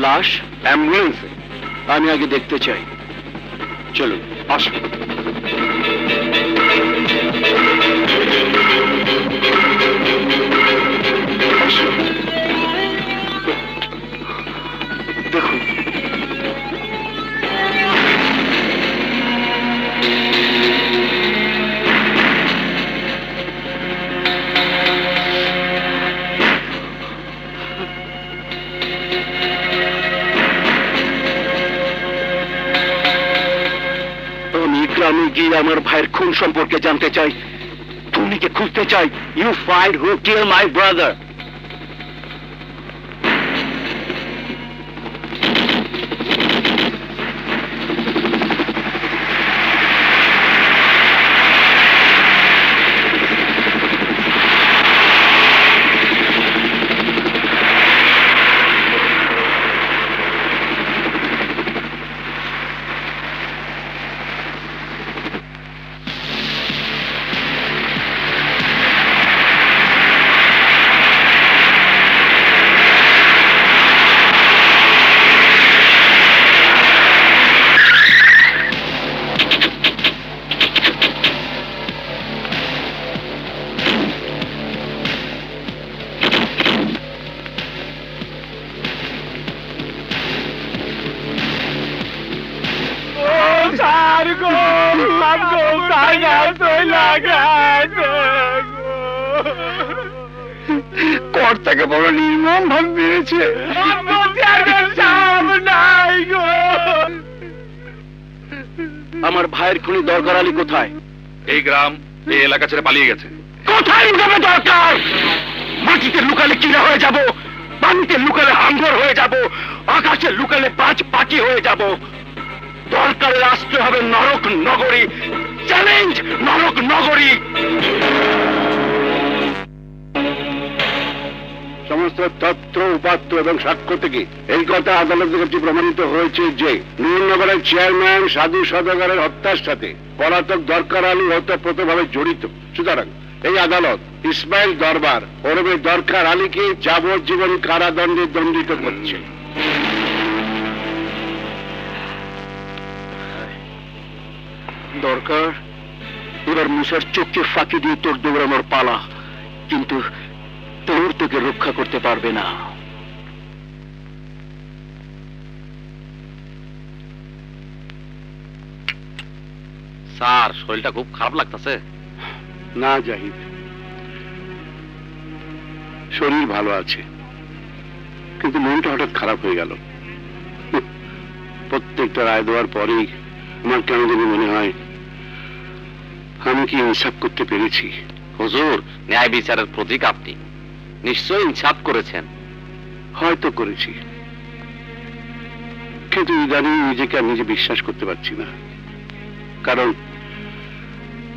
লাশ অ্যাম্বুলেন্সে। আমি আগে দেখতে চাই। চলুন আসুন। আসুন। আমার ভাইয়ের খুন সম্পর্কে জানতে চাই। তুমি কে খুঁজতে চাই। You find who kill my brother এলাকা ছেড়ে পালিয়ে গেছে। কোথায় লুকাবে দরকার? মাটিতে লুকালে কিনা হয়ে যাব পানিতে লুকালে হাঙ্গর হয়ে যাব আকাশে লুকালে পাঁচ পাখি হয়ে যাব। দরকারে রাষ্ট্র হবে নরক নগরী চ্যালেঞ্জ নরক নগরী। সমস্ত তথ্য উপাত্ত এবং সাক্ষ্য থেকে এই কথা আদালতের কাছে প্রমাণিত হয়েছে যে নুরনগরের চেয়ারম্যান সাধু সদাগরের হত্যার সাথে পলাতক দরকার আলী ওতপ্রোতভাবে জড়িত। সুতরাং এই আদালত ইসমাইল দরবার ওরবে দরকার আলীকে যাবজ্জীবন কারাদণ্ডে দণ্ডিত করছে। দরকার, এবার মুসার চোখকে ফাঁকি দিয়ে তোর দৌড়ানোর পালা। কিন্তু তোর তোকে রক্ষা করতে পারবে না। স্যার শরীরটা খুব খারাপ লাগতেছে। না জাহিদ। শরীর ভালো আছে। কিন্তু মনটা হঠাৎ খারাপ হয়ে গেল। প্রত্যেকটা রায় দেওয়ার পরেই আমার কেন জানি মনে হয় আমি কি ইনসাফ করতে পেরেছি? হুজুর ন্যায় বিচারের প্রতীক আপনি। নিশ্চয়ই ইনসাফ করেছেন। হয়তো করেছি। কিন্তু ইদানিং নিজেকে আমি নিজে বিশ্বাস করতে পারছি না। কারণ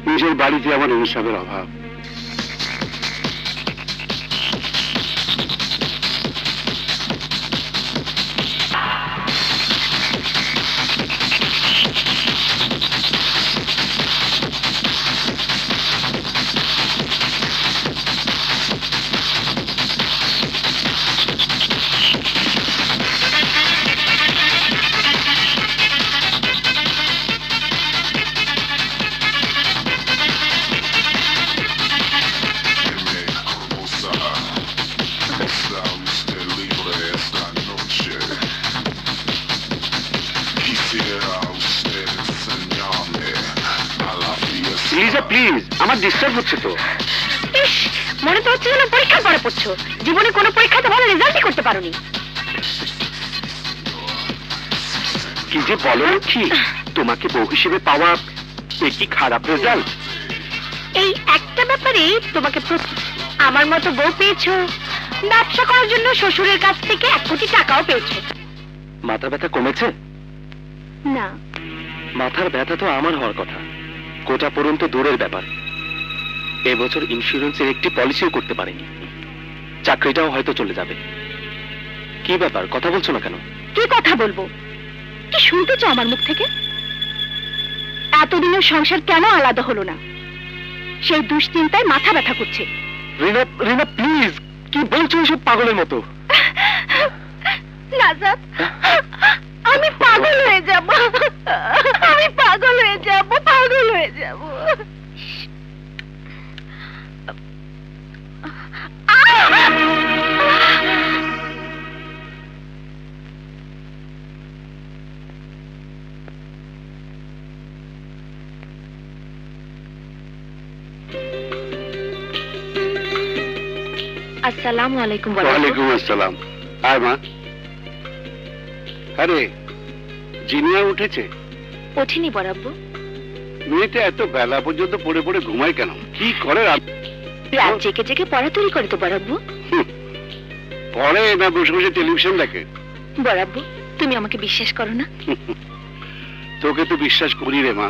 নিজের বাড়িতে আমার ইনসাফের অভাব ডিস্টার্ব হচ্ছে তো। ইস মনে তো হচ্ছে যেন পরীক্ষার পরে পড়ছো। জীবনে কোনো পরীক্ষাতে ভালো রেজাল্টই করতে পারোনি। কি যে বলো কি তোমাকে বউ হিসেবে পাওয়া এ কি খারাপ রেজাল্ট এই একটা ব্যাপারেই তোমাকে আমার মতো বউ পেয়েছ। ব্যবসা করার জন্য শ্বশুরের কাছ থেকে এক কোটি টাকাও পেয়েছ। মাথা ব্যথা কমেছে? না। মাথার ব্যথা তো আমার হওয়ার কথা। কোটা পর্যন্ত দূরের ব্যাপার। এবছর ইন্স্যুরেন্সের একটি পলিসিও করতে পারেনি। চাকরিটাও হয়তো চলে যাবে। কি ব্যাপার? কথা বলছো না কেন? কি কথা বলব? কি শুনতে চাও আমার মুখ থেকে? এতদিনের সংসার কেন আলাদা হলো না? সেই দুশ্চিন্তায় মাথা ব্যথা করছে। রিনা রিনা প্লিজ কি বলছো এসব পাগলের মতো? নাজাত আমি পাগল হয়ে যাব। আমি পাগল হয়ে যাব পাগল হয়ে যাব। আসসালামু আলাইকুম ওয়ালাইকুম আসসালাম। আয় মা। আরে জিনিয়া উঠেছে? ওঠেনি বরাব্বু মেয়েটা এত বেলা পর্যন্ত পড়ে পড়ে ঘুমায় কেন? কি করে রাত রাত জেগে জেগে পড়া তৈরি করে তো বরাব্বু পড়ে না বসে বসে টেলিভিশন দেখে। বরাব্বু তুমি আমাকে বিশ্বাস করো না। তোকে তো বিশ্বাস করি রে মা।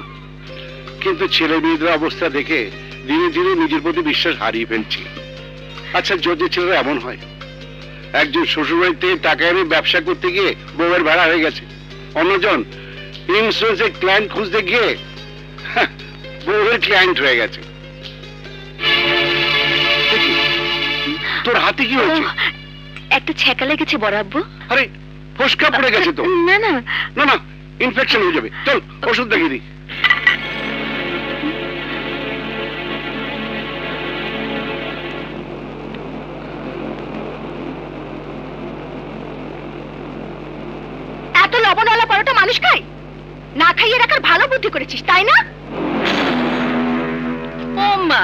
কিন্তু ছেলে মেয়েদের অবস্থা দেখে ধীরে ধীরে নিজের প্রতি বিশ্বাস হারিয়ে ফেলছি। আচ্ছা যদি ছেলেরা এমন হয় একজন শ্বশুরবাড়িতে টাকা এনে ব্যবসা করতে গিয়ে বউয়ের ভাড়া হয়ে গেছে অন্যজন ইন্স্যুরেন্সের ক্লায়েন্ট খুঁজতে গিয়ে হ্যাঁ, বউয়ের ক্লায়েন্ট হয়ে গেছে। তোর হাতে কি হয়েছে? একটা ছ্যাঁকা লেগেছে বরাব্বু আরে ফসকা পড়ে গেছে তো। না না। না না ইনফেকশন হয়ে যাবে। চল ওষুধ দেখিয়ে দিই। এত লবণওয়ালা পরোটা মানুষ খায়? না খাইয়ে রাখার ভালো বুদ্ধি করেছিস তাই না? ও মা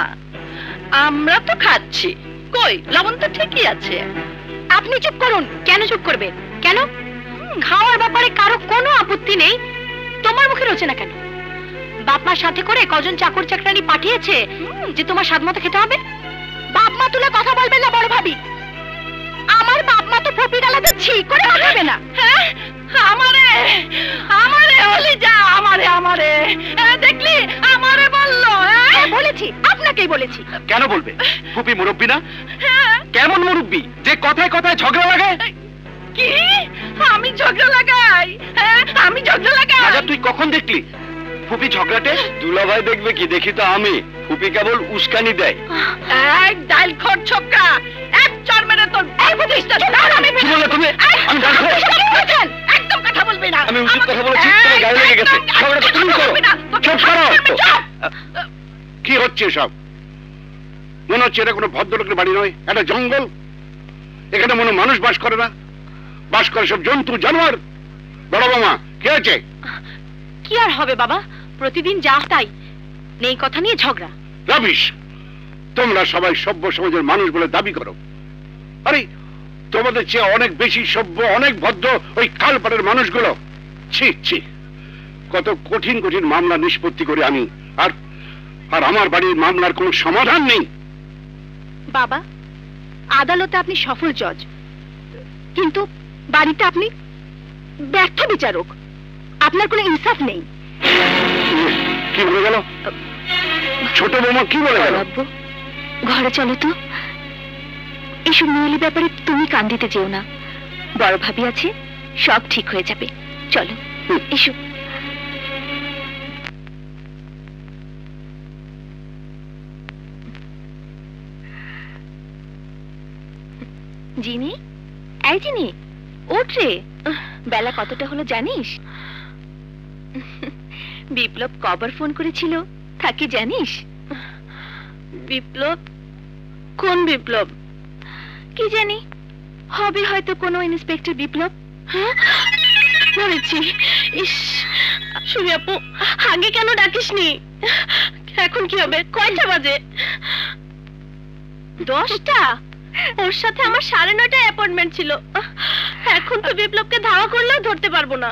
আমরা তো খাচ্ছি। কই? লবণ তো ঠিকই আছে। আপনি চুপ করুন। কেন চুপ করবে? কেন? খাওয়ার ব্যাপারে কারও কোনো আপত্তি নেই। তোমার মুখে রয়েছে না কেন? বাপ মার সাথে করে কজন চাকর চাকরানি পাঠিয়েছে যে তোমার স্বাদ মতো খেতে হবে? বাপ মা তুলে কথা বলবেন না, বড় ভাবি। আমার বাপ মা তো ফপি গালাতে ছি করে মাথাবে না। হ্যাঁ? আমারে আমারে হলি যা আমারে আমারে। দেখলি? আমারে বলল হ্যাঁ? বলেছি আপনাকেই বলেছি। কেন বলবে? ফুপি মুরব্বী না? হ্যাঁ। কেমন মুরব্বী? যে কথায় কথায় ঝগড়া লাগে কি? আমি ঝগড়া লাগাই? আমি ঝগড়া লাগাই? রাজা তুই কখন দেখলি? ফুপি ঝগড়াটে? দুলাভাই দেখবে কি? দেখি তো আমি। ফুপি কেবল উস্কানি দেয়। এক ডাইল খর ছোকরা এক চর মেরে তোর এই বুঝিস না আমি কি তুমি? আমি ডাল? একদম কথা বলবি না। আমি উচিত কথা বলেছি, তোমার গায়ে লেগে গেছে। ঝগড়াটা তুমি করো। চুপ করো। কি হচ্ছে সব মনে হচ্ছে এটা কোনো ভদ্রলোকের বাড়ি নয় একটা জঙ্গল। এখানে মনে মানুষ বাস করে না। বাস করে সব জন্তু জানোয়ার। বড় বাবা কি হয়েছে? কি আর হবে বাবা? প্রতিদিন যা তাই। নেই কথা নিয়ে ঝগড়া। রাবিশ তোমরা সবাই সভ্য সমাজের মানুষ বলে দাবি করো। আরে তোমাদের চেয়ে অনেক বেশি সভ্য অনেক ভদ্র ওই খালপাড়ের মানুষগুলো। ছি ছি। কত কঠিন কঠিন মামলা নিষ্পত্তি করে আমি। আর আর আমার বাড়ির মামলার কোনো সমাধান নেই। বাবা আদালতে আপনি সফল জজ। কিন্তু বাড়িতে আপনি ব্যর্থ বিচারক। আপনার কোনো ইনসাফ নেই। কি বলে গেল? ছোট বৌমা কি বলে গেল? ঘরে চলো তো। এসব মেয়েলি ব্যাপারে তুমি কান দিতে যেও না। বড় ভাবি আছে, সব ঠিক হয়ে যাবে। চলো এসো। জিনি? এই জিনি, ওঠ রে। বেলা কতটা হলো জানিস? বিপ্লব কবার ফোন করেছিল থাকি জানিস? বিপ্লব? কোন বিপ্লব? কি জানি? হবে হয়তো কোনো ইন্সপেক্টর বিপ্লব। হ্যাঁ? মরেছি ইস সুমি আপু আগে কেন ডাকিসনি? এখন কি হবে? কয়টা বাজে? দশটা? ওর সাথে আমার সাড়ে নয়টা অ্যাপয়েন্টমেন্ট ছিল। এখন তো বিপ্লবকে ধাওয়া করলেও ধরতে পারব না।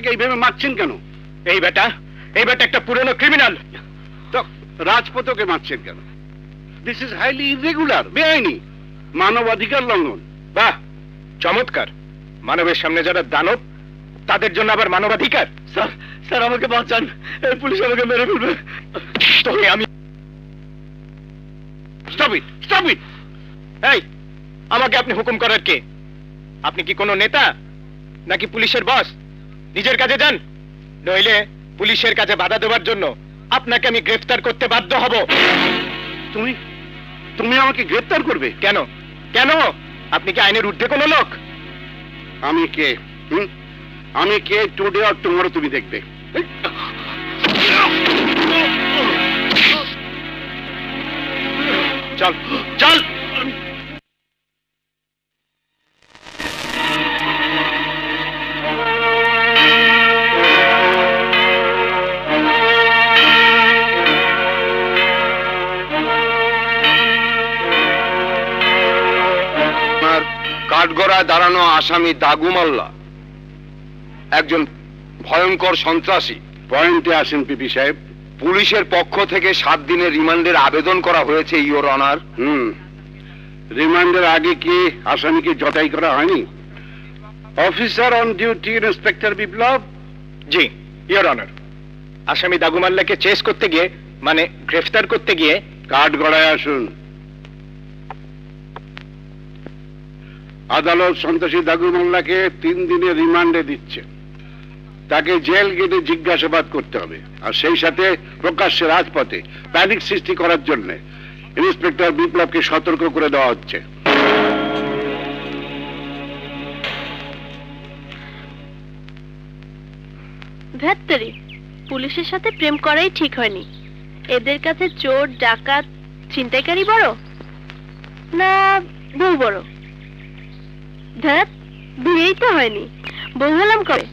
লোকটাকে এইভাবে মারছেন কেন? এই বেটা এই বেটা একটা পুরনো ক্রিমিনাল তো রাজপথকে মারছেন কেন? দিস ইজ হাইলি ইরেগুলার বেআইনি মানবাধিকার লঙ্ঘন। বাহ চমৎকার। মানবের সামনে যারা দানব তাদের জন্য আবার মানবাধিকার। স্যার স্যার আমাকে বাঁচান। এই পুলিশ আমাকে মেরে ফেলবে। তোকে আমি স্টপ ইট স্টপ ইট এই আমাকে আপনি হুকুম করার কে? আপনি কি কোনো নেতা? নাকি পুলিশের বস নিজের কাজে যান। নইলে পুলিশের কাজে বাধা দেওয়ার জন্য আপনাকে আমি গ্রেফতার করতে বাধ্য হব। তুমি? তুমি আমাকে গ্রেপ্তার করবে? কেন? কেন? আপনি কি আইনের ঊর্ধ্বে কোনো লোক? আমি কে? হুম? আমি কে? টুডে আর টুমরো তুমি দেখবে। চল চল! কাঠগড়ায় দাঁড়ানো আসামি দাগু মাল্লা। একজন ভয়ঙ্কর সন্ত্রাসী। পয়েন্টে আসেন পিপি সাহেব। পুলিশের পক্ষ থেকে সাত দিনের রিমান্ডের আবেদন করা হয়েছে ইওর অনার। হুম। রিমান্ডের আগে কি আসামিকে জটাই করা হয়নি? Officer on duty inspector Biplob? G your honour. আসামি দাগুমাল্লাকে চেস করতে গিয়ে মানে গ্রেফতার করতে গিয়ে কাঠ গড়ায় আসুন। আদালত সন্ত্রাসী দাগু মোল্লাকে তিন দিনের রিমান্ডে দিচ্ছে। তাকে জেল গেটে জিজ্ঞাসাবাদ করতে হবে। আর সেই সাথে প্রকাশ্যে রাজপথে প্যানিক সৃষ্টি করার জন্য ইন্সপেক্টর বিপ্লবকে সতর্ক করে দেওয়া হচ্ছে। ধ্যাত্তরি পুলিশের সাথে প্রেম করাই ঠিক হয়নি। এদের কাছে চোর, ডাকাত, ছিনতাইকারী বড়? না, বউ বড়। ধ্যাত বিয়েই তো হয়নি। বউ হলাম করে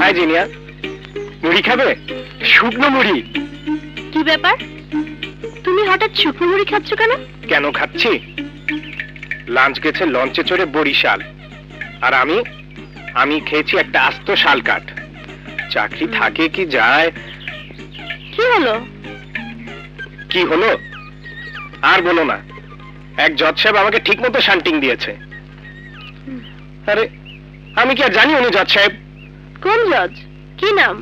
হাই জিনিয়া মুড়ি খাবে? শুকনো মুড়ি। কি ব্যাপার? তুমি হঠাৎ শুকনো মুড়ি খাচ্ছ কেন? কেন খাচ্ছি? লাঞ্চ গেছে লঞ্চে চড়ে বরিশাল আর আমি আমি খেয়েছি একটা আস্ত শাল কাঠ। চাকরি থাকে কি যায়? কি হলো? কি হলো? আর বলো না। এক জজ সাহেব আমাকে ঠিক মতো শান্টিং দিয়েছে আরে আমি কি আর জানি উনি জজ সাহেব? কোন জজ? কি নাম?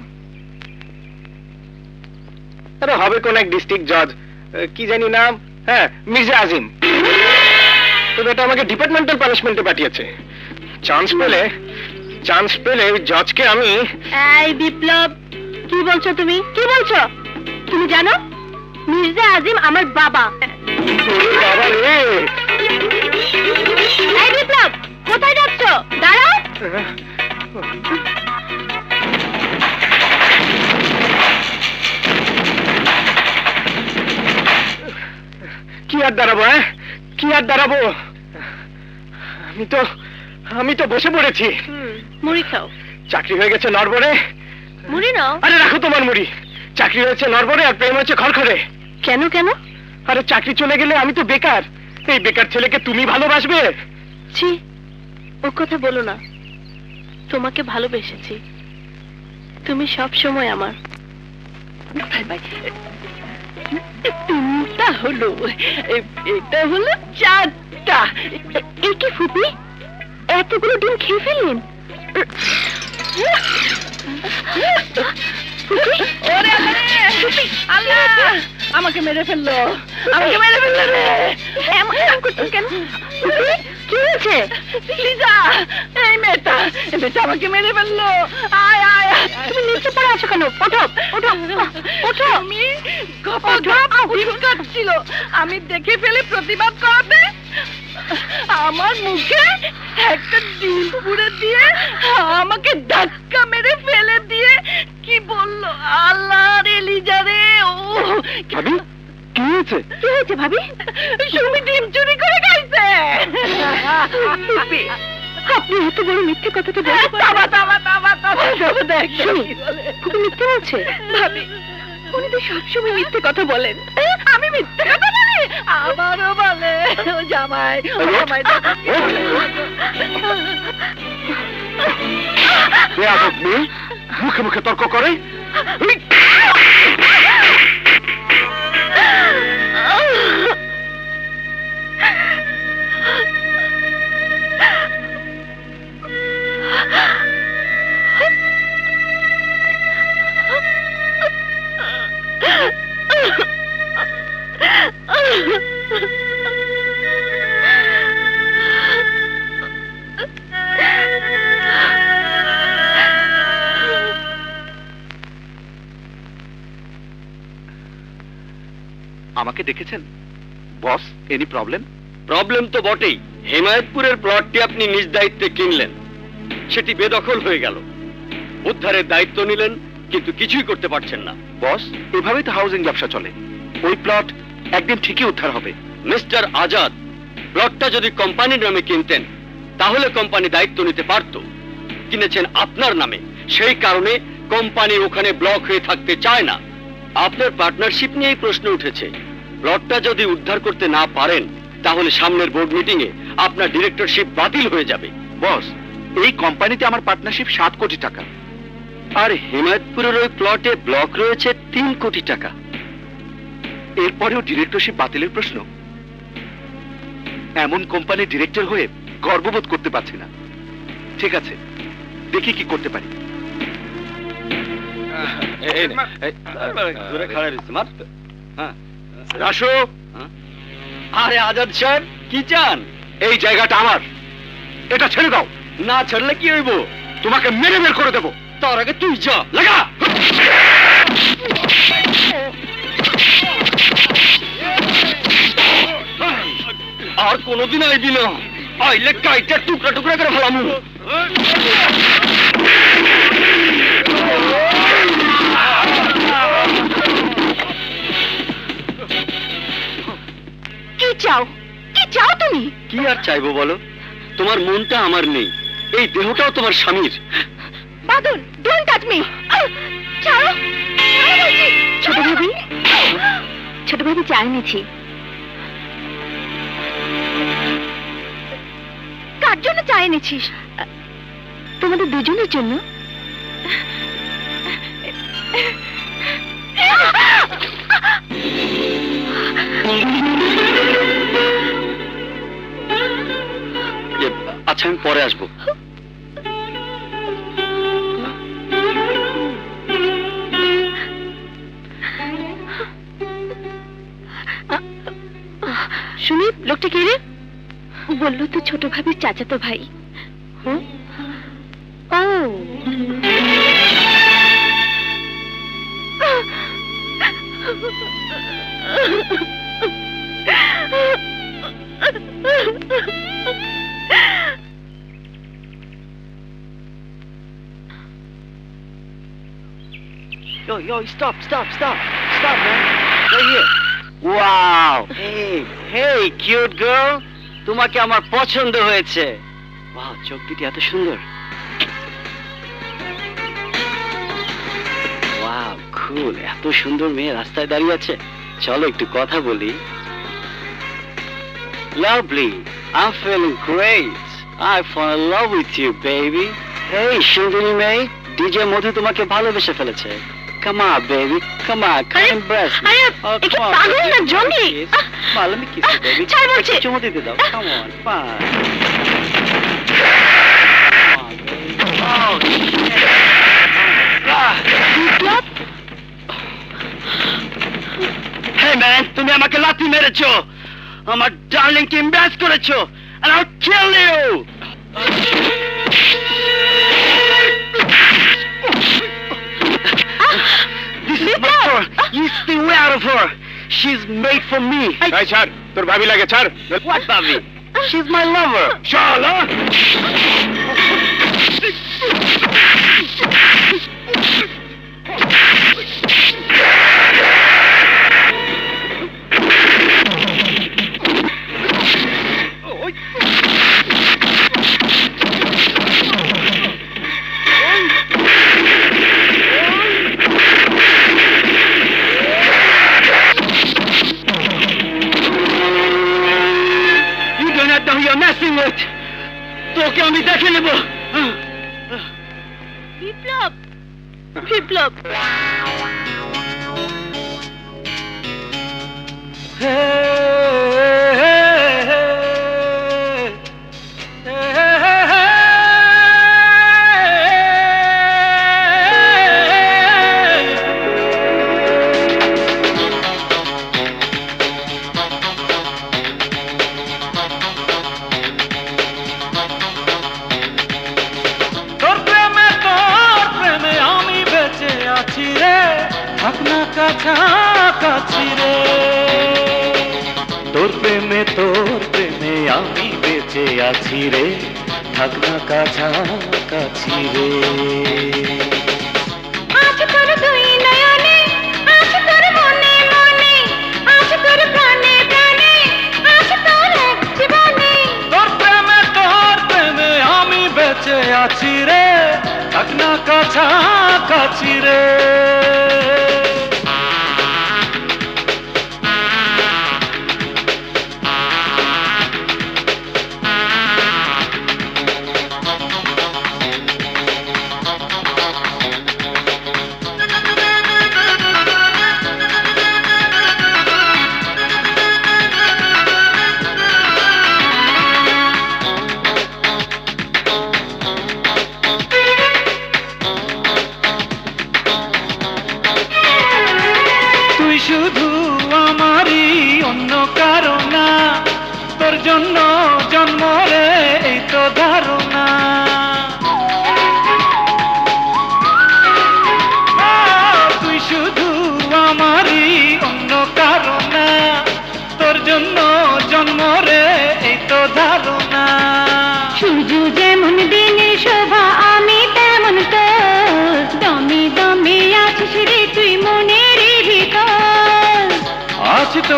আরে হবে কোন এক ডিস্ট্রিক্ট জজ। কি জানি নাম? হ্যাঁ মির্জা আজিম। তো এটা আমাকে ডিপার্টমেন্টাল পানিশমেন্টে পাঠিয়েছে। চান্স পেলে চান্স পেলে ওই জজকে আমি এই বিপ্লব কি বলছো তুমি? কি বলছো? তুমি জানো? মির্জা আজিম আমার বাবা। বাবা রে। এই বিপ্লব কোথায় যাচ্ছ? দাঁড়াও কি আর দাঁড়াবো হ্যাঁ? কি আর দাঁড়াবো? আমি তো আমি তো বসে পড়েছি। মুড়ি খাও। চাকরি হয়ে গেছে নরবরে মুড়ি নাও। আরে রাখো তোমার মুড়ি। চাকরি হয়েছে নরবরে আর প্রেম হয়েছে খড়খড়ে। কেন কেন? আরে চাকরি চলে গেলে আমি তো বেকার। এই বেকার ছেলেকে তুমি ভালোবাসবে? ছি ও কথা বলো না। তোমাকে ভালোবেসেছি। তুমি সব সময় আমার। তিনটা হলো। এটা হলো চারটা। এই কি ফুপি? এতগুলো ডিম খেয়ে ফেললেন? ওরে আল্লাহ আমাকে মেরে ফেলল। আমাকে মেরে ফেলল রে। এমন কাম কেন? কি হয়েছে? লিজা এই মেয়েটা মেয়েটা আমাকে মেরে ফেলল। আয় আয়। তুমি নিচে পড়ে আছো কেন? ওঠো ওঠো ওঠো। তুমি গপা গপা কাটছিল। আমি দেখে ফেলে প্রতিবাদ করাতে আমার মুখে একটা ডিম পুড়ে দিয়ে আমাকে ধাক্কা মেরে ফেলে দিয়ে কি বলল আল্লাহ রে লিজা রে ও ভাবি কি হয়েছে কি হয়েছে ভাবি সুমি ডিম চুরি করে খাইছে আপনি এত বড় মিথ্যে কথাটা বলতে তাবা তাবা তাবা তাবা তাবা দেখ। কি বলে। খুব মিথ্যে বলছে ভাবি উনি তো সবসময় মিথ্যে কথা বলেন। আমি মিথ্যে কথা বলি? আমারও বলে জামাই জামাই। মুখে মুখে তর্ক করে। আমাকে দেখেছেন? বস এনি প্রবলেম প্রবলেম তো বটেই। হেমায়তপুরের প্লটটি আপনি নিজ দায়িত্বে কিনলেন। সেটি বেদখল হয়ে গেল। উদ্ধারের দায়িত্ব নিলেন কিন্তু কিছুই করতে পারছেন না। বস, এভাবেই তো হাউজিং ব্যবসা চলে। ওই প্লট একদিন ঠিকই উদ্ধার হবে। মিস্টার আজাদ প্লটটা যদি কোম্পানির নামে কিনতেন, তাহলে কোম্পানি দায়িত্ব নিতে পারত। কিনেছেন আপনার নামে। সেই কারণে কোম্পানি ওখানে ব্লক হয়ে থাকতে চায় না। আপনার পার্টনারশিপ নিয়েই প্রশ্ন উঠেছে। প্লটটা যদি উদ্ধার করতে না পারেন, তাহলে সামনের বোর্ড মিটিং এ আপনার ডিরেক্টরশিপ বাতিল হয়ে যাবে। বস, এই কোম্পানিতে আমার পার্টনারশিপ সাত কোটি টাকা। আর হেমায়তপুরের ওই প্লটে ব্লক রয়েছে তিন কোটি টাকা। এরপরেও ডিরেক্টরশিপ বাতিলের প্রশ্ন। এমন কোম্পানির ডিরেক্টর হয়ে গর্ববোধ করতে পারছি না। ঠিক আছে দেখি কি করতে পারি। রাসু আরে আজাদ সাহেব কি চান? এই জায়গাটা আমার। এটা ছেড়ে দাও। না ছাড়লে কি হইব? তোমাকে মেরে বের করে দেবো। তার আগে তুই যা লাগা! আর কোনোদিন আইবি না। আইলে কাইটা টুকরা টুকরা করে ফেলামু। কি চাও? কি চাও তুমি? কি আর চাইব বলো? তোমার মনটা আমার নেই। এই দেহটাও তোমার স্বামীর। বাদল ডোন্ট টাচ মি ছাড়ো ছোট ভাবি ছোট ভাবি চা এনেছি। কার জন্য চা এনেছিস? তোমাদের দুজনের জন্য। আচ্ছা আমি পরে আসব। লোকটা কে রে বলল তো ছোট ভাবির চাচাতো ভাই ও Yo, yo, stop, stop, stop. Stop, man. Right here. Hey, hey, cute girl. তোমাকে আমার পছন্দ হয়েছে। বাহ চোখ দুটি এত সুন্দর। ওয়াও কুল এত সুন্দর মেয়ে রাস্তায় দাঁড়িয়ে আছে। চলো একটু কথা বলি। Lovely. I'm feeling love with সুন্দরী মেয়ে ডিজে মধু তোমাকে ভালোবেসে ফেলেছে। Come on, baby. Come on, come আরে, embrace me. আরে, Oh, এ কি come on, পাগল baby. না, জঙ্গলি? Kiss. Ah, Come on, let me kiss you, baby. ছাড় বলছি। একটু চুমু দিতে দাও। Come on, fine. Biplab Hey man, তুমি আমাকে লাথি মেরেছো আমার ডার্লিং কে ইমব্যাস করেছ and I'll kill you my girl. You stay way out of her. She's made for me. এই ছাড় তোর ভাবি লাগে ছাড় What, Bobby? She's my lover. শালা তোকে আমি দেখে নেব। বিপ্লব বিপ্লব। তোর কাছাকাছি রে। তোর প্রেমে তোর প্রেমে আমি বেঁচে আছি রে। থাক না কাছাকাছি রে। আছে তোর দুই নয়নে আছে তোর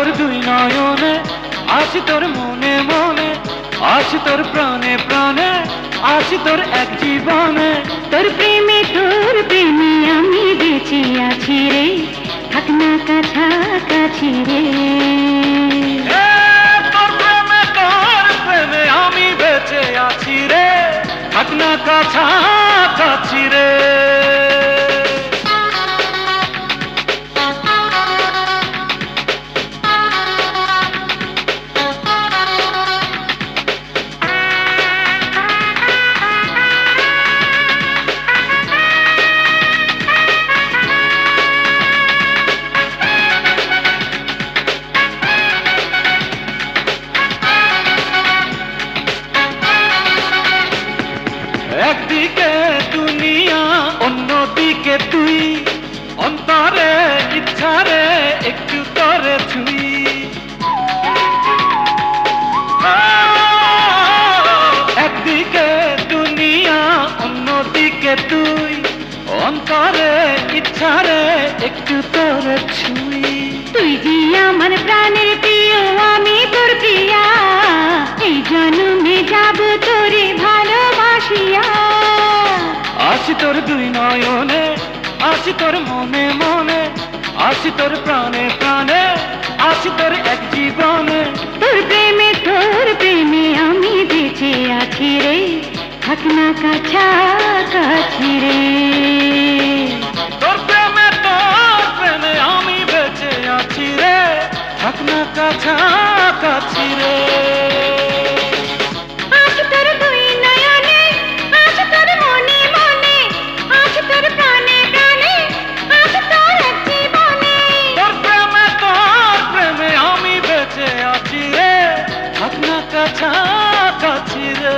তোর দুই নয়নে আছি তোর মনে মনে আছি তোর প্রাণে প্রাণে আছি তোর এক জীবনে। তোর প্রেমে তোর প্রেমে আমি বেঁচে আছি রে থাক না কাছাকাছি রে। তোর প্রেমে তোর প্রেমে আমি বেঁচে আছি রে থাক না কাছাকাছি রে। একটু করে ছুই তুই যে আমার প্রাণের প্রিয় আমি তোর প্রিয়া। এই জন্মে যাব তোরে ভালোবাসিয়া। আছি তোর দুই নয়নে আছি তোর মনে মনে আছি তোর প্রাণে প্রাণে আছি তোর এক জীবনে। তোর প্রেমে তোর প্রেমে আমি বেঁচে আছি রে। থাক না কাছাকাছি রে। থাক না কাছাকাছি রে।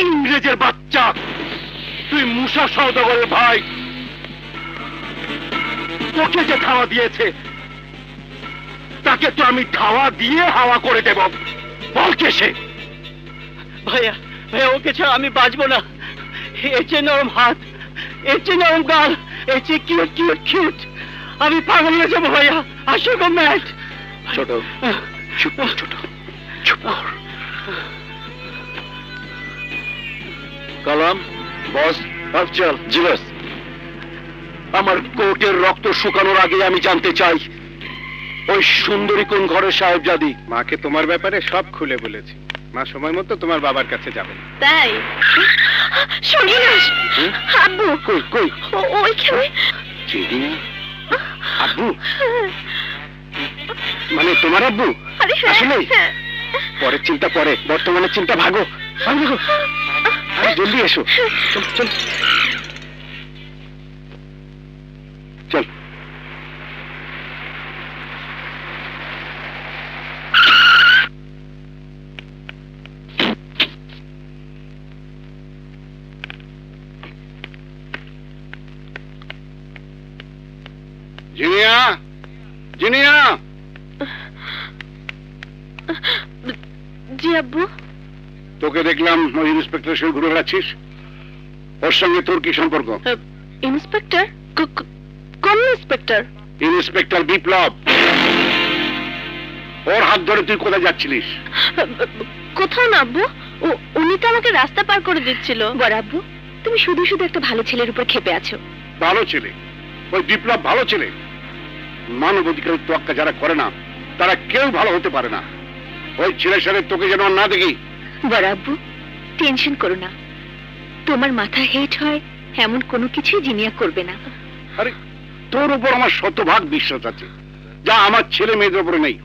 ইংরেজের বাচ্চা তুই মুসা সৌদাগরের ভাই। তোকে যে খাওয়া দিয়েছে তাকে তো আমি খাওয়া দিয়ে হাওয়া করে দেব। বল কে সে? ভাইয়া ভাইয়া ওকে ছাড়া আমি বাঁচবো না। এর চেয়ে নরম হাত এর চেয়ে নরম গাল এর চেয়ে কিউট কিউট কিউট আমি পাগল হয়ে যাব ভাইয়া আসো গো ম্যাট। ছোট চুপ ছোট চুপ কর। কালাম বস আফজল জিলাস। শুকানোর আগে আমি জানতে চাই ওই সুন্দরী কোন ঘরের সাহেবজাদি? মাকে তোমার ব্যাপারে সব খুলে বলেছি। মা সময় মতো তোমার বাবার কাছে যাবেন তাই? সর্বনাশ? আব্বু! কই কই? ও- ওইখানে। চিনি আব্বু? মানে তোমার আব্বু? আরে হ্যাঁ, আসলেই? হ্যাঁ। পরের চিন্তা পরে বর্তমানের চিন্তা ভাগো। ভাগো, জলদি এসো। চল চল। তোকে দেখলাম ওই ইন্সপেক্টরের সঙ্গে ঘুরে বেড়াচ্ছিস? ওর সঙ্গে তোর কি সম্পর্ক? ইন্সপেক্টর কোন ইন্সপেক্টর ইন্সপেক্টর বিপ্লব। ওর হাত ধরে তুই কোথায় যাচ্ছিলিস? কোথাও না আব্বু। উনি তো আমাকে রাস্তা পার করে দিচ্ছিল। বড় আব্বু তুমি শুধু শুধু একটা ভালো ছেলের উপর খেপে আছো। ভালো ছেলে? ওই বিপ্লব ভালো ছেলে? মানব অধিকারের তোয়াক্কা যারা করে না তারা কেউ ভালো হতে পারে না। ওই ছেলের সাথে তোকে যেন না দেখি বড় আব্বু টেনশন করো না। তোমার মাথা হেট হয় এমন কোনো কিছুই জিনিয়া করবে না। আরে তোর উপর আমার শতভাগ বিশ্বাস আছে। যা আমার ছেলে মেয়েদের উপরে নেই.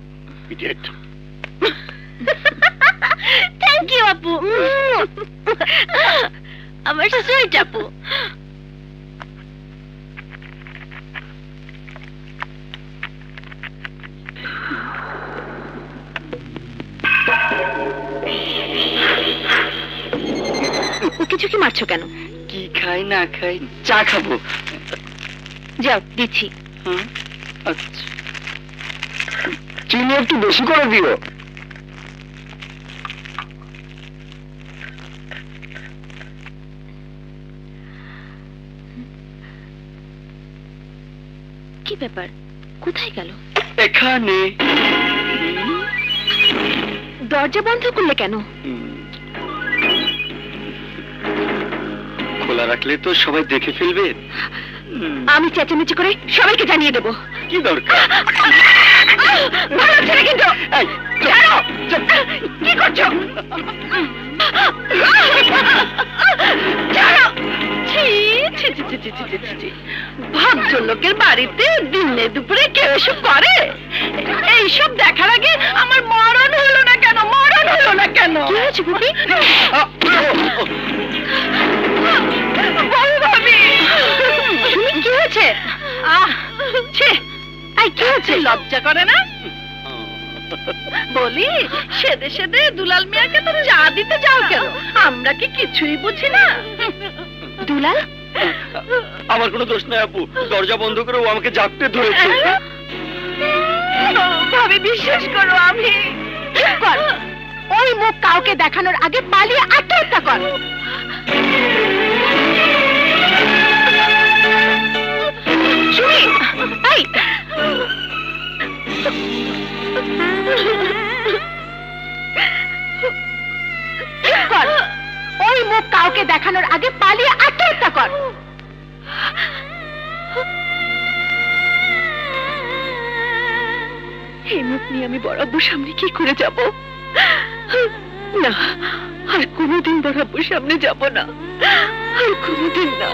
থ্যাংক ইউ আপু আমার সুইট আপু চোখে মারছো কেন? কি খাই না খাই চা খাব। যাও দিচ্ছি। আচ্ছা। চিনি একটু বেশি করে দিও। কি ব্যাপার? কোথায় গেল? এখানে। দরজা বন্ধ করলে কেন? খোলা রাখলে তো সবাই দেখে ফেলবে। আমি চেঁচামেচি করে সবাইকে জানিয়ে দেবো। কি দরকার? কিন্তু। কি করছ? আমার মরণ হলো না কেন? মরণ হলো না কেন? কি হয়েছে? আহ ছি আই কি হয়েছে? লজ্জা করে না? বলি সেদে সেদে দুলাল মিয়াকে দিতে যাও কেন? আমরা কি কিছুই বুঝি না? দুলাল? আমার কোনো দোষ নাই আপু। দরজা বন্ধ করে ও আমাকে জাগতে ধরেছে। ভাবি বিশ্বাস করো আমি। কর ওই মুখ কাউকে দেখানোর আগে পালিয়ে আত্মহত্যা কর। ওই মুখ কাউকে দেখানোর আগে পালিয়ে আত্মহত্যা কর। এই মুখ নিয়ে আমি বরাব্বুর সামনে কি করে যাব? না, আর কোনোদিন বরাব্বুর সামনে যাব না। আর কোনোদিন না।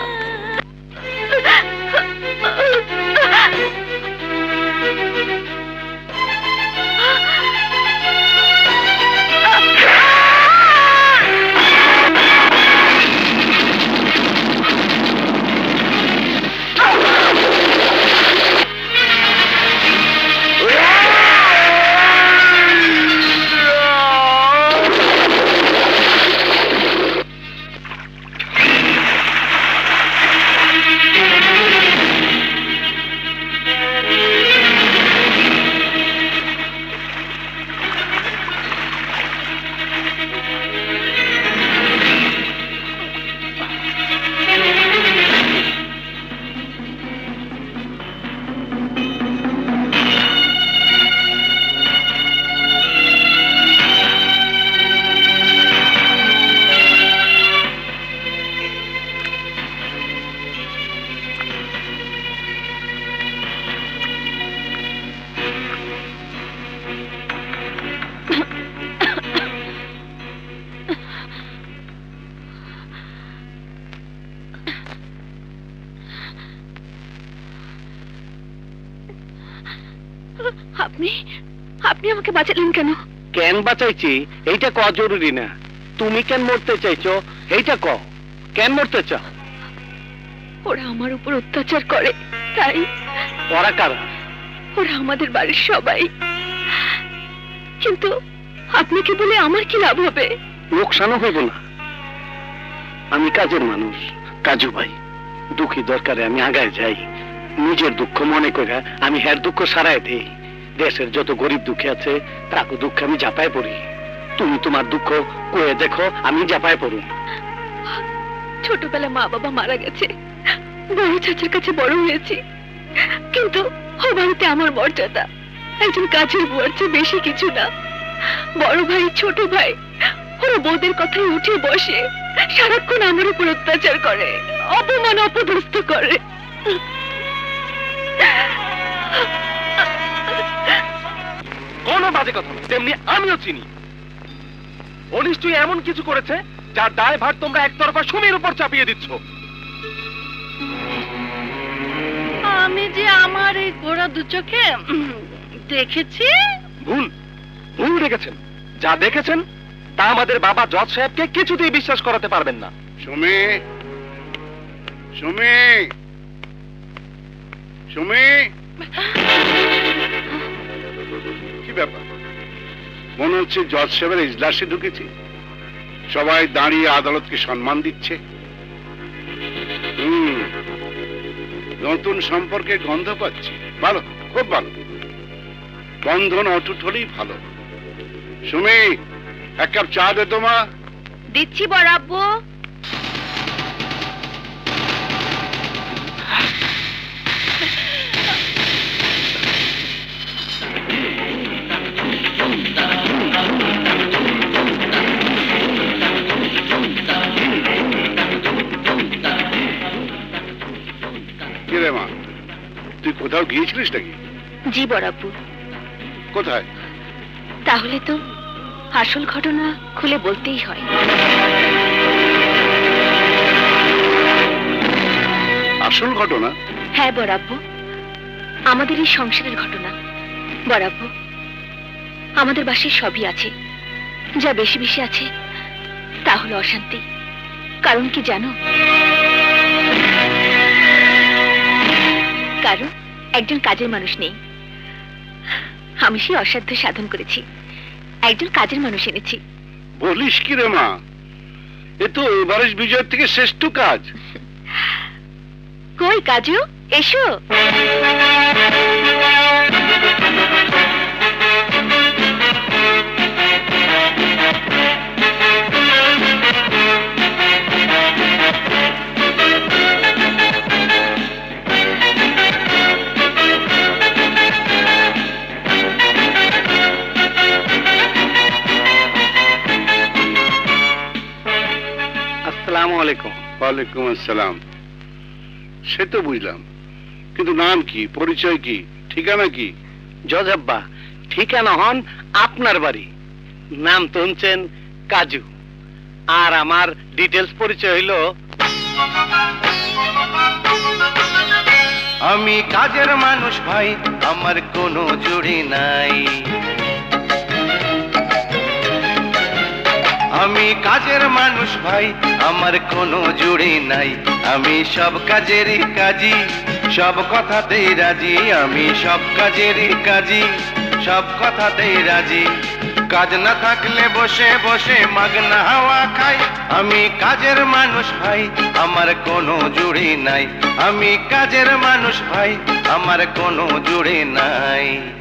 বাঁচালেন কেন? কেন বাঁচাইছি? এইটা ক জরুরি না। তুমি কেন মরতে চাইছো এইটা ক কেন মরতে চাও? ওরা আমার উপর অত্যাচার করে তাই। ওরা কারা? ওরা আমাদের বাড়ির সবাই। কিন্তু আপনাকে বলে আমার কি লাভ হবে? লোকসানও হইব না। আমি কাজের মানুষ কাজু ভাই। দুঃখী দরকারে আমি আগায় যাই। নিজের দুঃখ মনে করে আমি হ্যার দুঃখ সারাই দেই। দেশের যত গরিব দুঃখে আছে, তাকে দুঃখে আমি জাপায় পড়ি। তুমি তোমার দুঃখ কয়ে দেখো, আমি জাপায় পড়ুম। ছোটবেলা মা বাবা মারা গেছে। বড় চাচার কাছে বড় হয়েছি। কিন্তু ও বাড়িতে আমার মর্যাদা। একজন কাজের বুয়ার চেয়ে বেশি কিছু না। বড় ভাই, ছোট ভাই, ওরা বউদের কথাই উঠে বসে সারাক্ষণ আমার উপর অত্যাচার করে, অপমান, অপদস্থ করে। কোনো বাজে কথা না। তেমনি আমিও চিনি। ও নিশ্চয়ই এমন কিছু করেছে যার দায় ভার তোমরা একতরফা সুমির উপর চাপিয়ে দিচ্ছ। আমি যে আমার এই গোড়া দু চোখে দেখেছি? ভুল ভুল দেখেছেন। যা দেখেছেন তা আমাদের বাবা জজ সাহেবকে কিছুতেই বিশ্বাস করাতে পারবেন না। সুমি সুমি সুমি। ব্যাপার। মনে হচ্ছে জজ সাহেবের ইজলাসে ঢুকেছি। সবাই দাঁড়িয়ে আদালতকে সম্মান দিচ্ছে। হুম, নতুন সম্পর্কে গন্ধ পাচ্ছি। ভালো, খুব ভালো। বন্ধন অটুট হলেই ভালো। সুমি, এক কাপ চা দে তোমা দিচ্ছি বড় রে মা। তুই কোথাও গিয়েছিলিস নাকি? জি আব্বু কোথায়? তাহলে তো আসল ঘটনা খুলে বলতেই হয়। আসল ঘটনা? হ্যাঁ বরাব্বু আমাদের এই সংসারের ঘটনা। বরাব্বু আমাদের বাসায় সবই আছে। যা বেশি বেশি আছে তা হলো অশান্তি। কারণ কি জানো? কারণ একজন কাজের মানুষ নেই। আমি সেই অসাধ্য সাধন করেছি। একজন কাজের মানুষ এনেছি। বলিস কি রে মা? এ তো এভারেস্ট বিজয়ের থেকে শ্রেষ্ঠ কাজ। কই কাজু? এসো। আলাইকুম। ওয়ালাইকুম আসসালাম। সে তো বুঝলাম। কিন্তু নাম কি? পরিচয় কি? ঠিকানা কি? জজাব্বা ঠিকানা হন আপনার বাড়ি। নাম তুনছেন কাজু। আর আমার ডিটেলস পরিচয় হইল আমি কাজের মানুষ ভাই আমার কোনো জুড়ি নাই। আমি কাজের মানুষ ভাই, আমার কোনো জুড়ি নাই। আমি সব কাজেরই কাজী, সব কথাতেই রাজি। আমি সব কাজেরই কাজী, সব কথাতেই রাজি। কাজ না থাকলে বসে বসে মাগনা হাওয়া খাই। আমি কাজের মানুষ ভাই, আমার কোনো জুড়ি নাই। আমি কাজের মানুষ ভাই, আমার কোনো জুড়ি নাই।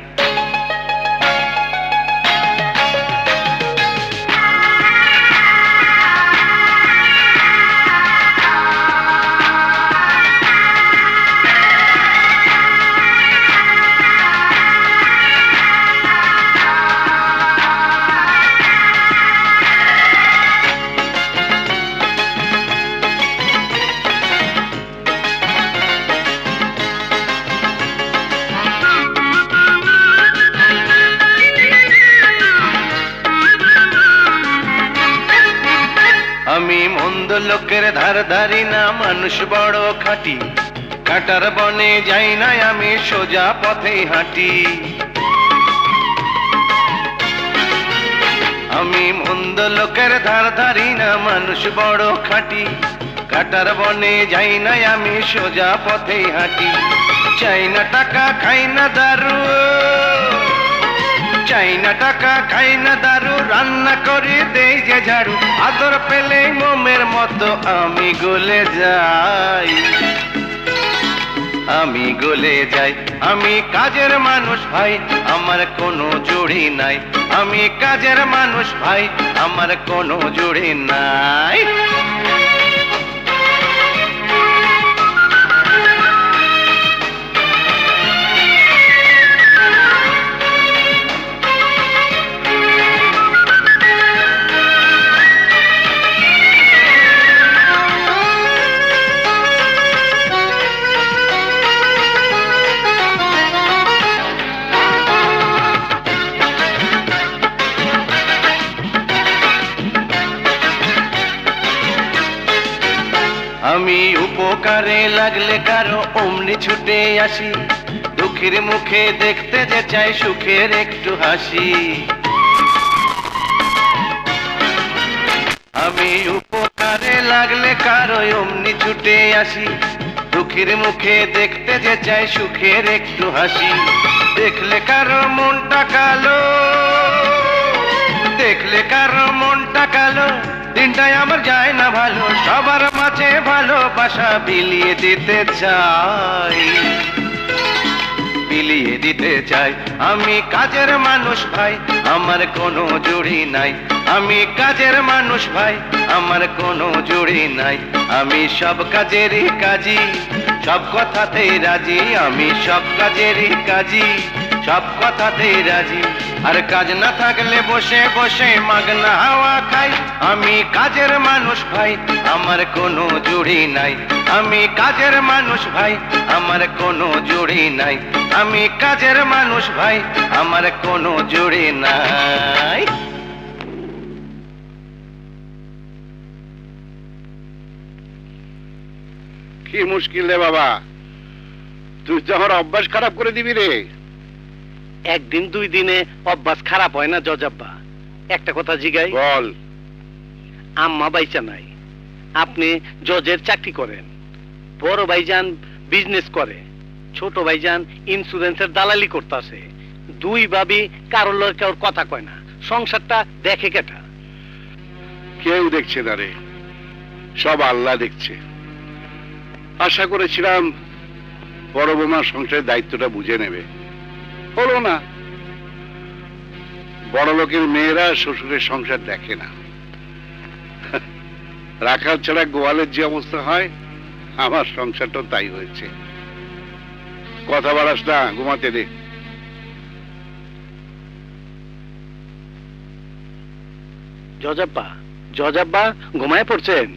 লোকের ধার ধারি না, মানুষ বড় খাটি। কাটার বনে যাই না, আমি সোজা পথে হাঁটি। আমি মন্দ লোকের ধার ধারি না, মানুষ বড় খাঁটি। কাটার বনে যাই না, আমি সোজা পথে হাঁটি। চাই না টাকা, খাই না দারু। চাই না টাকা খাই না দারু, রান্না করে দেই যে ঝাড়ু। আদর পেলে মোমের মতো আমি গলে যাই। আমি গলে যাই, আমি কাজের মানুষ ভাই, আমার কোনো জুড়ি নাই। আমি কাজের মানুষ ভাই, আমার কোনো জুড়ি নাই। উপকারে লাগলে কারও অমনি ছুটে আসি। দুঃখের মুখে দেখতে যে চাই সুখের একটু হাসি। আমি উপকারে লাগলে কারও অমনি ছুটে আসি। দুঃখের মুখে দেখতে যে চাই সুখের একটু হাসি। দেখলে কারও মনটা কালো। দেখলে কারও মনটা কালো। দিনটাই আমার যায় না ভালো, সবার মাঝে ভালোবাসা বিলিয়ে দিতে চাই। বিলিয়ে দিতে চাই। আমি কাজের মানুষ ভাই, আমার কোনো জুড়ি নাই। আমি কাজের মানুষ ভাই, আমার কোনো জুড়ি নাই। আমি সব কাজেরই কাজী, সব কথাতেই রাজি। আমি সব কাজেরই কাজী। সব কথাতেই রাজি। আর কাজ না থাকলে বসে বসে মাগনা হাওয়া খাই। আমি কাজের মানুষ ভাই, আমার কোনো জুড়ি নাই। আমি কাজের মানুষ ভাই, আমার কোনো জুড়ি নাই। আমি কাজের মানুষ ভাই, আমার কোনো জুড়ি নাই। কি মুশকিল রে বাবা। তুই তো আমার অভ্যাস খারাপ করে দিবি রে। একদিন দুই দিনে অভ্যাস খারাপ হয় না জজাব্বা একটা কথা জিগাই। বল। আম্মা বাইচা নাই। আপনি জজের চাকরি করেন। বড় ভাইজান বিজনেস করে। ছোট ভাইজান ইন্স্যুরেন্সের দালালি করতেছে। দুই ভাবি কারোর লগে কারোর কথা কয় না। সংসারটা দেখে কেটা। কেউ দেখছে না রে। সব আল্লাহ দেখছে। আশা করেছিলাম বড় বোমার সংসারের দায়িত্বটা বুঝে নেবে। হলো না। বড় লোকের মেয়েরা শ্বশুরের সংসার দেখে না। রাখাল ছাড়া গোয়ালের যে অবস্থা হয়, আমার সংসারটাও তাই হয়েছে। কথা বাড়াস না, ঘুমাতে দে। জজাব্বা জজাব্বা, ঘুমায় পড়ছেন?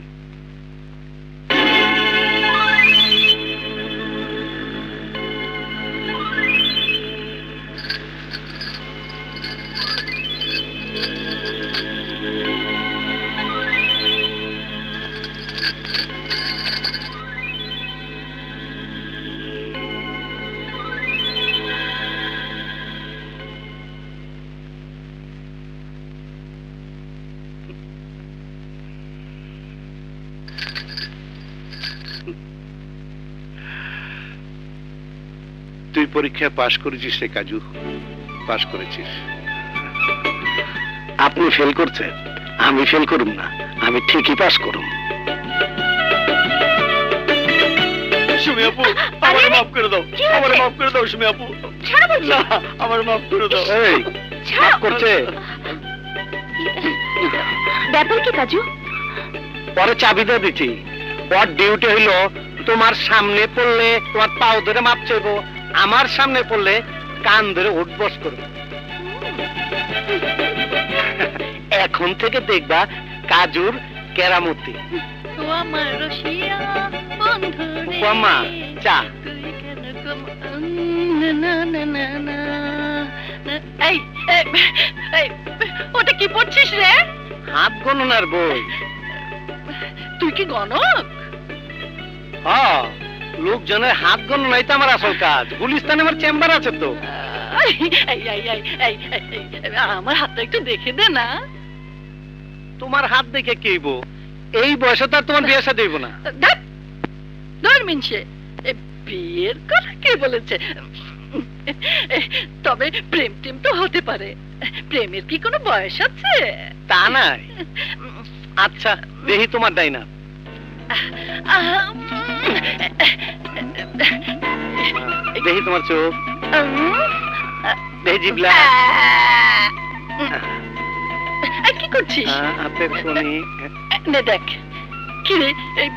পরীক্ষায় পাশ করেছিস রে কাজু? পাশ করেছিস। আপনি ফেল করছেন আমি ফেল করুম না আমি ঠিকই পাস করুম। সুমি আপু আমার মাফ করে দাও কি মাফ করে দাও সুমি আপু। না আমার মাফ করে দাও। এই মাফ করছে। ব্যাপার কি কাজু? পরে চাবি দিয়ে দিচ্ছি ওর ডিউটি হইল তোমার সামনে পড়লে তোমার পাও ধরে মাপ চাইব। আমার সামনে পড়লে কান ধরে উঠবস করবে। এখন থেকে দেখবা কাজুর কেরামতি। উপমা, চা। ওটা কি পড়ছিস রে? হাত গণনার বই। তুই কি গণক? হ্যাঁ। লোকজনের হাত গণনাই তো আমার আসল কাজ। গুলিস্তানে আমার চেম্বার আছে তো। আমার হাতটা একটু দেখে দে না। তোমার হাত দেখে কি এই বয়সে তো আর তোমার বিয়ে সাথে হইব না। এ বিয়ের কথা কে বলেছে? তবে প্রেম টেম তো হতে পারে। প্রেমের কি কোনো বয়স আছে? তা নাই। আচ্ছা দেখি তোমার ডাইনা। দেখি তোমার চোখ। দেখি জিবলা কি করছিস? হাতের নে দেখ কি রে এই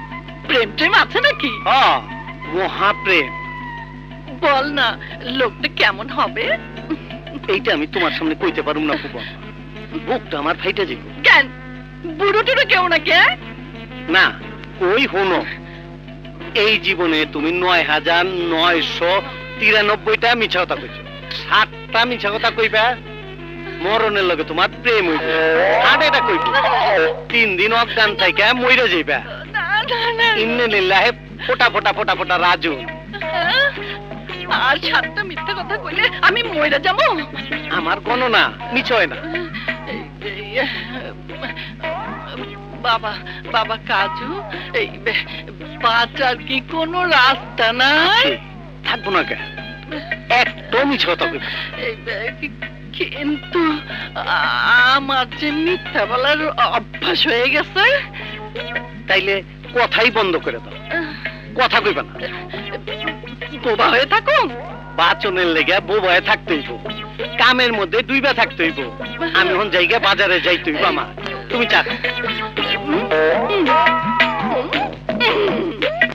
প্রেম টেম আছে নাকি? ও মহাপ্রেম। বল না লোকটা কেমন হবে? এইটা আমি তোমার সামনে কইতে পারুম না ফুপা বুকটা আমার ফাইটা যাইব কেন? বুড়ো টুড়ো কেউ না কে না কই হনো। এই জীবনে তুমি নয় হাজার নয়শো তিরানব্বইটা মিছা কথা কইছো। সাতটা মিছা কথা কইবা মরণের লগে তোমার প্রেম হইবে। আর এটা কইবে। তিন দিন অজ্ঞান থাইকা মইরা যাইবা। ইন্নে লিল্লাহে ফোটা ফোটা ফোটা ফোটা রাজু। আর সাতটা মিথ্যা কথা কইলে আমি মইরা যাব? আমার গণনা মিছ হয় না বাবা বাবা কাজু এই বাঁচার কি কোনো রাস্তা নাই? থাকব না কে? একদম মিছ কথা কইবা না। এই, কি- কিন্তু আমার যে মিথ্যা বলার অভ্যাস হয়ে গেছে। তাইলে কথাই বন্ধ করে দাও। কথা কইবা না। বোবা হয়ে থাকো বাচনের লেগে বোবায় থাকতে হইব। কামের মধ্যে দুইবা থাকতে হইব। আমি এখন জায়গা বাজারে যাইতে হইব আমার। তুমি চা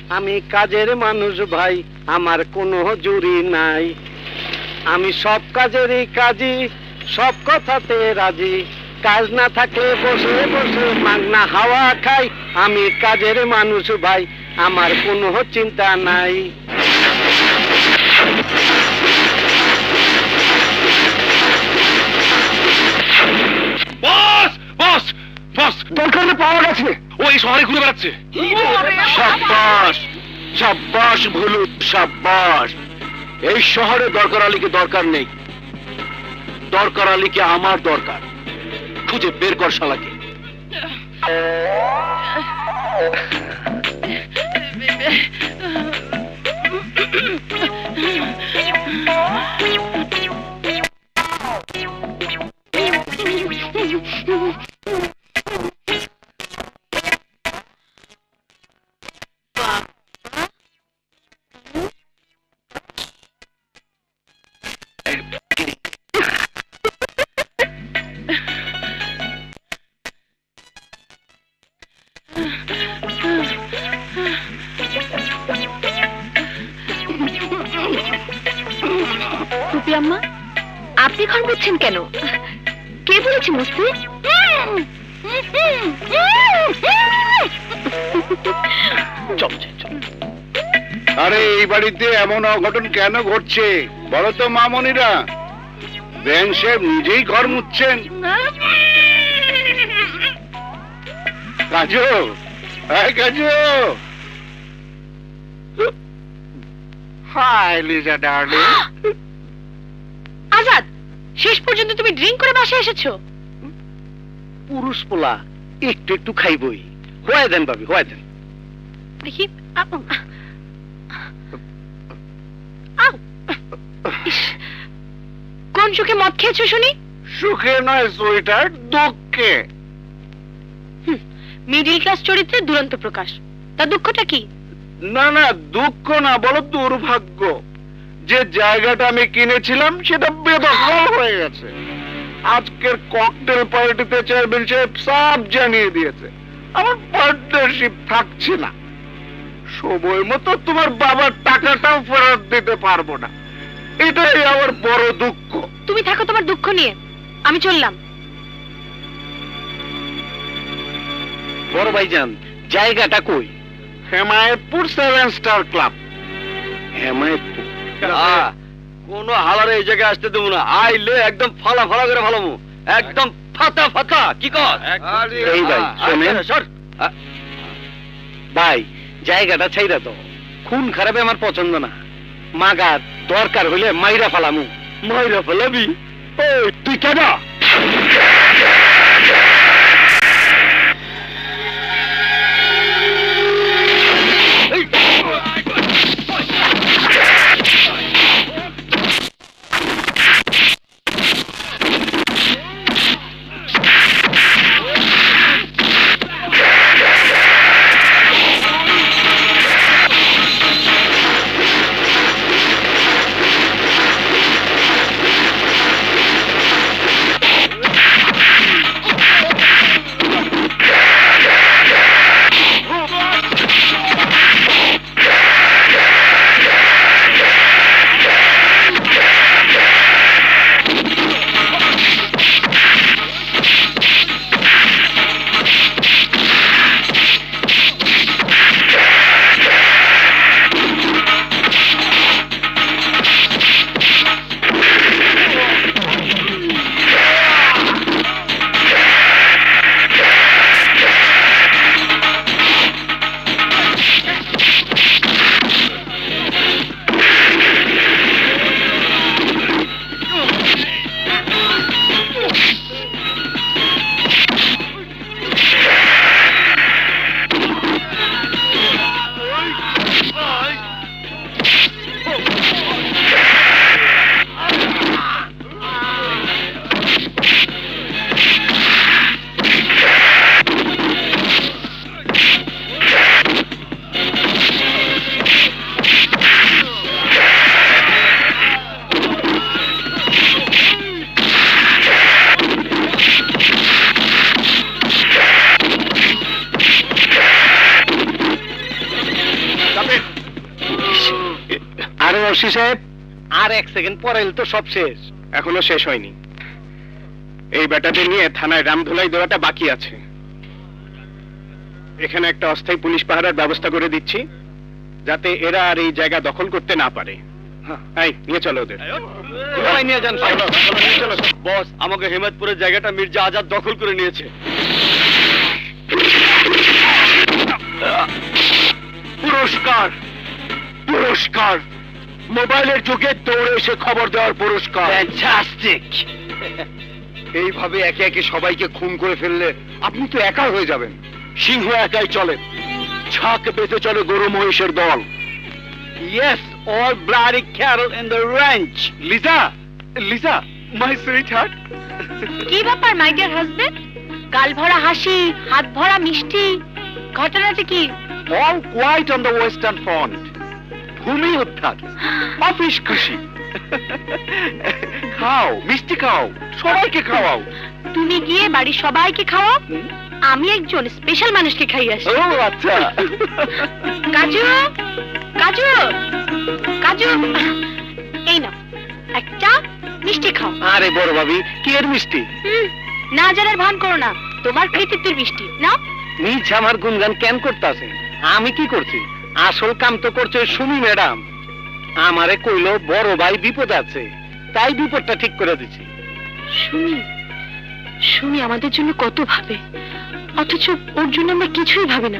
আমি কাজের মানুষ ভাই, আমার কোনো জুরি নাই। আমি সব কাজেরই কাজী, সব কথাতে রাজি। কাজ না থাকলে বসে বসে মাগনা হাওয়া খাই। আমি কাজের মানুষ ভাই, আমার কোনো চিন্তা নাই। বস বস বস। দরকার পাওয়া গেছে। ওই শহরে ঘুরে বেড়াচ্ছে। সাব্বাস সাব্বাস ভুলু সাব্বাস। এই শহরে দরকার আলীকে দরকার নেই। দরকার আলীকে আমার দরকার। খুঁজে বের কর শালাকে। Oh, কেন? কে বলেছে চল চল আরে এই বাড়িতে এমন অঘটন কেন ঘটছে? বলো তো মামনিরা। বেন সাহেব নিজেই ঘর মুচ্ছেন কাজু হ্যাঁ কাজু। High Liza darling. আজাদ শেষ পর্যন্ত তুমি ড্রিঙ্ক করে বাসায় এসেছ? পুরুষ পোলা একটু একটু খাইবই। হয়ে দেন ভাবি হয়ে দেন। দেখি কোন সুখে মদ খেয়েছো শুনি? সুখে নয় সুইটার দুঃখে। মিডিল ক্লাস চরিত্রে দুরন্ত প্রকাশ। তা দুঃখটা কি? না না দুঃখ না বলো দুর্ভাগ্য। যে জায়গাটা আমি কিনেছিলাম সেটা বেদখল হয়ে গেছে। আজকের ককটেল পার্টিতে চেয়ারম্যান সাহেব সব জানিয়ে দিয়েছে আমার পার্টনারশিপ থাকছে না। সময় মতো তোমার বাবার টাকাটাও ফেরত দিতে পারব না। এটাই আমার বড় দুঃখ। তুমি থাকো তোমার দুঃখ নিয়ে আমি চললাম। বড় ভাইজান জায়গাটা কই? Hemayetpur seven star club Hemayetpur? কোন হালারে এই জায়গায় আসতে দেবো না। আইলে একদম ফালা ফালা করে ভালো একদম ফাতা ফাতা কি কর? এই ভাই, শোনেন। ভাই জায়গাটা ছাইরা তো খুন খারাপে আমার পছন্দ না। মাগার দরকার হইলে মাইরা ফালামু। মাইরা ফালাবি? তুই কেন সব শেষ। এখনও শেষ হয়নি। এই বেটাদের নিয়ে থানায় রামধুলাই দেওয়াটা বাকি আছে। এখানে একটা অস্থায়ী পুলিশ পাহারার ব্যবস্থা করে দিচ্ছি যাতে এরা আর এই জায়গা দখল করতে না পারে। এই নিয়ে চলো ওদের। নিয়ে যান সবাই। নিয়ে চলো। বস আমাকে হেমায়তপুরের জায়গাটা মির্জা আজাদ দখল করে নিয়েছে। পুরস্কার! পুরস্কার! মোবাইলের যুগে দৌড়ে এসে খবর দেওয়ার পুরস্কার। ফ্যান্টাস্টিক এইভাবে একে একে সবাইকে খুন করে ফেললে আপনি তো একা হয়ে যাবেন। সিংহ একাই চলে। ছাক পেতে চলে গরু মহিষের দল। Yes all bloody Carol in the range Liza Liza my sweet কি ব্যাপার মাই ডিয়ার হাজবেন্ড গাল ভরা হাসি হাত ভরা মিষ্টি। ঘটনাটা কি? All quiet on the Western Front ভূমি উদ্ধার অফিস খুশি। খাও মিষ্টি খাও সবাইকে খাওয়াও। তুমি গিয়ে বাড়ির সবাইকে খাওয়াও আমি একজন স্পেশাল মানুষকে খাইয়ে আসি। ও আচ্ছা। কাজু কাজু কাজু। এই নাও একটা মিষ্টি খাও। আরে বড় ভাবি কি এর মিষ্টি? না জানার ভান করো না তোমার কৃতিত্বের মিষ্টি। নাও। নিজ আমার গুনগান কেন করতেছে? আমি কি করছি? আসল কাম তো করছে সুমি ম্যাডাম। আমারে কইলো বড় ভাই বিপদ আছে। তাই বিপদটা ঠিক করে দিছি। সুমি সুমি আমাদের জন্য কত ভাবে। অথচ ওর জন্য আমরা কিছুই ভাবি না।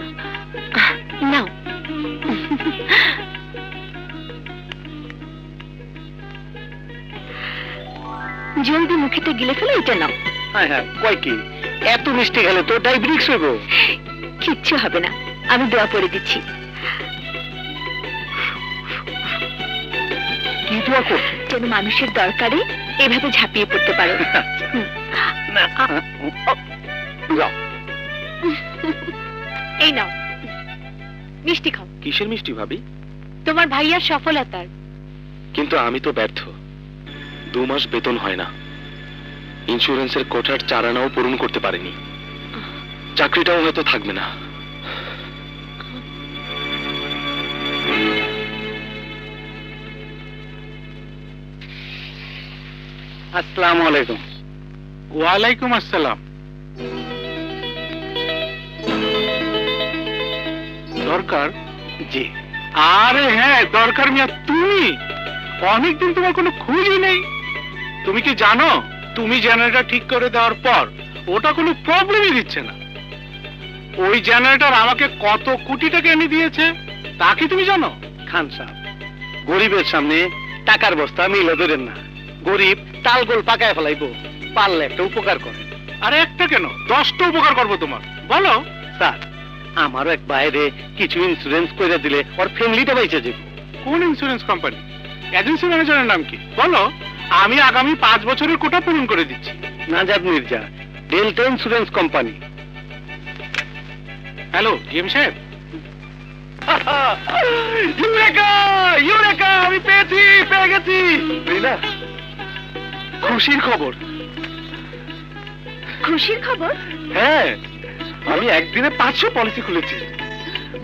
নাও। জলদি মুখেতে গিলে ফেলে এটা নাও। হ্যাঁ হ্যাঁ কয় কি? এত মিষ্টি খেলে তো ডায়াবেটিক্স হইব। কিচ্ছু হবে না। আমি দোয়া করে দিচ্ছি। দোয়া করছ যেন মানুষের দরকারে এভাবে ঝাঁপিয়ে পড়তে পারো। এই নাও। মিষ্টি খাও। কিসের মিষ্টি ভাবি? তোমার ভাইয়ার সফলতার। কিন্তু আমি তো ব্যর্থ। দু মাস বেতন হয় না। ইন্স্যুরেন্সের কোঠার চারানাও পূরণ করতে পারিনি। চাকরিটাও হয়তো থাকবে না। আসসালামু আলাইকুম। ওয়ালাইকুম আসসালাম। দরকার? জি। আরে হ্যাঁ দরকার মিয়া তুমি! অনেকদিন তোমার কোনো খুঁজই নেই। তুমি কি জানো? তুমি জেনারেটর ঠিক করে দেওয়ার পর ওটা কোনো প্রবলেমই দিচ্ছে না। ওই জেনারেটর আমাকে কত কোটি টাকা এনে দিয়েছে তা কি তুমি জানো? খান সাহেব গরিবের সামনে টাকার বস্তা মিলে ধরেন না। গরিব তালগোল পাকায় ফেলাইবো। পারলে একটা উপকার করে। আরে একটা কেন? দশটা উপকার করব তোমার। বলো। স্যার আমারও এক বাইরে কিছু ইন্স্যুরেন্স করে দিলে ওর ফ্যামিলিটা বেঁচে যাবে কোন ইন্স্যুরেন্স কোম্পানি এজেন্সি ম্যানেজারের নাম কি? বলো। আমি আগামী পাঁচ বছরের কোটা পূরণ করে দিচ্ছি। Najad Mirza Delta insurance company hello G সাহেব। ইউরেকা ইউরেকা আমি পেয়েছি পেয়ে গেছি। খুশির খবর। খুশির খবর? হ্যাঁ আমি একদিনে পাঁচশো পলিসি খুলেছি।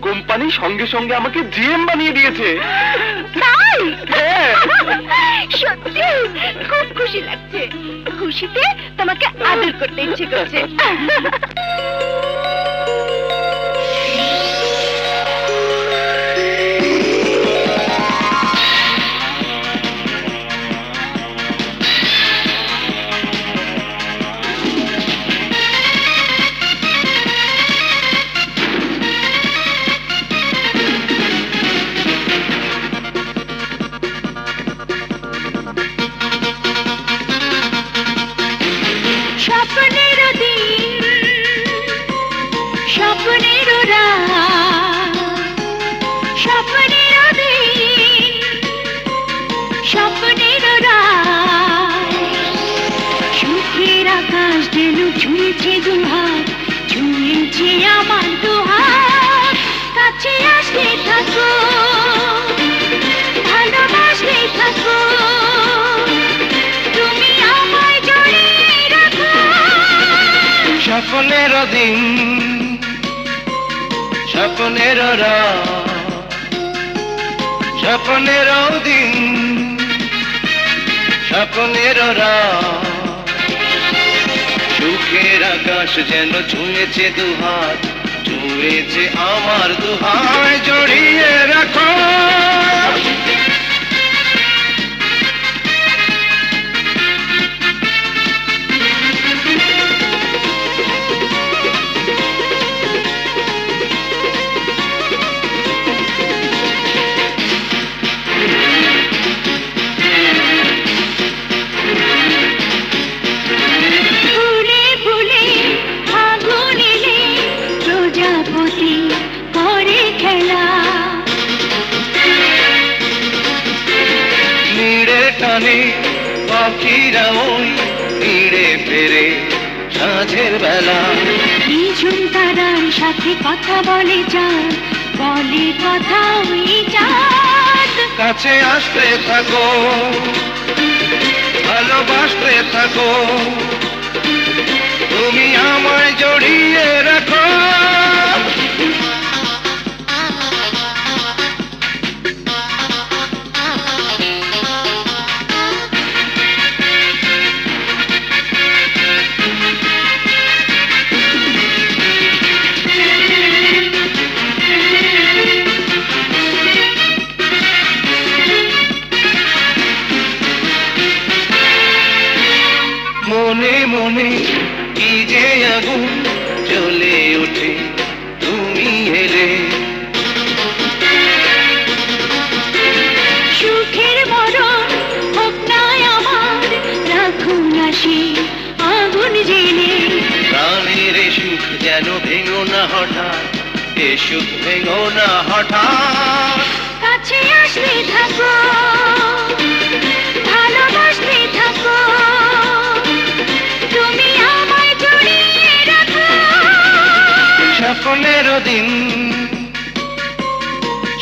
কোম্পানি সঙ্গে সঙ্গে আমাকে জিএম বানিয়ে দিয়েছে। তাই? হ্যাঁ। সত্যি? খুব খুশি লাগছে। খুশিতে তোমাকে আদর করতে ইচ্ছে করছে। দিন স্বপ্নের স্বপ্নের দিন, স্বপ্নের সুখের আকাশ যেন ছুঁয়েছে দুহাত, ছুঁয়েছে আমার দুহায় জড়িয়ে রাখো। পাখিরা ওই নিড়ে ফেরে সাঁঝের বেলা। নিঝুম তারার সাথে কথা বলে চাঁদ বলে কথা ওই চাঁদ কাছে আসতে থাকো ভালোবাসতে থাকো। তুমি আমায় জড়িয়ে রাখো। সুখ ভেঙো না হঠাৎ। কাছে আসতে থাকো ভালোবাসতে থাকো। তুমি আমায় জড়িয়ে রাখো। স্বপ্নের দিন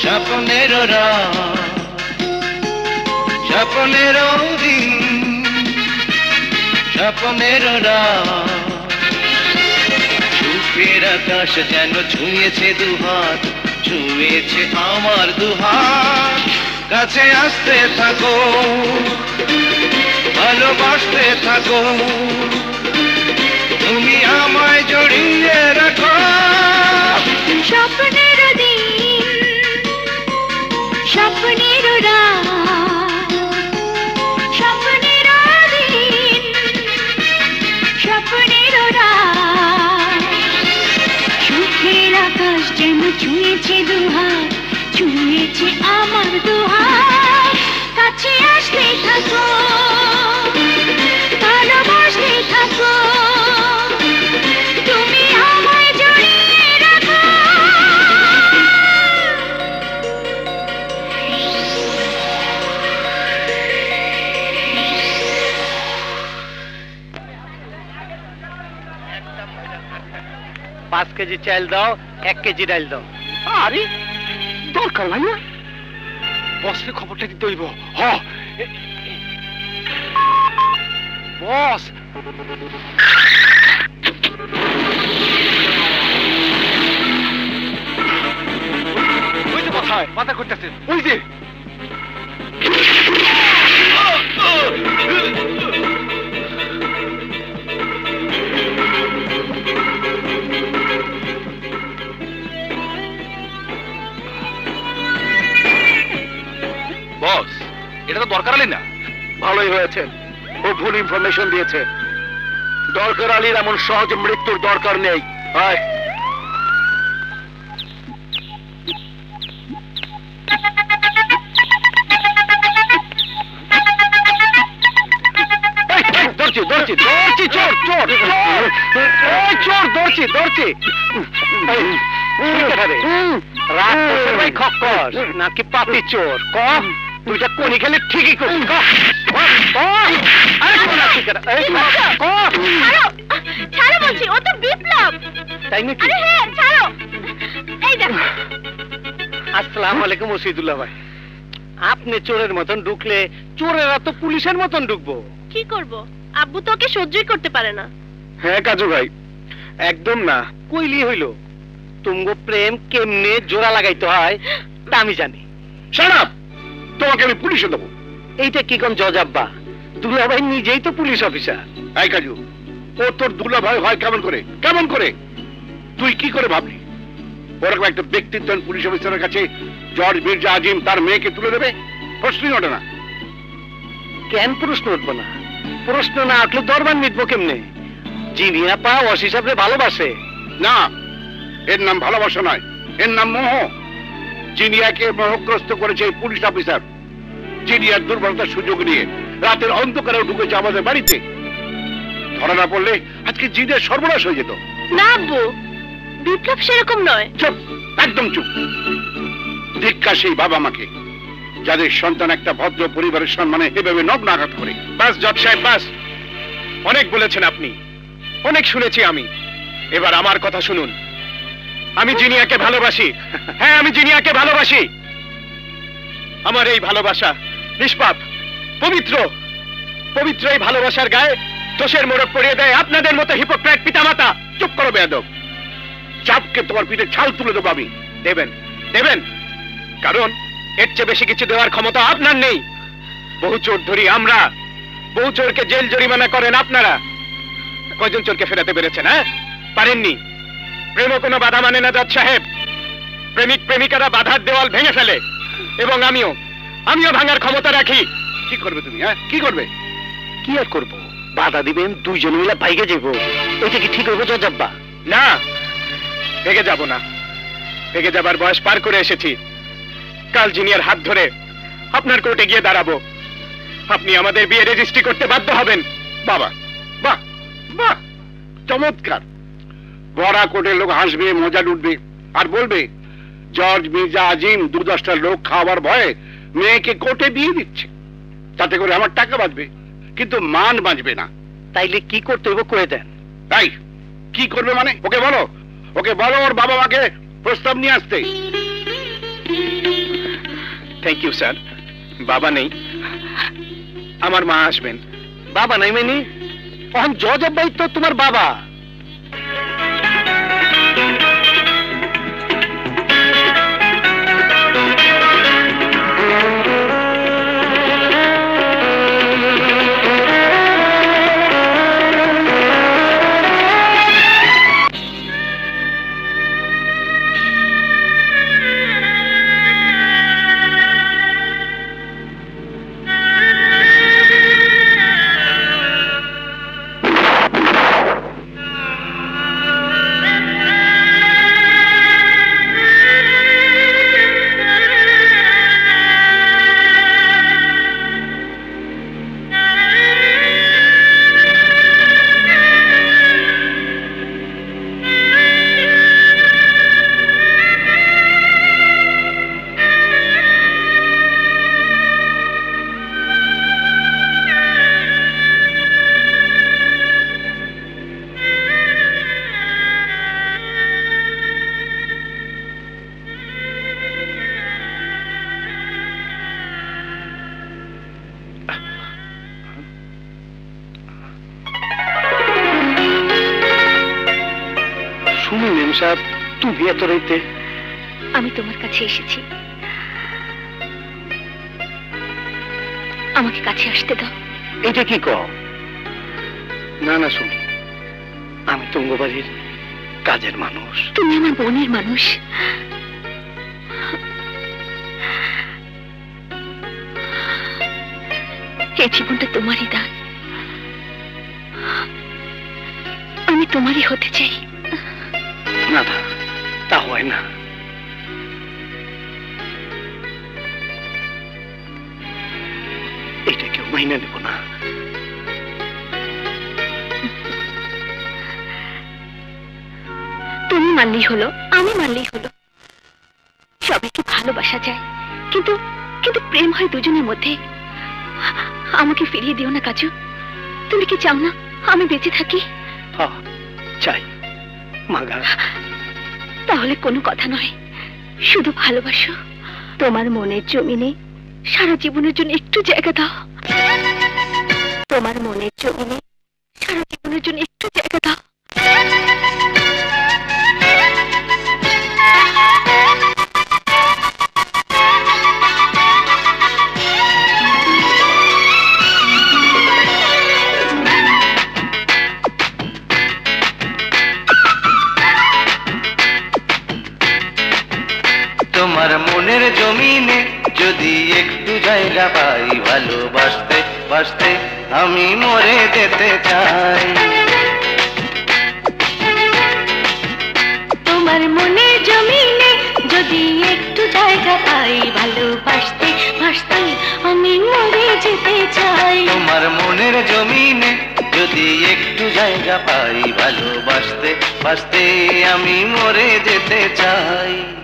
স্বপ্নের রাত স্বপ্নের দিন স্বপ্নের রাত। আকাশ যেন ছুঁয়েছে দুহাত ছুঁয়েছে আমার দুহাত কাছে আসতে থাকো, ভালোবাসতে থাকো। তুমি আমায় জড়িয়ে রাখো। স্বপ্নের দিন, স্বপ্নের দুহাত কাছে আসতে থাকো। ভালোবাসতে থাকো। তুমি আমায় জড়িয়ে রাখো। পাঁচ কেজি চাল দাও এক কেজি ডাল দাও। আরে দরকার নাই না। বসরে খবরটা দিতে হইব। হ। বস। ওই যে কোথায় মাথা করতেছে। ওই যে। এটা তো দরকার আলী না। ভালোই হয়েছে। ও ভুল ইনফরমেশন দিয়েছে। দরকার আলীর এমন সহজে মৃত্যুর দরকার নেই। চোর চোর চোর। এই চোর ভাই খক্কর নাকি পাতি চোর ক? দুইটা কোনি খেলে ঠিকই। ছাড়ো বলছি ও তো বিপ্লব। তাই নাকি? আরে হ্যাঁ ছাড়ো। এই দেখো। আসসালামু আলাইকুম ওসিদুল্লাহ ভাই। আপনি চোরের মতন ঢুকলে চোরেরা তো পুলিশের মতন ঢুকবো। কি করব? আব্বু তো ওকে সহ্যই করতে পারে না। হ্যাঁ কাজু ভাই একদম না কইলি হইল। তুমগো প্রেম কেমনে জোড়া লাগাইতে হয় তা আমি জানি। শাট তোমাকে আমি পুলিশে দেবো। এইটা কি কোন জজ আব্বা? দুলাভাই নিজেই তো পুলিশ অফিসার। এই কাজু ও তোর দুলা ভাই হয় কেমন করে? কেমন করে? তুই কি করে ভাবলি? ওরকম একটা ব্যক্তিত্ব পুলিশ অফিসারের কাছে জর্জ মির্জা আজিম তার মেয়েকে তুলে দেবে? প্রশ্নই ওঠে না। কেন প্রশ্ন উঠবো না? প্রশ্ন না উঠলে দরবার মিটবো কেমনে? জিনিয়া পা সাহেবরে ভালোবাসে। না এর নাম ভালোবাসা নয় এর নাম মোহ। জিনিয়াকে মোহগ্রস্ত করেছে এই পুলিশ অফিসার। জিনিয়ার দুর্বলতার সুযোগ নিয়ে রাতের অন্ধকারে ঢুকেছে আমাদের বাড়িতে। ধরা না পড়লে আজকে জিনিয়ার সর্বনাশ হয়ে যেত। না আব্বু। বিপ্লব সেরকম নয়। চুপ একদম চুপ। ধিক্কা সেই বাবা মাকে যাদের সন্তান একটা ভদ্র পরিবারের সম্মানে এভাবে নগ্ন আঘাত করে। বাস জজ সাহেব বাস। অনেক বলেছেন আপনি। অনেক শুনেছি আমি। এবার আমার কথা শুনুন। আমি জিনিয়াকে ভালোবাসি। হ্যাঁ আমি জিনিয়াকে ভালোবাসি। আমার এই ভালোবাসা নিষ্পাপ, পবিত্র পবিত্র এই ভালোবাসার গায়ে দোষের মোড়ক পড়িয়ে দেয় আপনাদের মতো হিপোক্রেট পিতামাতা। চুপ করো, বেয়াদব। চাপকে তোমার পিঠে ছাল তুলে দেবো আমি। দেবেন দেবেন। কারণ এর চেয়ে বেশি কিছু দেওয়ার ক্ষমতা আপনার নেই। বহু চোর ধরি আমরা। বহু চোরকে জেল জরিমানা করেন আপনারা। কয়জন চোরকে ফেরাতে পেরেছেন হ্যাঁ? পারেননি। প্রেমও কোনো বাধা মানে না জজ সাহেব। প্রেমিক প্রেমিকারা বাধার দেওয়াল ভেঙে ফেলে। এবং আমিও আমিও ভাঙার ক্ষমতা রাখি। কি করবে তুমি হ্যাঁ? কি করবে? কি আর করব? বাধা দিবেন, দুইজন মিলে বাইকে যাব এটা কি ঠিক হবে জজ আব্বা না, ভেগে যাব না। ভেগে যাবার বয়স পার করে এসেছি। কাল জিনিয়ার হাত ধরে আপনার কোর্টে গিয়ে দাঁড়াবো। আপনি আমাদের বিয়ে রেজিস্ট্রি করতে বাধ্য হবেন। বাবা, বাহ বাহ, চমৎকার। বড়া কোটের লোক হাসবে মজা লুটবে। আর বলবে জর্জ মির্জা আজিম দু দশটা লোক খাওয়ার ভয়ে মেয়েকে কোর্টে দিয়ে দিচ্ছে। তাতে করে আমার টাকা বাঁচবে কিন্তু মান বাঁচবে না। তাইলে কি করতে হইব করে দেন। তাই? কি করবে মানে? ওকে বলো। ওকে বলো ওর বাবা মাকে প্রস্তাব নিয়ে আসতে। থ্যাংক ইউ স্যার বাবা নেই। আমার মা আসবেন। বাবা নাই মানে? জজ আব্বাই তো তোমার বাবা। কথা নয়। শুধু ভালোবাসো। তোমার মনের জমিনে সারা জীবনের জন্য একটু জায়গা দাও। তোমার মনের জমিনে সারা জীবনের জন্য মরে যেতে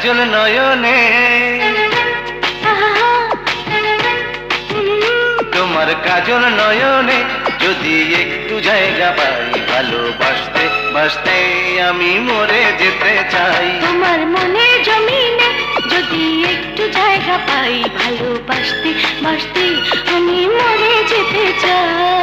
কাজল নয়নে। তোমার কাজল নয়নে যদি একটু জায়গা পাই ভালোবাসতে বাসতে আমি মরে যেতে চাই। তোমার মনের জমিনে যদি একটু জায়গা পাই ভালোবাসতে বাসতে আমি মরে যেতে চাই।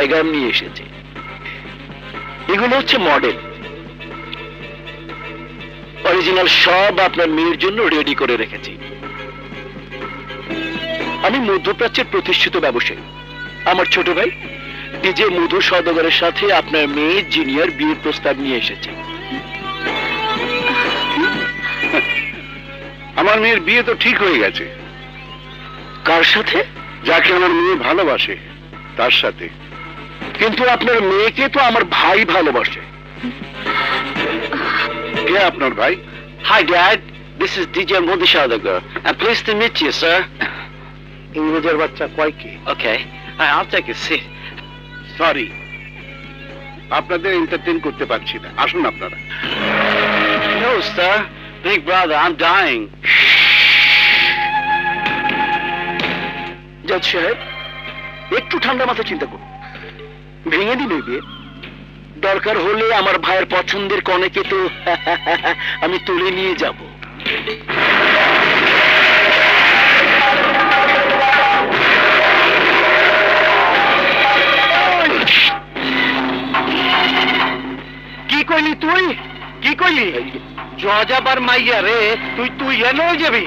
পায়গাম নিয়ে এসেছি। এগুলো হচ্ছে মডেল অরিজিনাল সব আপনার মেয়ের জন্য রেডি করে রেখেছি। আমি মধ্যপ্রাচ্যের প্রতিষ্ঠিত ব্যবসায়ী। আমার ছোট ভাই ডিজে মধু সওদাগরের সাথে আপনার মেয়ে জিনিয়ার বিয়ের প্রস্তাব নিয়ে এসেছে। আমার মেয়ের বিয়ে তো ঠিক হয়ে গেছে। কার সাথে? যাকে আমার মেয়ে ভালোবাসে তার সাথে। কিন্তু আপনার মেয়েকে তো আমার ভাই ভালোবাসে। কে আপনার ভাই? Hi dad this is DJ Modi সাদক I please to meet you sir ইংরেজের বাচ্চা কয় কি? Okay hi I take it sorry আপনাদের এন্টারটেইন করতে পারছি না। আসুন আপনারা। No sir big brother I am dying জজ একটু ঠান্ডা মাথায় চিন্তা ভেঙে ওই বিয়ে দরকার হলে আমার ভাইয়ের পছন্দের কনেকে তো আমি তুলে নিয়ে যাব। কি কইলি তুই? কি কইলি? জজ আবার মাইয়া রে তুই তুই এন যাবি।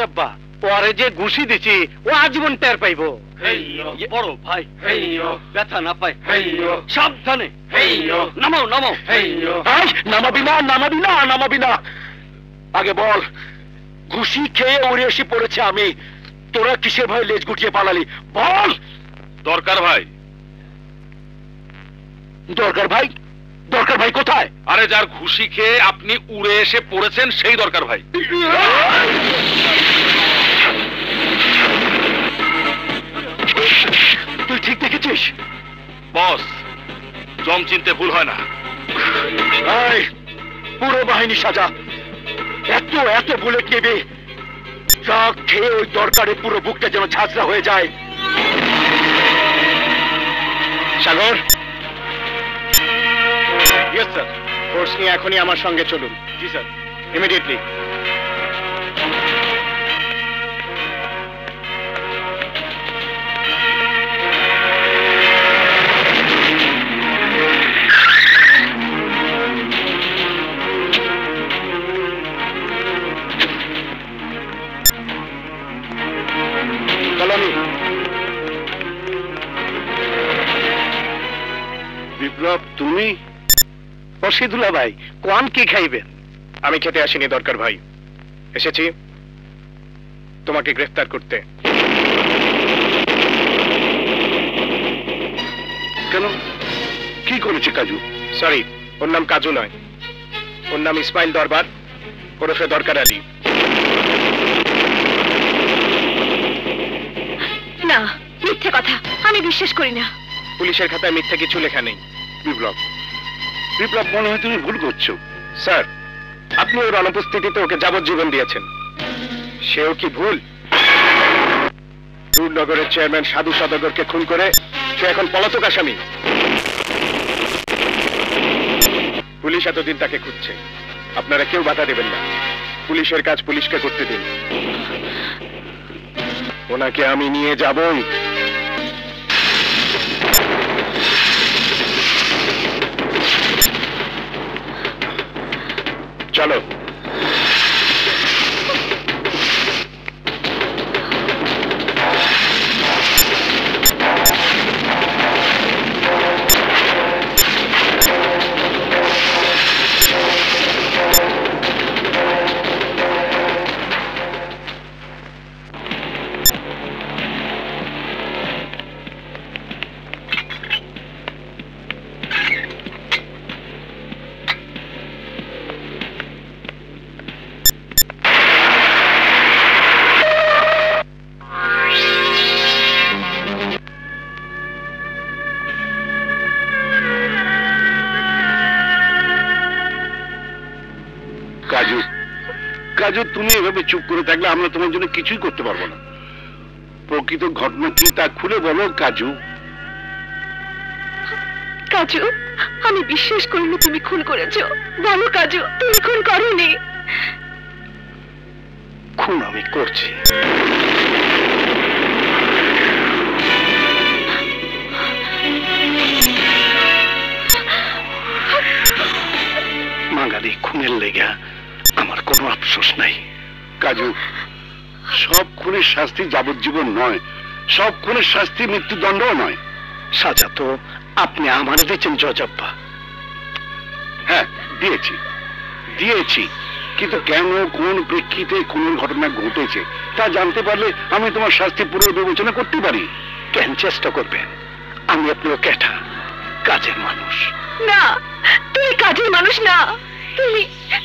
আব্বা পরে যে ঘুষি দিছি ও আজীবন টের পাইবো। বড় ভাই ব্যথা না পাই সাবধানে। নামাও নামাও। নামাবি না নামাবি না নামাবি না। আগে বল ঘুষি খেয়ে উড়ে এসে পড়েছে আমি। তোরা কিসের ভয়ে লেজ গুটিয়ে পালালি? বল। দরকার ভাই। দরকার ভাই? দরকার ভাই, কোথায়? আরে যার ঘুষি খেয়ে আপনি উড়ে এসে পড়েছেন, সেই দরকার ভাই। তুই ঠিক দেখেছিস? বস, জম চিনতে ভুল হয় না। পুরো বাহিনী সাজা। এত এত বুলেট নেবে যা খেয়ে ওই দরকারে পুরো বুকটা যেন ঝাঁঝরা হয়ে যায়। সাগর ইয়েস স্যার ফোর্স নিয়ে এখনই আমার সঙ্গে চলুন। জি স্যার ইমিডিয়েটলি বিপ্লব তুমি? রশিদুল্লাহ ভাই কোন কি খাইবেন? আমি খেতে আসিনি দরকার ভাই। এসেছি। তোমাকে গ্রেফতার করতে। কেন? কি করেছে কাজু? সরি ওর নাম কাজু নয়। ওর নাম ইসমাইল দরবার ওরফে দরকার আলী। না মিথ্যে কথা আমি বিশ্বাস করি না। পুলিশের খাতায় মিথ্যে কিছু লেখা নেই। বিপ্লব বিপ্লব, মনে হয় তুমি ভুল করছ। স্যার, আপনি ওর অনুপস্থিতিতে ওকে যাবজ্জীবন দিয়েছেন। সেও কি ভুল? দূরনগরের চেয়ারম্যান সাধু সদাগরকে খুন করে সে এখন পলাতক আসামি। পুলিশ এতদিন তাকে খুঁজছে। আপনারা কেউ বাধা দেবেন না। পুলিশের কাজ পুলিশকে করতে দিন। ওনাকে আমি নিয়ে যাবই। চলো থাকলে আমরা তোমার জন্য কিছুই করতে পারব না। প্রকৃত ঘটনা কি তা খুলে বলো কাজু। কাজু আমি বিশ্বাস করি না তুমি খুন করেছ। বলো কাজু তুমি খুন করনি। খুন আমি করছি। কাজু। সব খুনের শাস্তি যাবজ্জীবন নয়। সব খুনের শাস্তি মৃত্যুদণ্ডও নয়। সাজা তো আপনি আমার দিচ্ছেন জজাব্বা। হ্যাঁ দিয়েছি। দিয়েছি। কিন্তু কেন কোন প্রেক্ষিতে কোন ঘটনা ঘটেছে তা জানতে পারলে আমি তোমার শাস্তি পুরো বিবেচনা করতে পারি। কেন চেষ্টা করবেন? আমি আপনার ক্যাঠা কাজের মানুষ। না তুমি কাজের মানুষ না। তুমি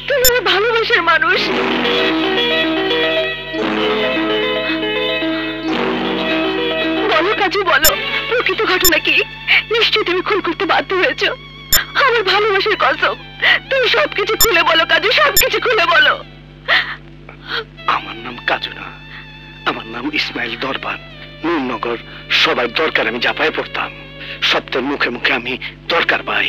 তুমি আমার ভালোবাসার মানুষ। বলো কাজু, বলো, প্রকৃত ঘটনা কি? নিশ্চয়ই তুমি খুন করতে বাধ্য হয়েছো। আমার ভালোবাসার কসম, তুমি সবকিছু খুলে বলো কাজু, সবকিছু খুলে বলো। আমার নাম কাজু না, আমার নাম ইসমাইল দরবার। সবার দরকার আমি জাপায় পড়তাম। সপ্তাহের মুখে মুখে আমি দরকার পাই।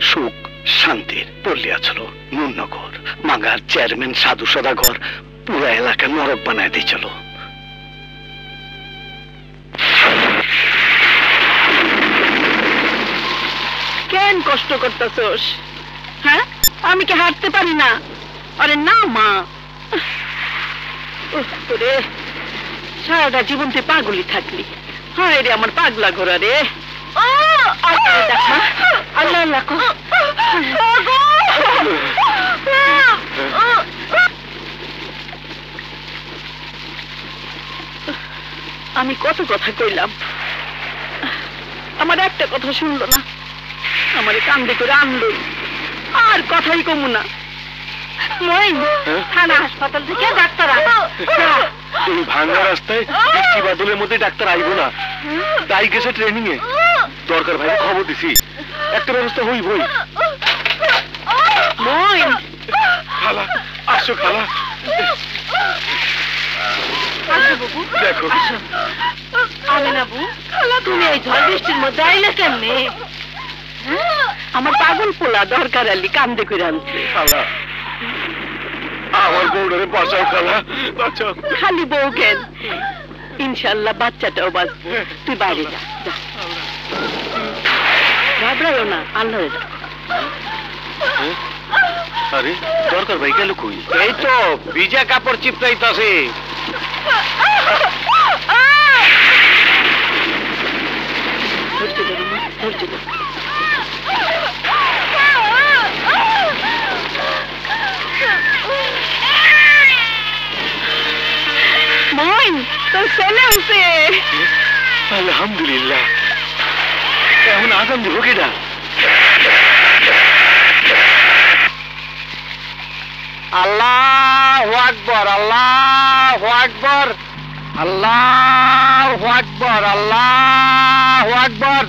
সুখ শান্তির পল্লিয়া ছিল নুরনগর মাগার চেয়ারম্যান সাধু সদাগর পুরা এলাকা নরক বানায় দিয়েছিল। কেন কষ্ট করতেছস? হ্যাঁ? আমি কি হাঁটতে পারি না? আরে না, মা। সারাটা জীবন তুই পাগলি থাকলি। হায় রে, আমার পাগলা ঘোরা রে। আমি কত কথা কইলাম। আমার একটা কথা শুনলো না। আমার কান্দে করে আনলো। আর কথাই কমু না। মইন থানা হাসপাতাল থেকে ডাক্তার এই ভাঙ্গা রাস্তায় বৃষ্টি বাদলের মধ্যে ডাক্তার আইবো না। তাই গেছে ট্রেনিং এ দরকার ভাই খবর দিছি। একটা ব্যবস্থা হই হই। মইন খালা আসো খালা। দেখো। আরে না বু তুমি এই ঝড় বৃষ্টির মধ্যে আইলে কেমনে? হ্যাঁ? আমার পাগল পোলা দরকার আলি কান্দে করে আনছে আমার বউডারে বাঁচাও খালা বাঁচাও। খালি বউ কেন? ইনশাল্লাহ বাচ্চাটাও বাঁচবো। তুই বাইরে যা যা। ঘাবড়াইও না আল্লাহ আরে দরকার ভাই গেল কই? এই তো ভিজা কাপড় চিপটাইতাছে। ধৈর্য ধরো ধৈর্য ধরো। মইন তোর ছেলে হয়েছে আলহামদুলিল্লাহ এখন আগাম দিব কেটা আল্লাহ আকবর আল্লাহ আকবর আল্লাহ আকবর আল্লাহ আকবর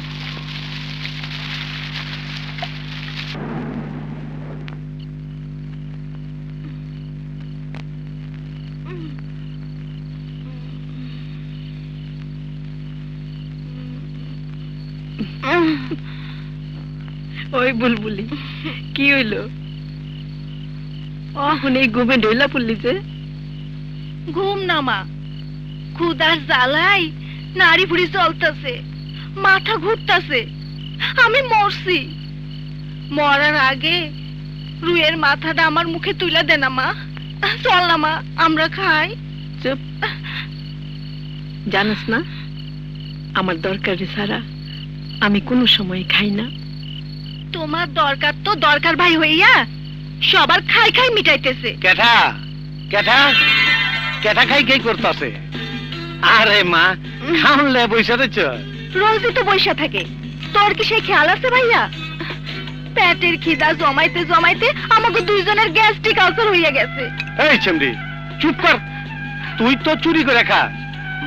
ওই বুলবুলি কি হইল? অহন এই ঘুমে ঢইলা পড়লি যে? ঘুম না মা ক্ষুদার জ্বালাই নাড়ি ভুড়ি চলতেছে মাথা ঘুরতাছে আমি মরছি। মরার আগে রুয়ের মাথাটা আমার মুখে তুলে দে না মা। চল না মা আমরা খাই। চুপ। জানিস না আমার দরকারি ছাড়া আমি কোনো সময় খাই না। তোমার দরকার তো দরকার ভাই হইয়া সবার খাই খাই মিটাইতেছে। কেঠা কেঠা কেঠা খাই কে করতাছে? আরে মা খাওনলে বৈশা দিচ্ছ? রোজই তো বৈশা থাকে। তোর কি সেই খেয়াল আছে ভাইয়া? পেটের খিদা জমাইতে জমাইতে আমাকে দুইজনের গ্যাস্ট্রিক আলসার হইয়া গেছে। এই চন্ডি চুপ কর। তুই তো চুরি করে খা।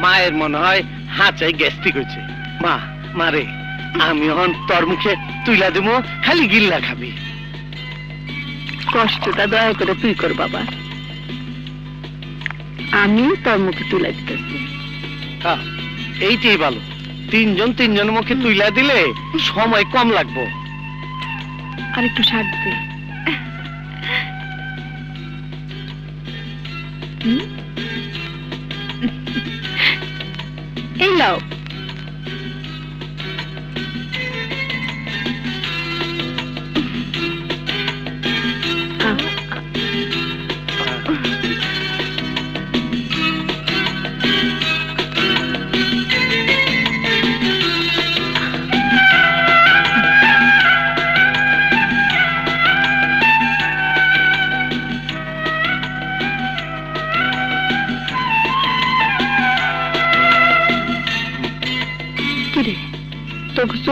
মায়ের মনে হয় হাঁচাই গ্যাস্ট্রিক হয়েছে মা মারে আমি এখন তোর মুখে তুইলা দেবো খালি গিল্লা খাবি। কষ্টটা দয়া করে তুই কর বাবা। আমি তোর মুখে তুলে দিতেছি। হ্যাঁ, এইটাই ভালো। তিনজন তিনজন মুখে তুইলা দিলে সময় কম লাগবো। আর একটু দে। এই লাও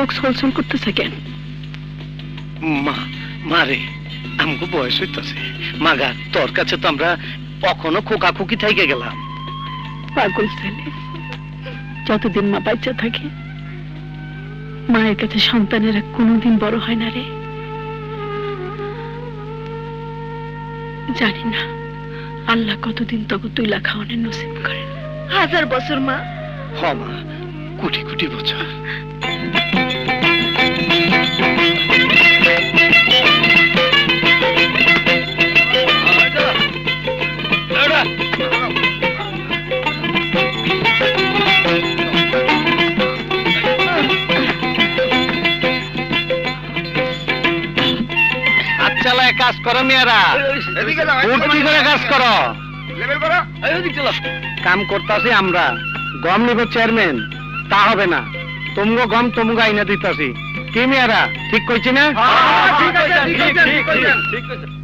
চোখ ছলছল করতেছে কেন? মা মারে আমগো বয়স হইতাছে। মাগা তোর কাছে তো আমরা কখনো খোকা খুকি থাইকে গেলাম। পাগল ছেলে যতদিন মা বাচ্চা থাকে মায়ের কাছে সন্তানেরা কোনোদিন বড় হয় না রে। জানি না আল্লাহ কতদিন তবু তুইলা খাওয়ানোর নসিব করেন হাজার বছর মা। হ মা কোটি কোটি বছর। চালায় কাজ করো মেয়েরা। করে কাজ করো। কাম করতাছি আমরা। গম নিব চেয়ারম্যান তা হবে না। তুমগো গম তুমগো আইনা দিতাছি। কি মেয়েরা? ঠিক কইছি না?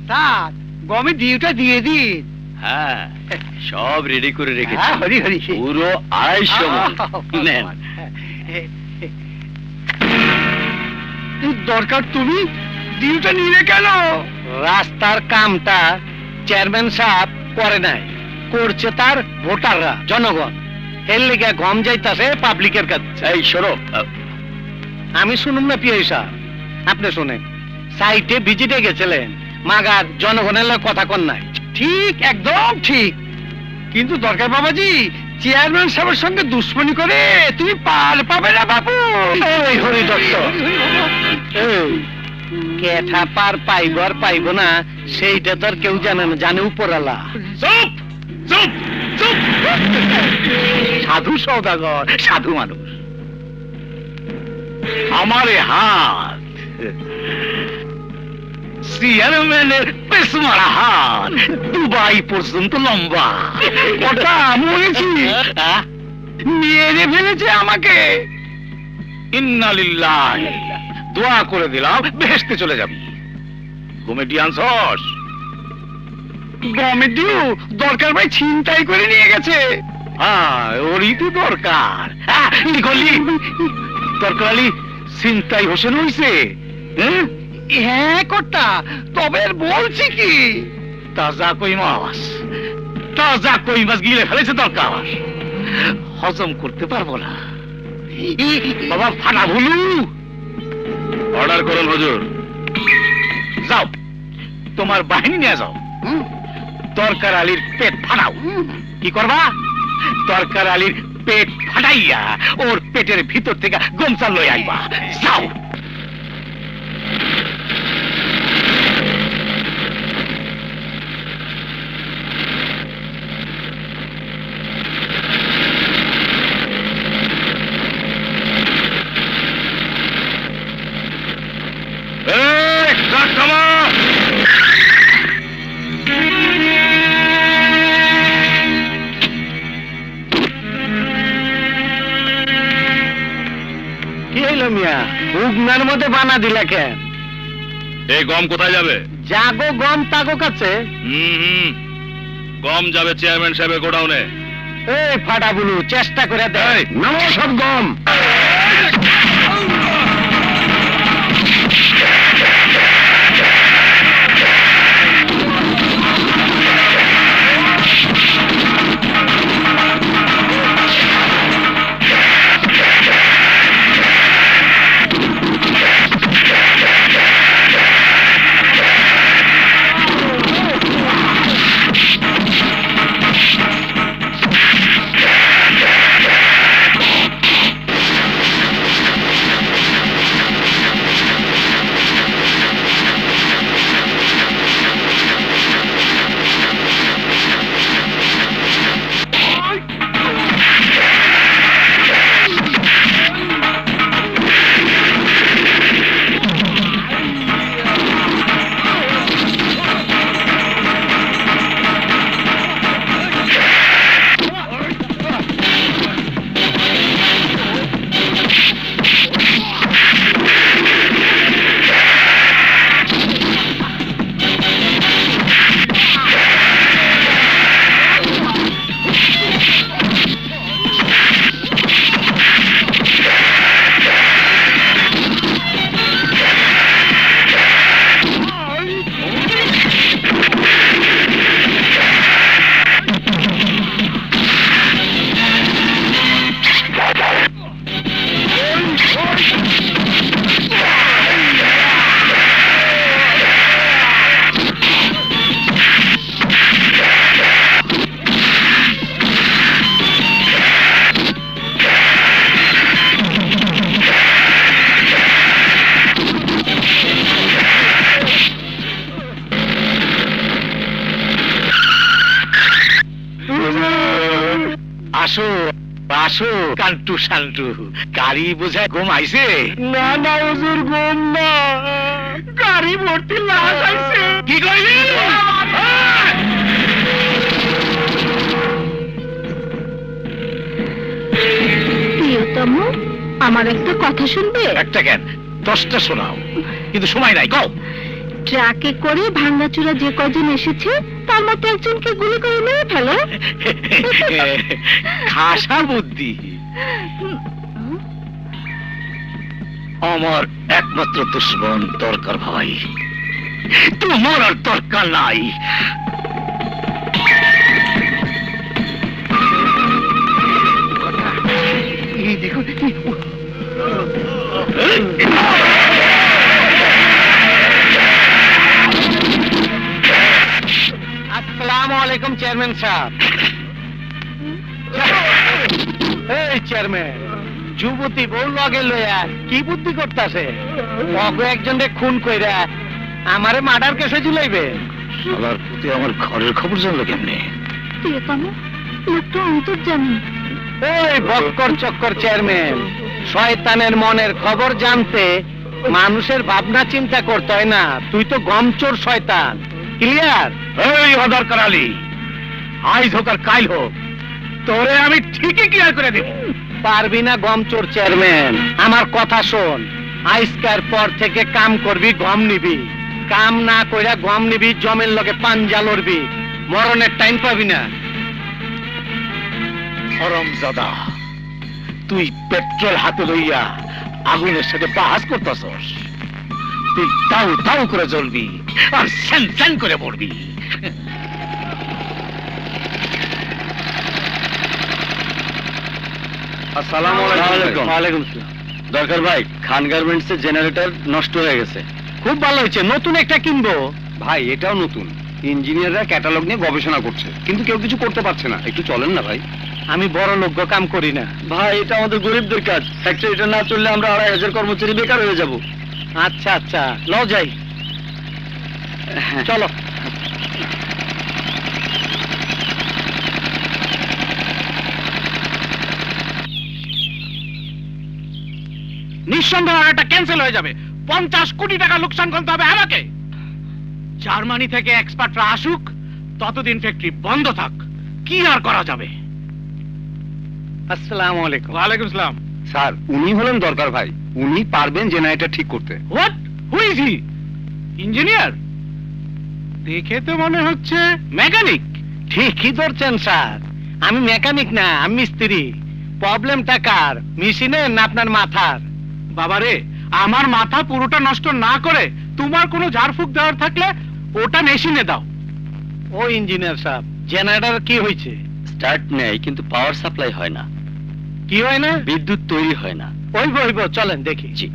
স্যার গমে ডিউটা দিয়ে দি হ্যাঁ সব রেডি করে রেখেছি। হ্যাঁ, পুরো আড়াইশো নেন। দরকার তুমি? ডিউটা নিলে কেন? রাস্তার কামটা চেয়ারম্যান সাহেব করে নাই। করছে তার ভোটাররা জনগণ। এর লেগে গম যাইতাছে পাবলিকের কাছে। এই শোনো আমি শুনুন না পিয়াই সাহেব আপনি শুনেন। সাইটে ভিজিটে গেছিলেন। মাগার জনগণের কথা কন নাই। ঠিক একদম ঠিক। কিন্তু দরকার বাবাজি চেয়ারম্যান সাহেবের সঙ্গে দুশ্মনী করে তুমি পার পাবে না বাবু এই হরি দত্ত। কেঠা পার পাইব আর পাইব না সেইটা তো আর কেউ জানে না জানে উপরালা চুপ চুপ চুপ। সাধু সৌদাগর সাধু মানুষ। আমার হাত। চেয়ারম্যানের দুবাই পর্যন্ত লম্বা। ওটা মরেছি মেরে ফেলেছে আমাকে। ইন্নালিল্লাহ। দোয়া করে দিলাম বেহেশতে চলে যাবি। Comedian sauce. কমেডিও দরকার ভাই ছিনতাই করে নিয়ে গেছে। হ্যাঁ ওরই তো দরকার। আহ, ই করলি দরকার আলী ছিনতাই হোসেন হইছে হ্যাঁ? হ্যাঁ কর্তা তবে বলছি কি? তাজা কই মাছ তাজা কই মাছ গিলে ফেলেছে দরকার হজম করতে পারব না। বাবা ফাটা ভুলু। অর্ডার করুন হুজুর। যাও তোমার বাহিনী নিয়ে যাও? দরকার আলীর পেট ফাটাও। কি করবা? দরকার আলীর পেট ফাটাইয়া ওর পেটের ভিতর থেকে গমসা লই আইবা। যাও। মিয়া উগনার মধ্যে বানা দিলা কেন এই গম কোথায় যাবে? জাগো গম তাগো কাছে। হুম হুম। গম যাবে চেয়ারম্যান সাহেবের গোডাউনে। এই ফাটা বুলু চেষ্টা করে দেয় নামো সব গম। শান্টু গাড়ি বোঝায় ঘুম আইছে? না না হুজুর ঘুম না। গাড়ি ভর্তি লাশ আইছে কি কইলি? প্রিয়তম আমার একটা কথা শুনবে? একটা কেন? দশটা শোনাও। কিন্তু সময় নাই কও। ট্রাকে করে ভাঙ্গাচুরা যে কজন এসেছে তার মধ্যে একজনকে গুলি করে মেরে ফেলো। খাসা বুদ্ধি। আমার একমাত্র দুশ্মন দরকার ভাই। তোমার আর দরকার নাই। এই দেখো আসসালামু আলাইকুম চেয়ারম্যান সাহেব। এই চেয়ারম্যান। যুবতী বউ লগে লইয়া কি বুদ্ধি করতাছে? অগ একজনকে খুন কইরা আমারে মার্ডার কেসে ঝুলাইবে। সবার প্রতি আমার ঘরের খবর জানলো কেমনে? লোকটা অন্তর্জামী এই বক্কর চক্কর চেয়ারম্যান শয়তানের মনের খবর জানতে মানুষের ভাবনা চিন্তা করতে হয় না। তুই তো গমচোর শয়তান। ক্লিয়ার এই অদর করালি আইজ হোক আর কাইল হোক তোরে আমি ঠিকই ক্লিয়ার করে দেব। পারবি না গমচোর চেয়ারম্যান? আমার কথা শোন। আইসকার পর থেকে কাম করবি, গম নিবি। কাম না কইরা গম নিবি, জমের লগে পাঞ্জা লড়বি। মরণের টাইম পাবি না। হরম দাদা তুই পেট্রোল হাতে লইয়া আগুনের সাথে বাহাস করতেছস। তুই তাও তাও করে জ্বলবি আর স্যান স্যান করে পড়বি আসসালামু আলাইকুম। ওয়ালাইকুম আসসালাম দরকার ভাই খান গার্মেন্টস এর জেনারেটর নষ্ট হয়ে গেছে। খুব ভালো হয়েছে নতুন একটা কিনবো। ভাই এটাও নতুন। ইঞ্জিনিয়াররা ক্যাটালগ নিয়ে গবেষণা করছে কিন্তু কেউ কিছু করতে পারছে না। একটু চলেন না ভাই। আমি বড় লোক কাম করি না। ভাই এটা আমাদের গরিবদের কাজ। ফ্যাক্টরিটা না চললে আমরা আড়াই হাজার কর্মচারী বেকার হয়ে যাব। আচ্ছা আচ্ছা। লও যাই। চলো। নিঃসন্দেহে এটা ক্যান্সেল হয়ে যাবে। পঞ্চাশ কোটি টাকা লোকসান করতে হবে আমাকে। জার্মানি থেকে এক্সপার্টরা আসুক ততদিন ফ্যাক্টরি বন্ধ থাক। কি আর করা যাবে? আসসালামু আলাইকুম। ওয়ালাইকুম সালাম। স্যার উনি হলেন দরকার ভাই। উনি পারবেন জেনারেটর ঠিক করতে। What who is he engineer দেখে তো মনে হচ্ছে মেকানিক ঠিকই ধরছেন স্যার। আমি মেকানিক না আমি মিস্ত্রি। প্রবলেমটা কার? মেশিনের না আপনার মাথার? বাবারে আমার মাথা পুরোটা নষ্ট না করে তোমার কোনো ঝাড়ফুঁক দেওয়ার থাকলে ওটা মেশিনে দাও। ও ইঞ্জিনিয়ার সাহেব জেনারেটর কি হয়েছে? স্টার্ট নেয় কিন্তু পাওয়ার সাপ্লাই হয় না। কি হয় না? বিদ্যুৎ তৈরি হয় না। ওইব ওইব চলেন দেখি। জি।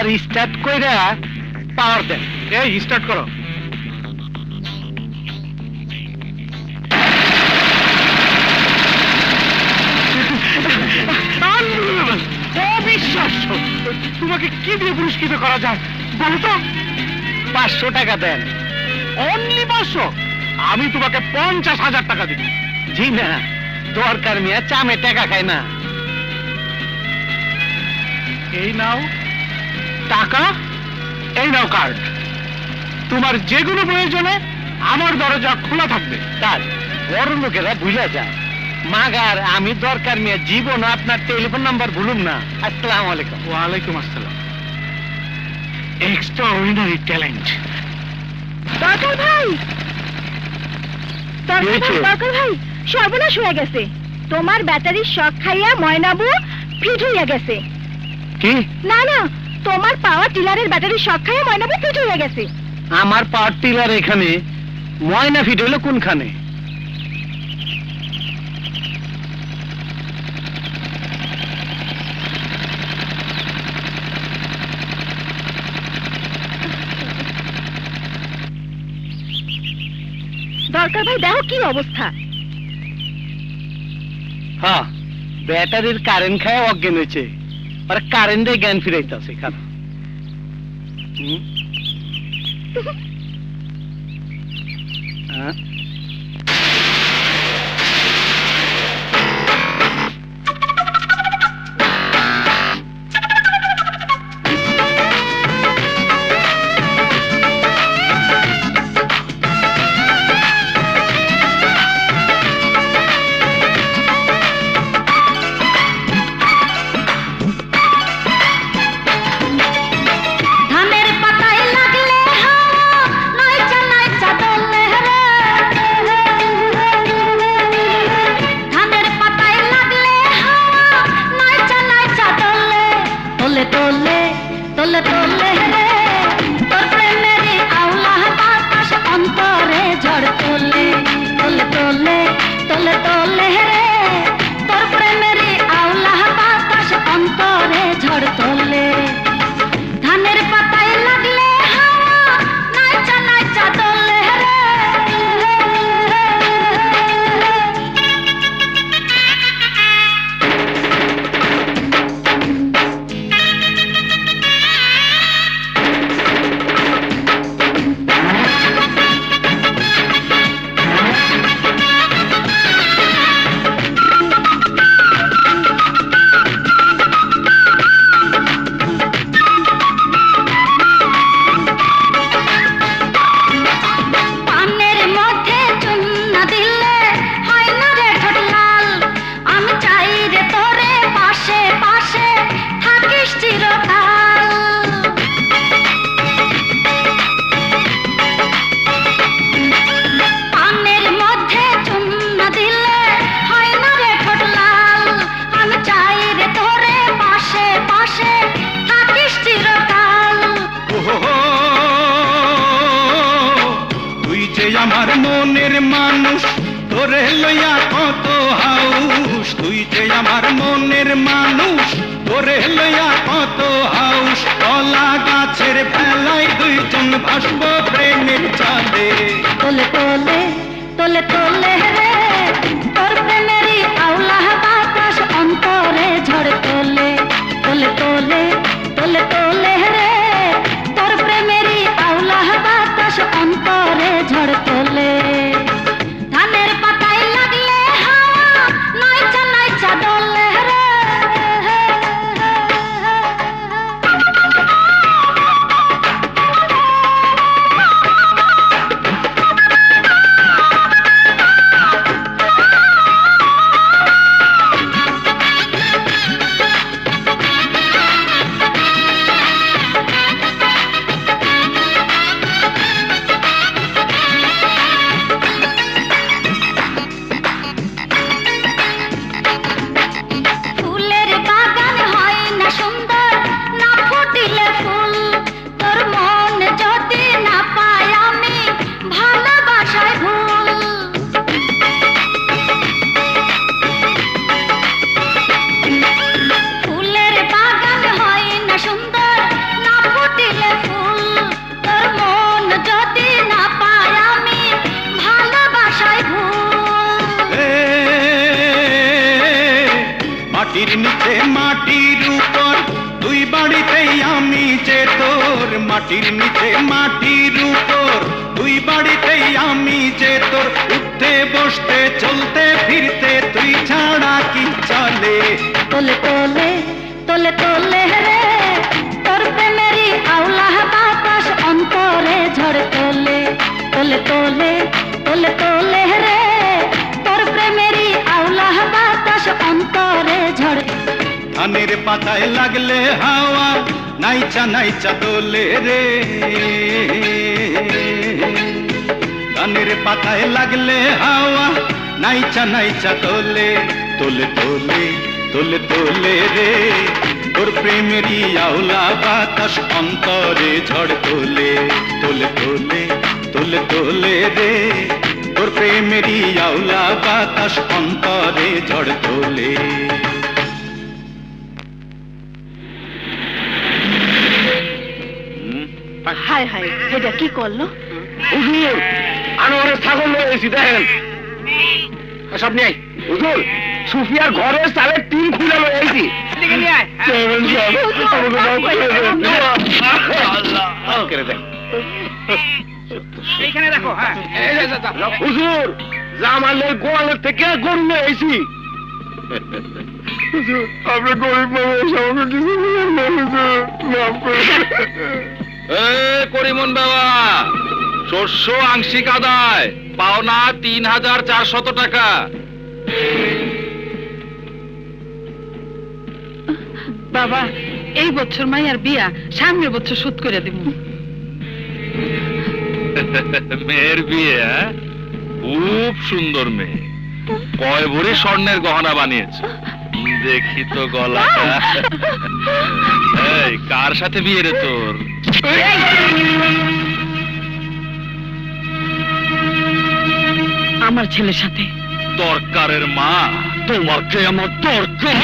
এইবার স্টার্ট কইরা পাওয়ার দেন। এই স্টার্ট করো। অবিশ্বাস্য। তোমাকে কি দিয়ে পুরস্কৃত করা যায় বলো তো? পাঁচশো টাকা দেন। অনলি পাঁচশো? আমি তোমাকে পঞ্চাশ হাজার টাকা দিব। জি না দরকার মিয়া চামে টাকা খায় না। এই নাও। টাকা এই নাও কার্ড তোমার যে কোনো প্রয়োজনে আমার দরজা খোলা থাকবে। তার বড় লোকেরা ভুলে যায়। মাগার আমি দরকার মিয়া জীবন আপনার টেলিফোন নাম্বার ভুলুম না। আসসালামু আলাইকুম। ওয়ালাইকুম আসসালাম। এক্সট্রা অর্ডিনারি ট্যালেন্ট দরকার ভাই দরকার ভাই? দরকার ভাই সর্বনাশ হয়ে গেছে। তোমার ব্যাটারির শক খাইয়া ময়নাবু ফিট হইয়া গেছে। কি? না না তোমার পাওয়ার টিলারের ব্যাটারি শক খায় ময়না ফিট হয়ে গেছে। আমার পাওয়ার টিলার এখানে ময়না ফিট হইল কোনখানে? দরকার ভাই দেখো কি অবস্থা। হ্যাঁ ব্যাটারির কারেন্ট খায় অজ্ঞান হয়েছে। আর কারেন্টে জ্ঞান ফিরাইতেছে খারাপ হ্যাঁ? চারশত টাকা। বাবা এই বছর মাইয়ার বিয়া সামনের বছর শোধ করে দিব। মেয়ের বিয়ে হ্যাঁ? খুব সুন্দর মেয়ে। কয় ভরি স্বর্ণের গহনা বানিয়েছে। দেখি তো গলাটা। এই কার সাথে বিয়ে রে তোর? আমার ছেলের সাথে। দরকারের মা তোমাকে আমার দরকার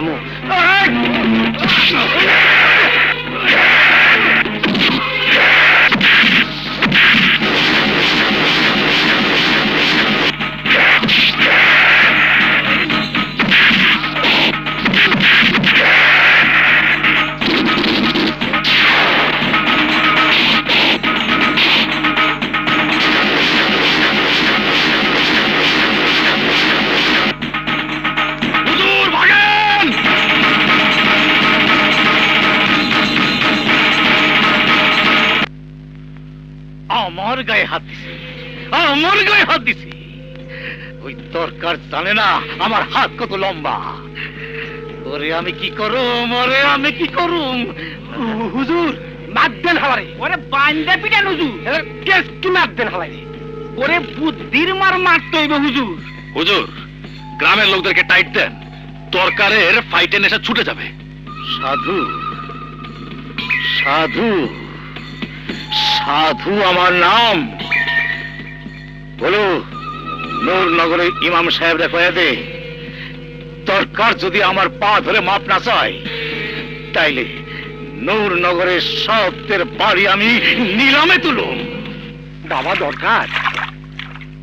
আমি আমার হাত কত লম্বা। ওরে আমি কি করুম ওরে আমি কি করুম? হুজুর। মার দেন হালারে। ওরে বান্দা পিটান হুজুর কেস কি মার দেন হালারে? ওরে বুদ্ধির মার মারতে হইবে হুজুর। হুজুর গ্রামের লোকদেরকে টাইট দেন। দরকারের ফাইটে নেশা ছুটে যাবে। সাধু সাধু সাধু আমার নাম। বলো নূরনগরে ইমাম সাহেব কয়ে দে দরকার যদি আমার পা ধরে মাপ না চায় তাইলে নূরনগরের সবদের বাড়ি আমি নিলামে তুলুম। বাবা দরকার।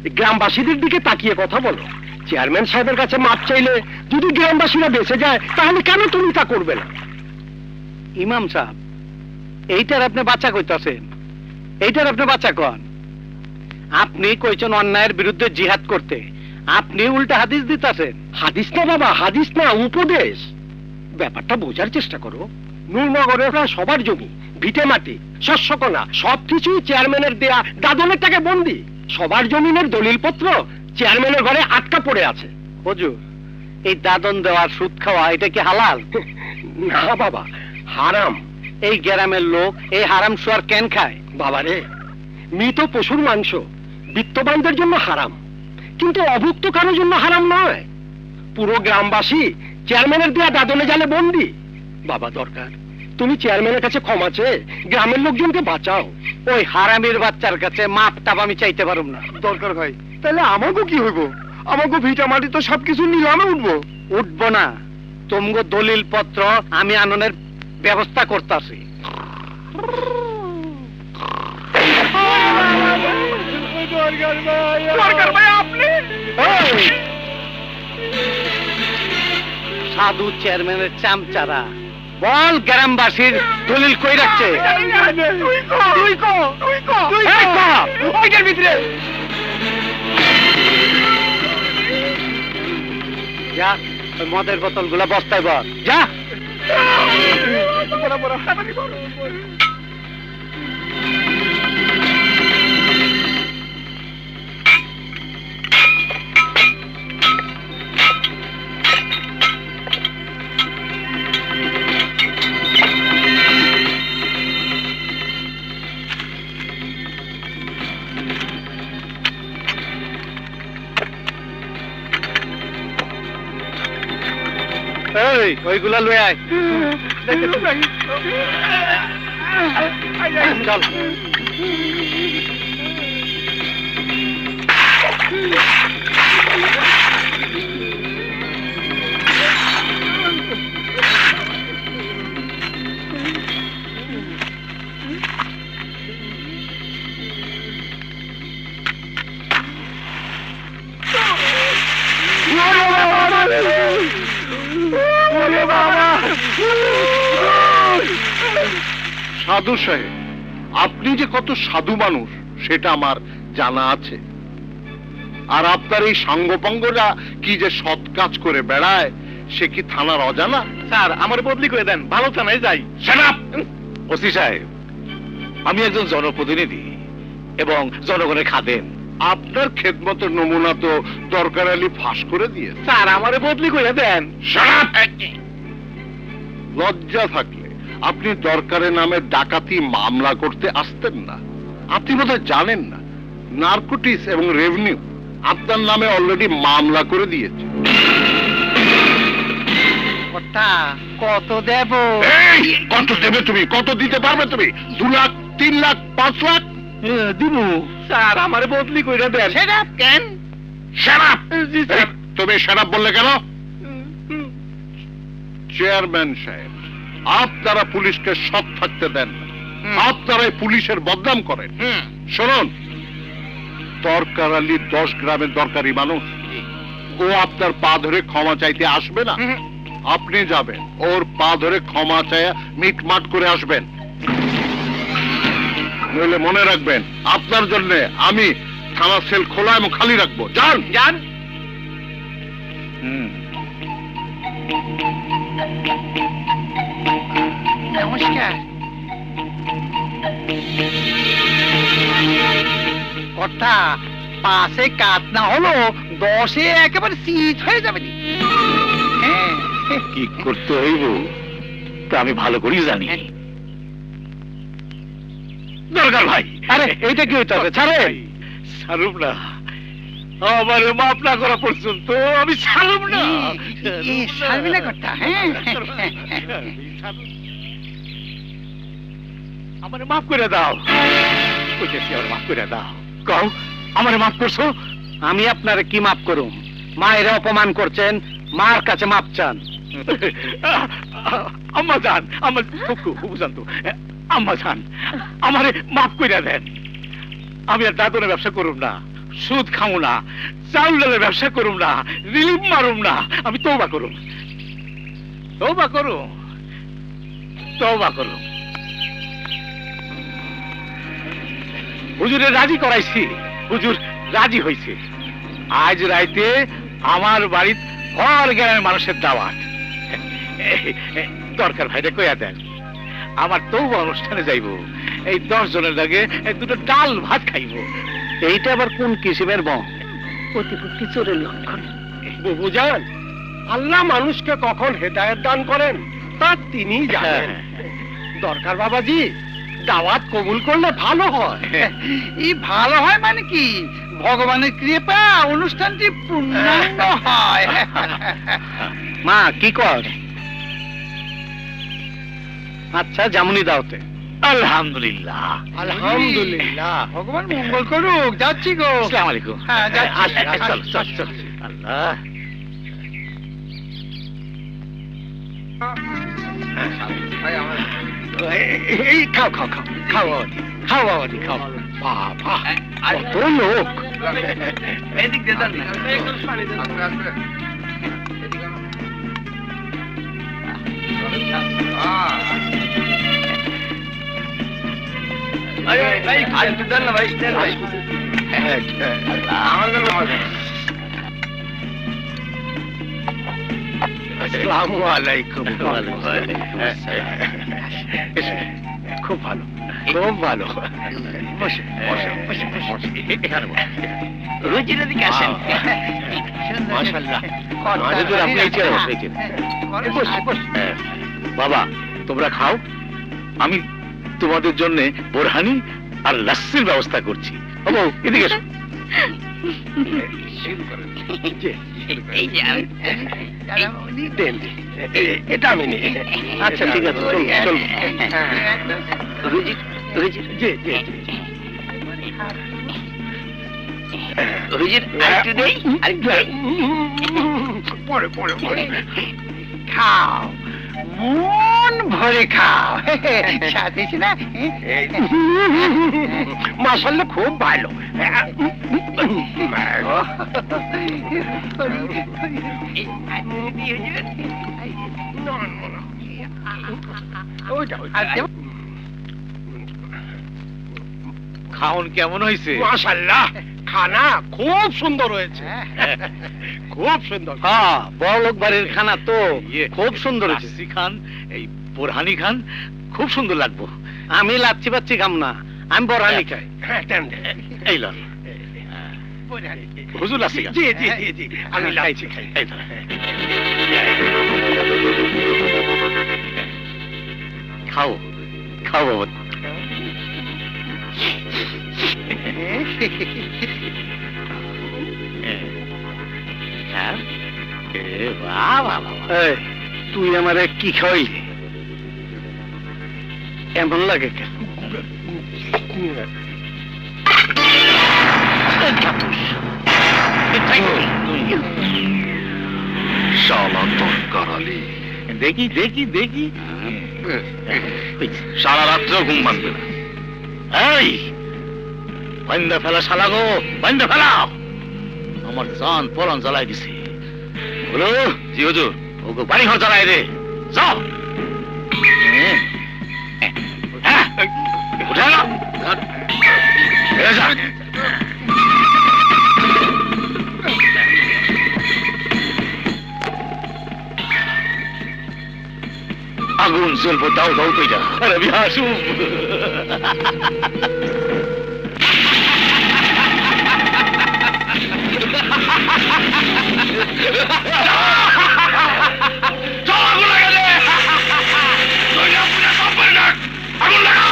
গ্রামবাসীদের দিকে তাকিয়ে কথা বলো। চেয়ারম্যান সাহেবের কাছে মাপ চাইলে যদি গ্রামবাসীরা বেঁচে যায় তাহলে কেন তুমি তা করবে না? ইমাম সাহেব এইটার আপনি বাচ্চা কইতাছেন। এইটার আপনি বাচ্চা কন। আপনি কইছেন অন্যায়ের বিরুদ্ধে জিহাদ করতে। আপনি উল্টা হাদিস দিতেছেন। হাদিস না বাবা হাদিস না উপদেশ। ব্যাপারটা বোঝার চেষ্টা করো। নূরনগরের সবার জমি ভিটে মাটি শস্যকণা সবকিছুই চেয়ারম্যানের দেয়া দাদনের টাকা বন্দি। সবার জমিনের দলিলপত্র চেয়ারম্যানের ঘরে আটকা পড়ে আছে। হুজুর এই দাদন দেওয়ার সুদ খাওয়া এটা কি হালাল? না বাবা হারাম। এই গ্রামের লোক এই হারাম সোয়ার কেন খায়? বাবারে মৃত পশুর মাংস বিত্তবানদের জন্য হারাম। কিন্তু অভুক্ত কারোর জন্য হারাম নয়। পুরো গ্রামবাসী চেয়ারম্যানের দেয়া দাদনে জালে বন্দি। বাবা দরকার তুমি চেয়ারম্যানের কাছে ক্ষমা চেয়ে গ্রামের লোকজনকে বাঁচাও। ওই হারামির বাচ্চার কাছে মাপ টাপ আমি চাইতে পারুম না। দরকার ভাই তাহলে আমাকে কি হইব? আমাকে ভিটা মাটি তো সবকিছু নিলামে উঠবো। উঠবো না। তোমগো দলিল পত্র আমি আননের ব্যবস্থা করতেছি। সরকার ভাই আপনি? সাধু চেয়ারম্যানের চামচারা। বল গ্রামবাসীর দলিল কই রাখছে। ওইটার ভিতরে। যা মদের বোতলগুলা বস্তায় বল যা! বড় বড়। এই ওইগুলা লয়ে আয়। চল। সাহেব আপনি যে কত সাধু মানুষ সেটা আমার জানা আছে। আর আপনার এই সাঙ্গপাঙ্গরা কি যে সৎ কাজ করে বেড়ায় সে কি থানার অজানা? স্যার আমার বদলি করে দেন ভালো থানায় যাই। ওসি সাহেব আমি একজন জনপ্রতিনিধি এবং জনগণের খাদেন আপনার খেদমতের নমুনা তো দরকার আলী ফাঁস করে দিয়ে স্যার আমারে বদলি করে দেন। লজ্জা থাকলে আপনি দরকারের নামে ডাকাতি মামলা করতে আসতেন না। আপনি বোধহয় জানেন না নার্কোটিস এবং রেভিনিউ আপনার নামে অলরেডি মামলা করে দিয়েছে। কত দেব? কত দেবে তুমি? কত দিতে পারবে তুমি? দু লাখ তিন লাখ পাঁচ লাখ? দিবু। স্যার আমারে বদলি করে দেন। সেটা কেন স্যার। তুমি শারাপ বললে কেন? চেয়ারম্যান সাহেব আপনারা পুলিশকে সৎ থাকতে দেন। আপনারাই পুলিশের বদনাম করেন। শুনুন দরকার আলী দশ গ্রামের দরকারি মানুষ। ও আপনার পা ধরে ক্ষমা চাইতে আসবে না? আপনি যাবেন ওর পা ধরে ক্ষমা চায়া মিটমাট করে আসবেন। নইলে মনে রাখবেন আপনার জন্য আমি থানা সেল খোলা এবং খালি রাখব। যান! যান। নমস্কার কটা পাশে কাত না হলো দশে একেবারে সিট হয়ে যাবে হ্যাঁ। কি করতে হইব তা আমি ভালো করেই জানি। দরকার ভাই। আরে এইটা কি হইতে হবে? ছাড়েন। ছাড়ুম না। আমার মাপ না করা পর্যন্ত আমি ছাড়ুম না। ছাড়বি না কর্তা, হ্যাঁ? আমারে মাফ করে দাও। কইতেছি আমার মাফ করে দাও। কও আমারে মাফ করছ? আমি আপনারে কি মাফ করুম? মায়ের অপমান করছেন মার কাছে মাপ চান। আম্মা জান আমার খুকু বুঝান তো আম্মা জান আমারে মাফ কইরা দেন। আমি আর দাদনের ব্যবসা করুম না সুদ খামু না চাউল ডালের ব্যবসা করুম না রিলিফ মারুম না আমি তৌবা করুম। তৌবা করুম? তৌবা করুম। হুজুরে রাজি করাইছি। হুজুর রাজি হইছে। আজ রাইতে আমার বাড়ির হর গ্রামের মানুষের দাওয়াত। দরকার ভাইরে কইয়া দেন। আমার তৌবা অনুষ্ঠানে যাইব। এই দশ জনের লাগে এই দুটো ডাল ভাত খাইব। এইটা আবার কোন কিসিমের বং প্রতিপত্তি চোরের লক্ষণ। বুঝান আল্লাহ মানুষকে কখন হেদায়েত দান করেন তা তিনি জানেন। দরকার বাবাজি দাওয়াত কবুল করলে ভালো হয়। এই ভালো হয় মানে কি? ভগবানের কৃপা অনুষ্ঠানটি পূর্ণাঙ্গ হয়। মা কি কর? আচ্ছা যেমনই দাওতে আলহামদুলিল্লাহ। আলহামদুলিল্লাহ। ভগবান মঙ্গল করুক যাচ্ছি গো। আসসালামু আলাইকুম। হ্যাঁ, যাচ্ছি, আস, আস, চল, চল, যাচ্ছি। চল। আল্লাহ। এই খাও খাও খাও খাও বাবাজি খাও বাবাজি খাও বাবা কত লোক আসসালামু আলাইকুম খুব ভালো খুব ভালো। দিকে আসেন। আপনি এই চেয়ারে। বস। বাবা তোমরা খাও। আমি তোমাদের জন্য বোরহানি আর লাস্সির ব্যবস্থা করছি। বাবু এদিকে এটা আমি নিই আচ্ছা ঠিক আছে চল চল রুজি রুজি জি জি জি রুজির আরেকটু দেই আরেকটু পরে পরে পরে খাও মন ভরে খাও। সাথে না? মাসাল্লাহ খুব ভালো। খাওন কেমন হয়েছে মাশাল্লাহ। খানা খুব সুন্দর হয়েছে। খুব সুন্দর। হ্যাঁ বড় লোক বাড়ির খানা তো ইয়ে, খুব সুন্দর হয়েছে। লাচ্ছি খান এই বোরহানি খান খুব সুন্দর লাগবো। আমি লাচ্ছি পাচ্ছি খাম না আমি বোরহানি খাই। হ্যাঁ। এই লন। হুজুর লাচ্ছি জি জি জি আমি লাইছি খাই। এই খাও খাও বাবা। তুই আমারে কি খাওয়াইলি? এমন লাগে কেন? দেখি দেখি দেখি। সারা রাত্র ঘুম ভাঙবে না। এই বান্দা ফেলা শালা গো বান্দা ফেলা আমার জান পরান জ্বালাই দিছে বলো, জি হুজুর ওকে বাড়ি ঘর জ্বালাই দে যাও হ্যাঁ। হ্যাঁ। উঠে এলো। আগুন জ্বলবো দাও দাও কইরা আরে আমি হাসু চল আগুন লাগা।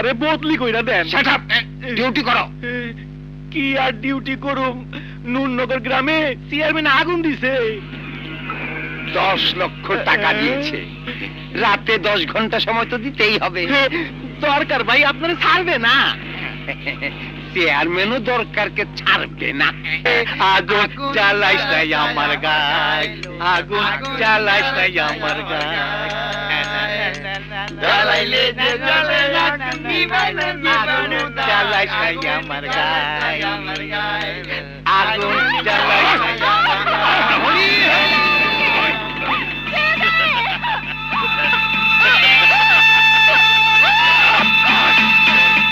আমারে বদলি কইরা দেন। ডিউটি করো। কি আর ডিউটি করুম? নুননগর গ্রামে চেয়ারম্যান আগুন দিছে। দশ লক্ষ টাকা দিয়েছে। রাতে দশ ঘণ্টা সময় তো দিতেই হবে। দরকার ভাই আপনারা ছাড়বে না। চেয়ারম্যানও দরকারকে ছাড়বে না। আগুন জ্বালাইস নাই আমার গায়। আগুন জ্বালাইস নাই আমার গায়। জ্বালাইলে যে জ্বলে না, নিভাইলে নিভানো না। জ্বালাইস নাই আমার গায় আগুন জ্বালাইস নাই আমার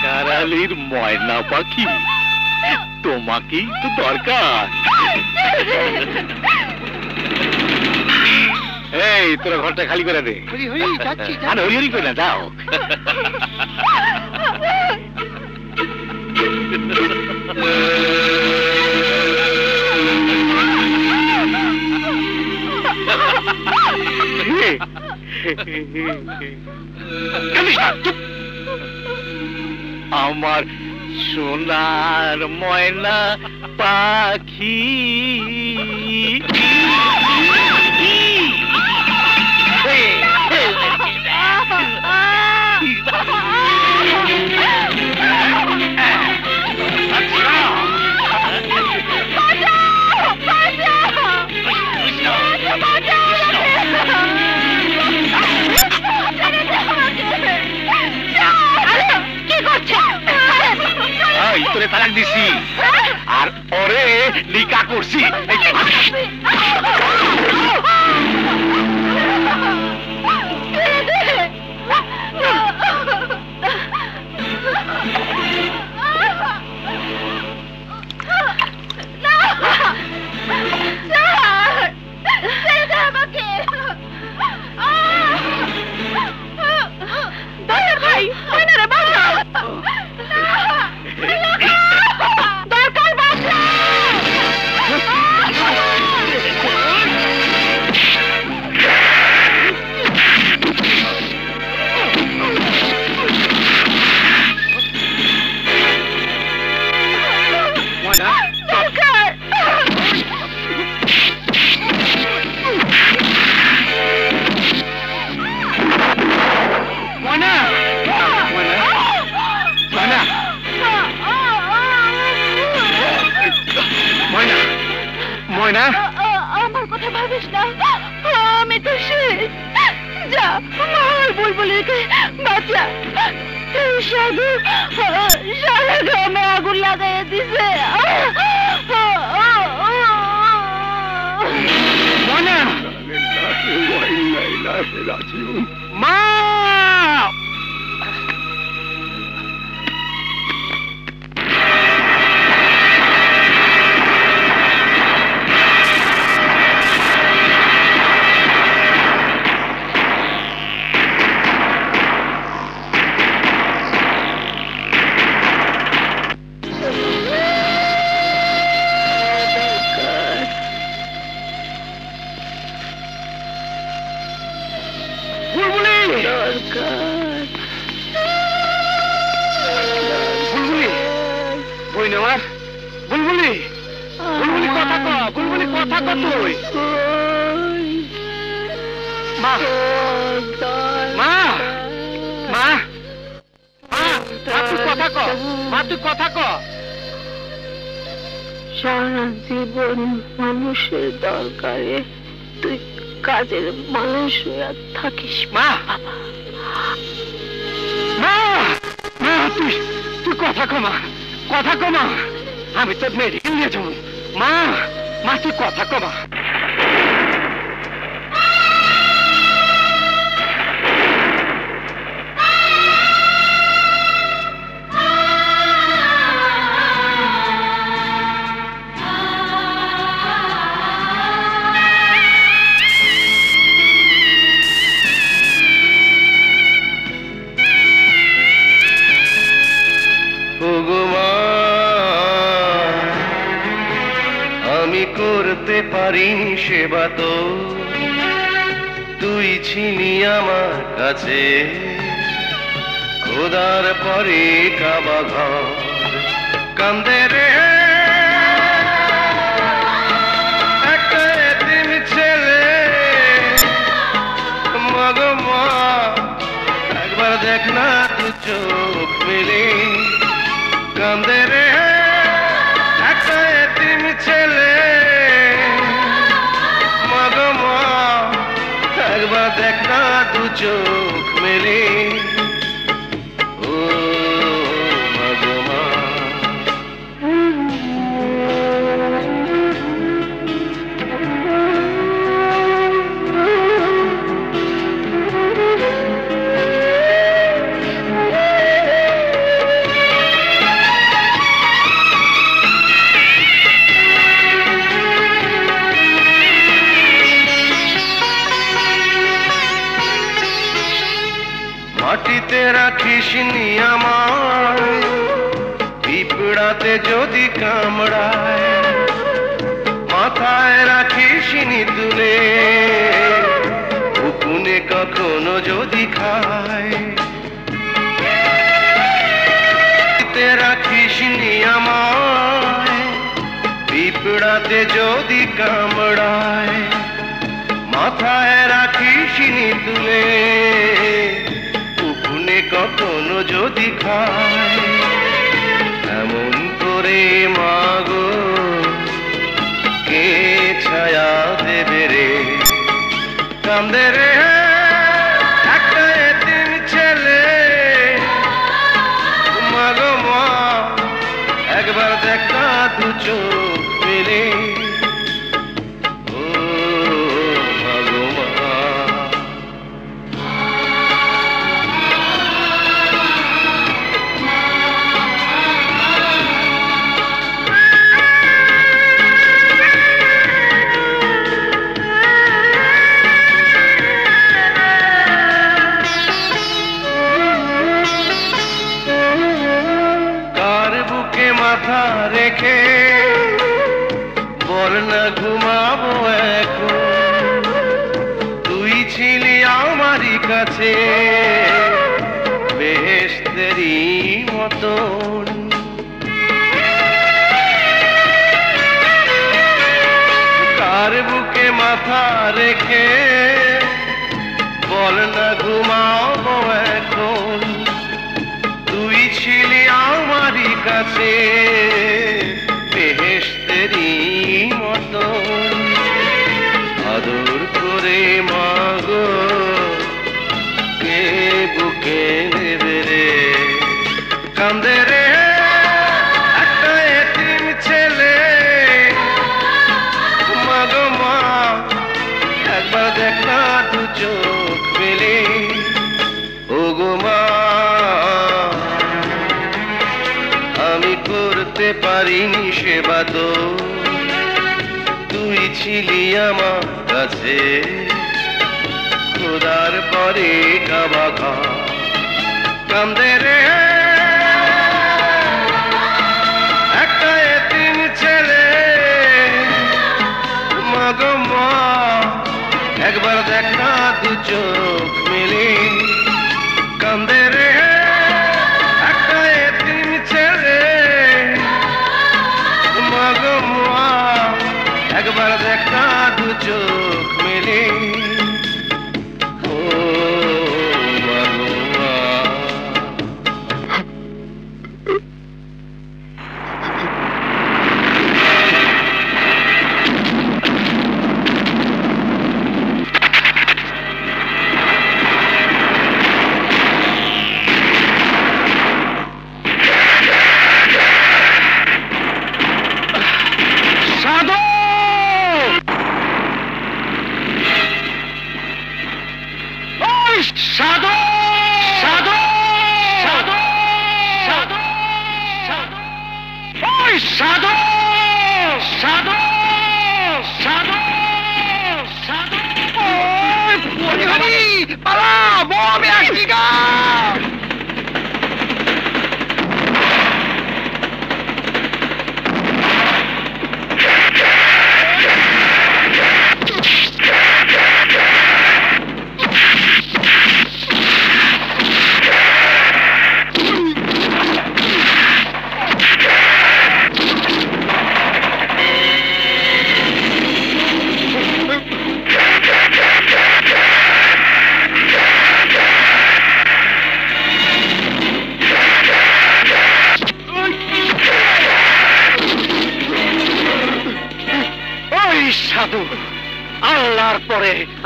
কারালির ময়না পাখি তোমাকেই তো দরকার এই তোরা ঘরটা খালি করে দে। আরে হরি হরি করে না যাও। কাঁদিস না, চুপ। আমার সোনার ময়না পাখি। তালাক দিছি। আর ওরে লিকা করছি। এই সাধু সারা গ্রামে আগুন লাগাইয়ে মা তুই কথা ক। সারা জীবন মানুষের দরকারে তুই কাজের মানুষ হয়ে থাকিস মা! মা! মা তুই তুই কথা কমা কথা কমা আমি তোর মেডিকেল নিয়ে যাব। মা মা তুই কথা কমা সেবা তো। তুই ছিনি আমার কাছে। খোদার পরে কাবা ঘর একবার দেখ না দু চোখ রাখিস নি পিঁপড়াতে যদি কামড়ায়, মাথায় রাখিস নি তুলে। উকুনে কখনো যদি খায় রাখিস নি আমায়। যদি কামড়ায়, মাথায় রাখিস নি তুলে। কখনো যদি খায় এমন করে মাগো, কে ছায়া দেবে রে? কান্দে রে, একটা এতিম ছেলে। মাগো মা, একবার দেখা দু চোখ। ছিলি আমার কাছে। খোদার পরে কাবা খা। কান্দে রে। একবার দেখা দু চোখ।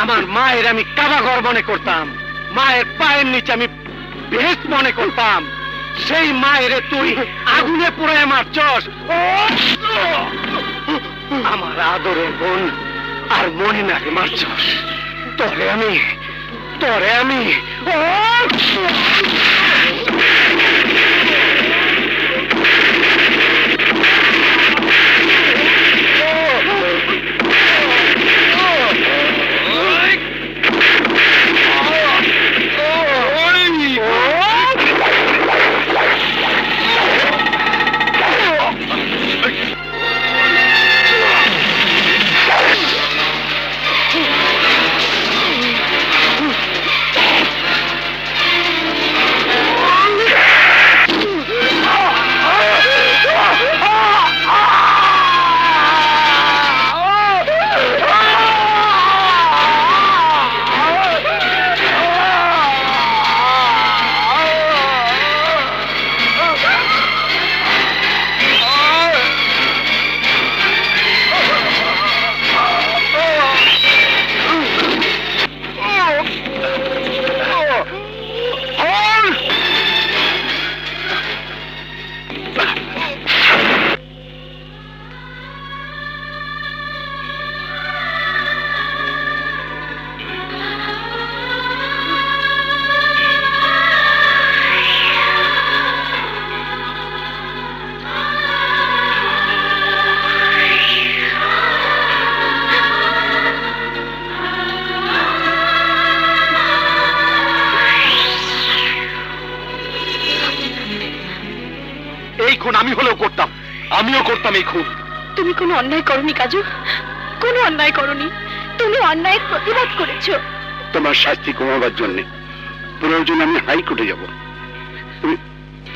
আমার মায়ের আমি কাবাঘর মনে করতাম মায়ের পায়ের নিচে আমি বেশ মনে করতাম সেই মায়ের তুই আগুনে পুড়ে মারছস! আমার আদরের বোন, আর মনিনাকে মারছস তরে আমি তরে আমি, ও! অন্যায় করনি, কাজু। কোনো অন্যায় করনি। তুমি অন্যায়ের প্রতিবাদ করেছ। তোমার শাস্তি কমাবার জন্য। প্রয়োজন আমি হাইকোর্টে যাব। তুমি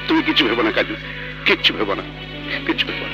তুমি কিছু ভেবো না, কাজু। কিচ্ছু ভেবো না। কিচ্ছু ভেবো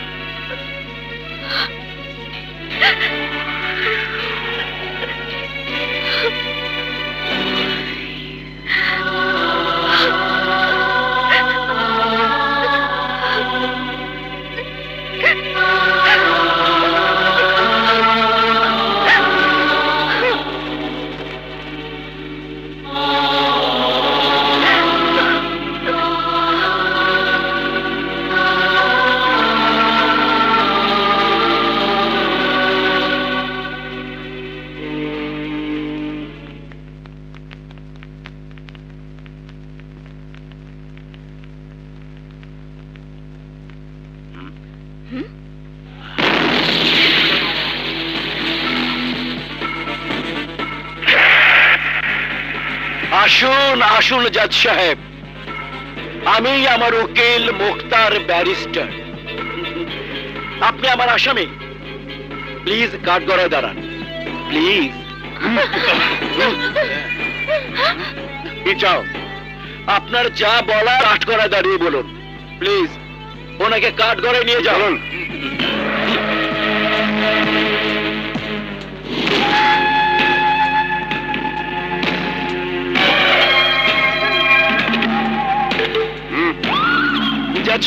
আসুন জাজ সাহেব, আমি আমার উকিল মুখতার ব্যারিস্টার। আপনি আমার আসামি। প্লিজ কাঠগড়ায় দাঁড়ান। প্লিজ। চাও? আপনার যা বলার কাঠগড়ায় দাঁড়িয়ে বলুন। প্লিজ, ওনাকে কাঠগড়ায় নিয়ে যাও।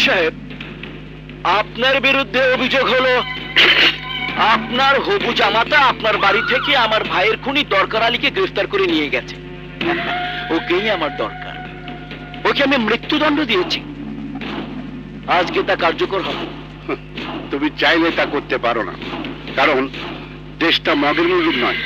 সাহেব আপনার বিরুদ্ধে অভিযোগ হলো আপনার হবু জামাতা আপনার বাড়ি থেকে আমার ভাইয়ের খুনি দরকার আলীকে গ্রেফতার করে নিয়ে গেছে। ওকেই আমার দরকার। ওকে আমি মৃত্যুদণ্ড দিয়েছি। আজকে তা কার্যকর হবে। তুমি চাইলে তা করতে পারো না। কারণ দেশটা মগের মুরগির নয়।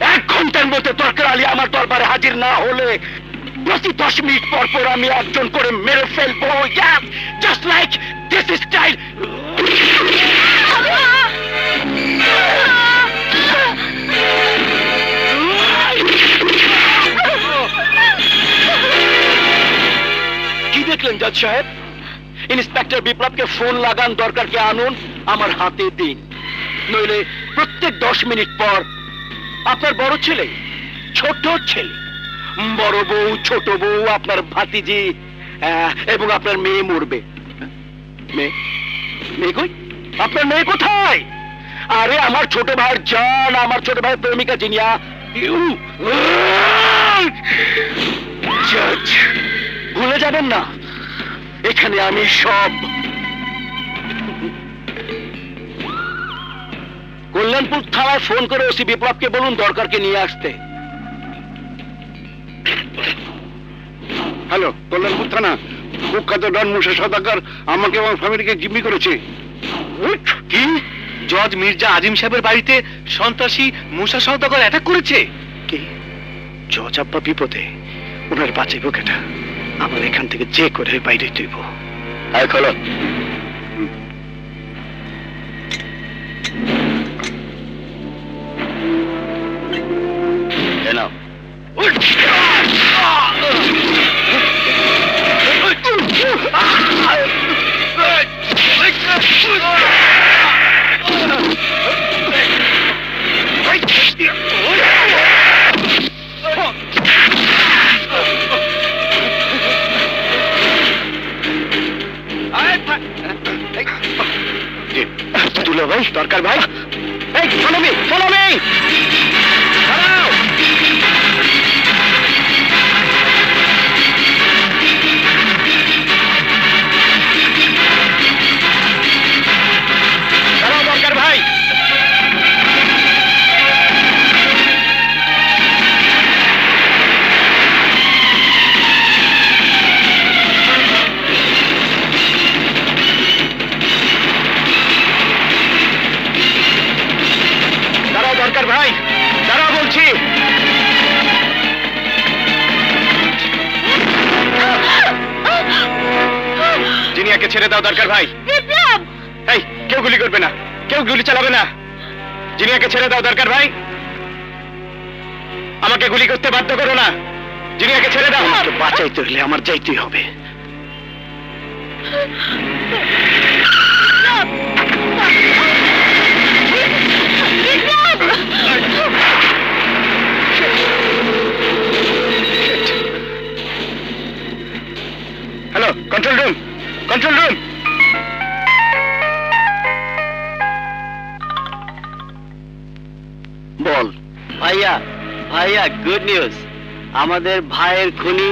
এক ঘণ্টার মধ্যে দরকার আলী আমার দরবারে হাজির না হলে প্রতি দশ মিনিট পর পর আমি একজন করে মেরে ফেলব। জাস্ট লাইক দিস স্টাইল কি দেখলেন, জাজ সাহেব? ইন্সপেক্টর বিপ্লবকে ফোন লাগান দরকারকে আনুন, আমার হাতে দিন। নইলে প্রত্যেক দশ মিনিট পর আপনার বড় ছেলে ছোট ছেলে। বড় বউ, ছোট বউ, আপনার ভাতিজি এবং আপনার মেয়ে মরবে। আপনার মেয়ে কোথায়? আরে, আমার ছোট ভাইয়ের জান, আমার ছোট ভাইয়ের প্রেমিকা জিনিয়া! ভুলে যাবেন না। এখানে আমি সব। কল্যাণপুর থানায় ফোন করে ওসি বিপ্লবকে বলুন দরকারকে নিয়ে আসতে। হ্যালো কল্যাণপুর থানা। কুখ্যাত ডন মুসা সদাকর আমাকে আমার ফ্যামিলিকে জিম্মি করেছে। কি? জজ মির্জা আজিম সাহেবের বাড়িতে সন্ত্রাসী মুসা সওদাগর অ্যাটাক করেছে? কি? জজ আব্বা বিপদে। ওনার বাঁচাইব কেটা আমার এখান থেকে যে করে বাইরে তুইব। আয় নাও। দুলা ভাই দরকার ভাই। এই ফলো মি ফলো মি। জিনিয়াকে ছেড়ে দাও দরকার ভাই। বিপ্লব! এই কেউ গুলি করবে না। কেউ গুলি চালাবে না। জিনিয়াকে ছেড়ে দাও দরকার ভাই আমাকে গুলি করতে বাধ্য করো না। জিনিয়াকে ছেড়ে দাও বাঁচাইতে হলে আমার যাইতেই হবে। Hello control room control room বল। ভাইয়া ভাইয়া গুড নিউজ আমাদের ভাইয়ের খুনি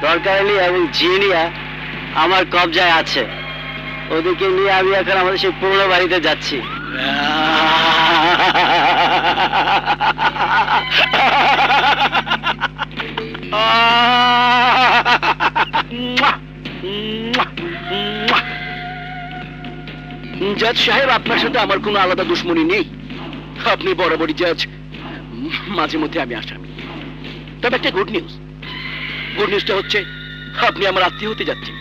দরকারলি এবং জিনিয়া আমার কবজায় আছে। ওদেরকে নিয়ে আমি এখন আমাদের সেই পুরনো বাড়িতে যাচ্ছি। জজ সাহেব, আপনার সাথে আমার কোনো আলাদা দুশ্মনী নেই। আপনি বরাবরই জাজ। মাঝে মধ্যে আমি আসামি। তবে একটা গুড নিউজ গুড নিউজটা হচ্ছে, আপনি আমার আত্মীয় হতে যাচ্ছেন।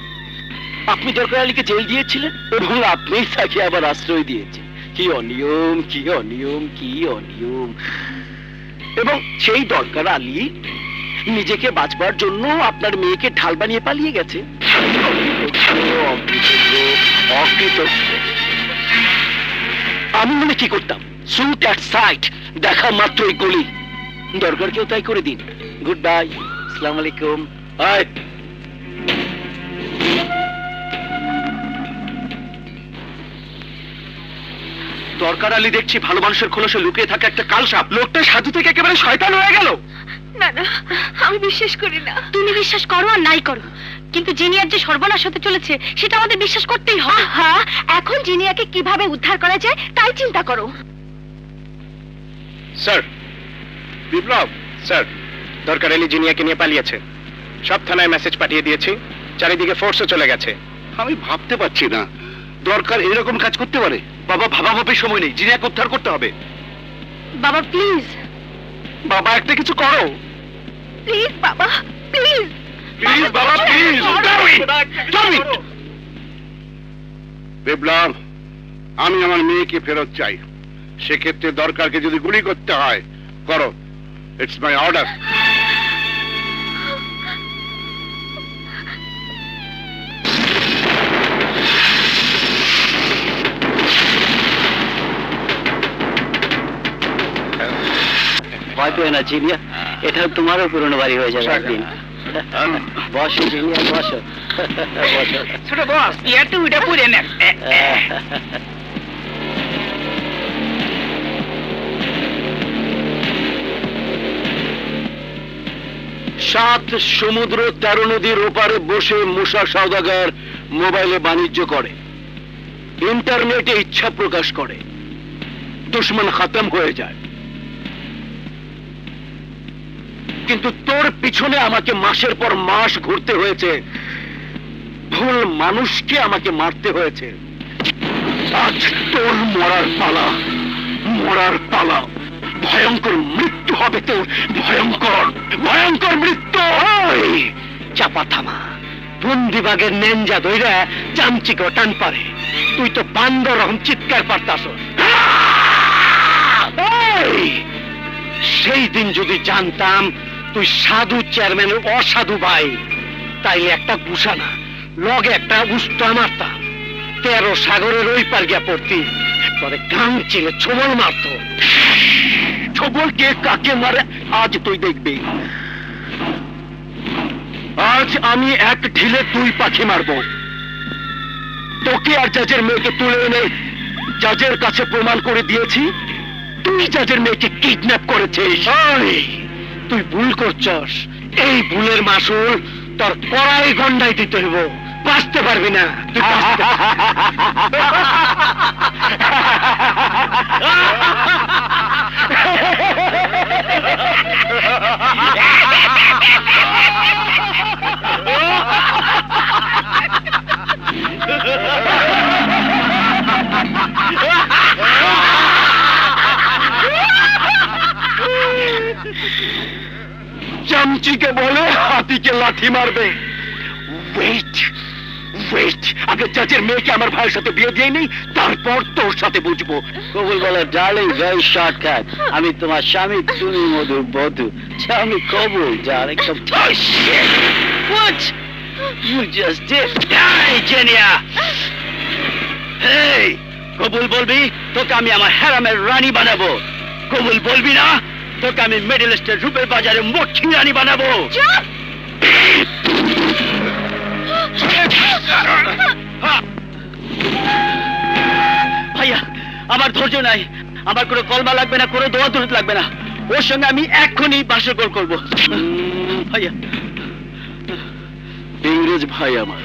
আপনি দরকার আলীকে জেল দিয়েছিলেন এবং আপনি তাকে আবার আশ্রয় দিয়েছেন। কি অনিয়ম কি অনিয়ম কি অনিয়ম। এবং সেই দরকার আলী নিজেকে বাঁচবার জন্য আপনার মেয়েকে ঢাল বানিয়ে পালিয়ে গেছে। আমি মনে কি করতাম? শুট অ্যাট সাইট দেখা মাত্রই গুলি। দরকার কেউ তাই করে দিন। গুড বাই আসসালামু আলাইকুম। দরকার আলী দেখছি ভালো মানুষের খোলসে লুকিয়ে থাকা একটা কালসাপ। লোকটা সাধু থেকে একেবারে শয়তান হয়ে গেল। না না আমি বিশ্বাস করি না। তুমি বিশ্বাস করো আর নাই করো। কিন্তু জিনিয়ার যে সর্বনাশ হতে চলেছে সেটা আমাদের বিশ্বাস করতেই হবে। হ্যাঁ এখন জিনিয়াকে কীভাবে উদ্ধার করা যায় তাই চিন্তা করো। স্যার বিপ্লব স্যার দরকার এলি জিনিয়াকে নিয়ে পালিয়েছে। সব থানায় মেসেজ পাঠিয়ে দিয়েছি চারিদিকে ফোর্সও চলে গেছে। আমি ভাবতে পারছি না দরকার এরকম কাজ করতে পারে। বাবা ভাবা ভাবির সময় নেই জিনিয়াকে উদ্ধার করতে হবে। বাবা প্লিজ বাবা একটা কিছু করো। প্লিজ বাবা প্লিজ প্লিজ বাবা প্লিজ বিপ্লব আমি আমার মেয়েকে ফেরত চাই। সেক্ষেত্রে দরকারকে যদি গুলি করতে হয় করো। ইটস মাই অর্ডার ভয় পেও না জিনিয়া এটা তোমারও পুরনো বাড়ি হয়ে যাবে একদিন। বসো জিনিয়া বসো। বসো। ছোট বস ইয়ার তো উইটা পুরে নেন সাত সমুদ্র তেরো নদীর ওপারে বসে মুসা সওদাগর মোবাইলে বাণিজ্য করে। ইন্টারনেটে ইচ্ছা প্রকাশ করে। দুশ্মন খতম হয়ে যায়। কিন্তু তোর পিছনে আমাকে মাসের পর মাস ঘুরতে হয়েছে। ভুল মানুষকে আমাকে মারতে হয়েছে। আজ তোর মরার পালা মরার পালা। ভয়ঙ্কর মৃত্যু হবে তোর, ভয়ঙ্কর ভয়ঙ্কর মৃত্যু চাপা থামা বন্দিবাগের নেঞ্জা দইরা চামচিক টান পারে। তুই তো বান্দর রকম চিৎকার পারতাস। সেই দিন যদি জানতাম তুই সাধু চেয়ারম্যানের অসাধু ভাই। তাইলে একটা গুসানা লগে একটা উস্তা মারতাম তেরো সাগরের ওই পার গিয়া পড়তি তবে গান ছিলে ছবল মারত। ছবল কে কাকে মারে, আজ তুই দেখবি। আজ আমি এক ঢিলে তুই পাখি মারব। তোকে আর জাজের মেয়েকে তুলে এনে জাজের কাছে প্রমাণ করে দিয়েছি। তুই জাজের মেয়েকে কিডন্যাপ করেছিস। তুই ভুল করছস। এই ভুলের মাসুল তোর কড়াই গন্ডাই দিতে হইব। বাঁচতে পারবি না। তুই বাঁচতে চামচিকে বলে হাতিকে লাথি মারবে আগে জাজের মেয়েকে আমার ভাইয়ের সাথে বিয়ে দিয়ে নেই তারপর তোর সাথে বুঝব কবুল বলে ডার্লিং ভেরি শর্টকাট আমি তোমার স্বামী তুমি মধু বধু আমি কবুল darling What? You just did. Die, Genia! Hey! কবুল বলবি তোকে আমি আমার হ্যারামের রানী বানাবো কবুল বলবি না তোকে আমি মিডল ইস্টের রূপের বাজারে মক্ষী রানী বানাবো। ভাইয়া আমার ধৈর্য নাই। আমার কোনো কলমা লাগবে না কোনো দোয়া দূরত লাগবে না। ওর সঙ্গে আমি এক্ষুনি বাসরগর করব। ভাইয়া। ইংরেজ ভাই আমার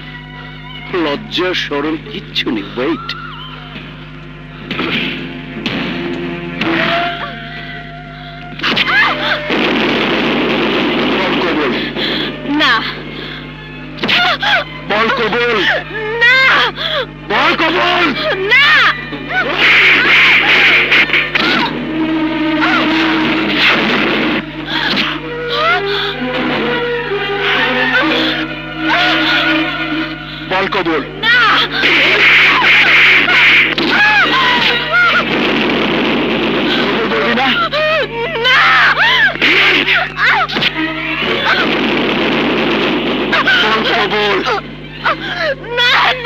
লজ্জা সরম কিচ্ছু নেই। ওয়েট না। বল কবুল। না। বল কবুল। না। বল কবুল। বল কবুল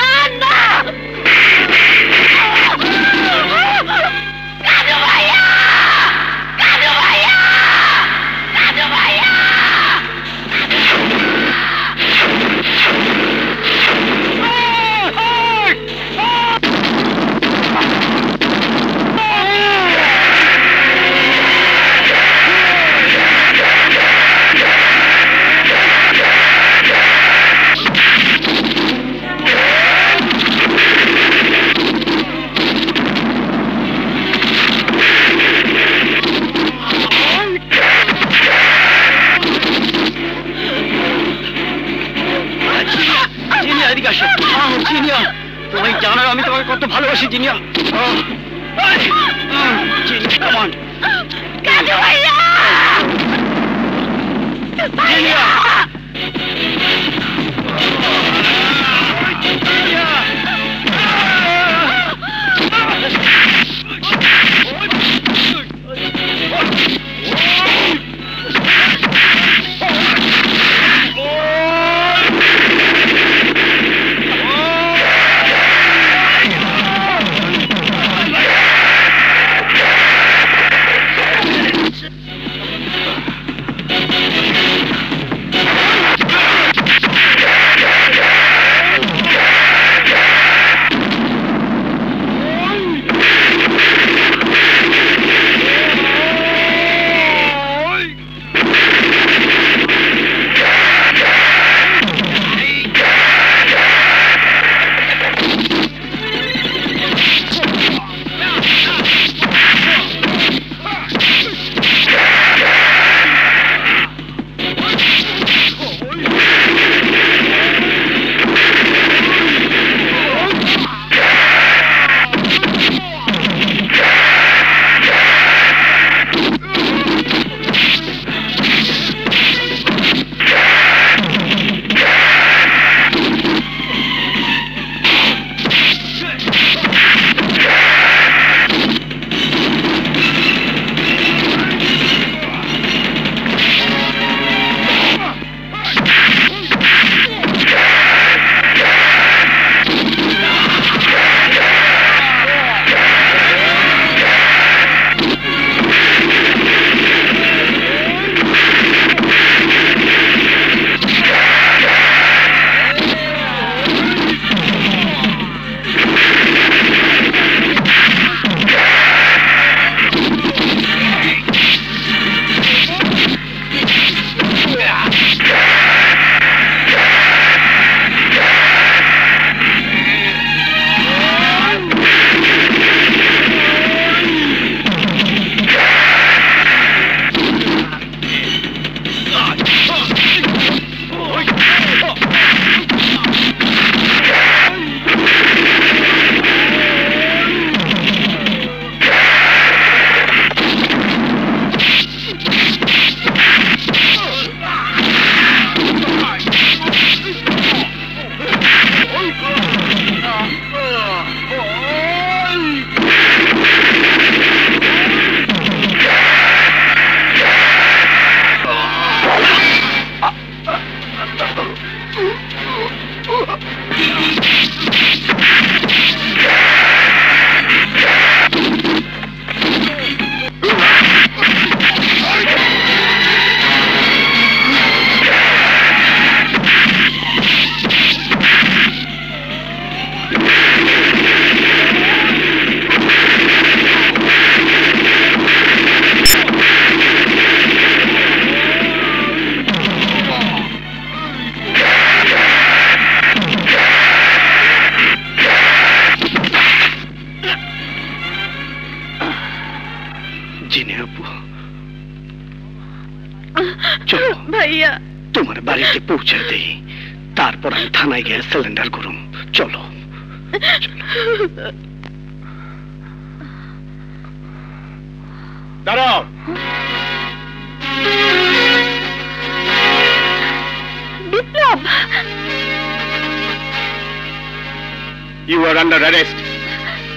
you are under arrest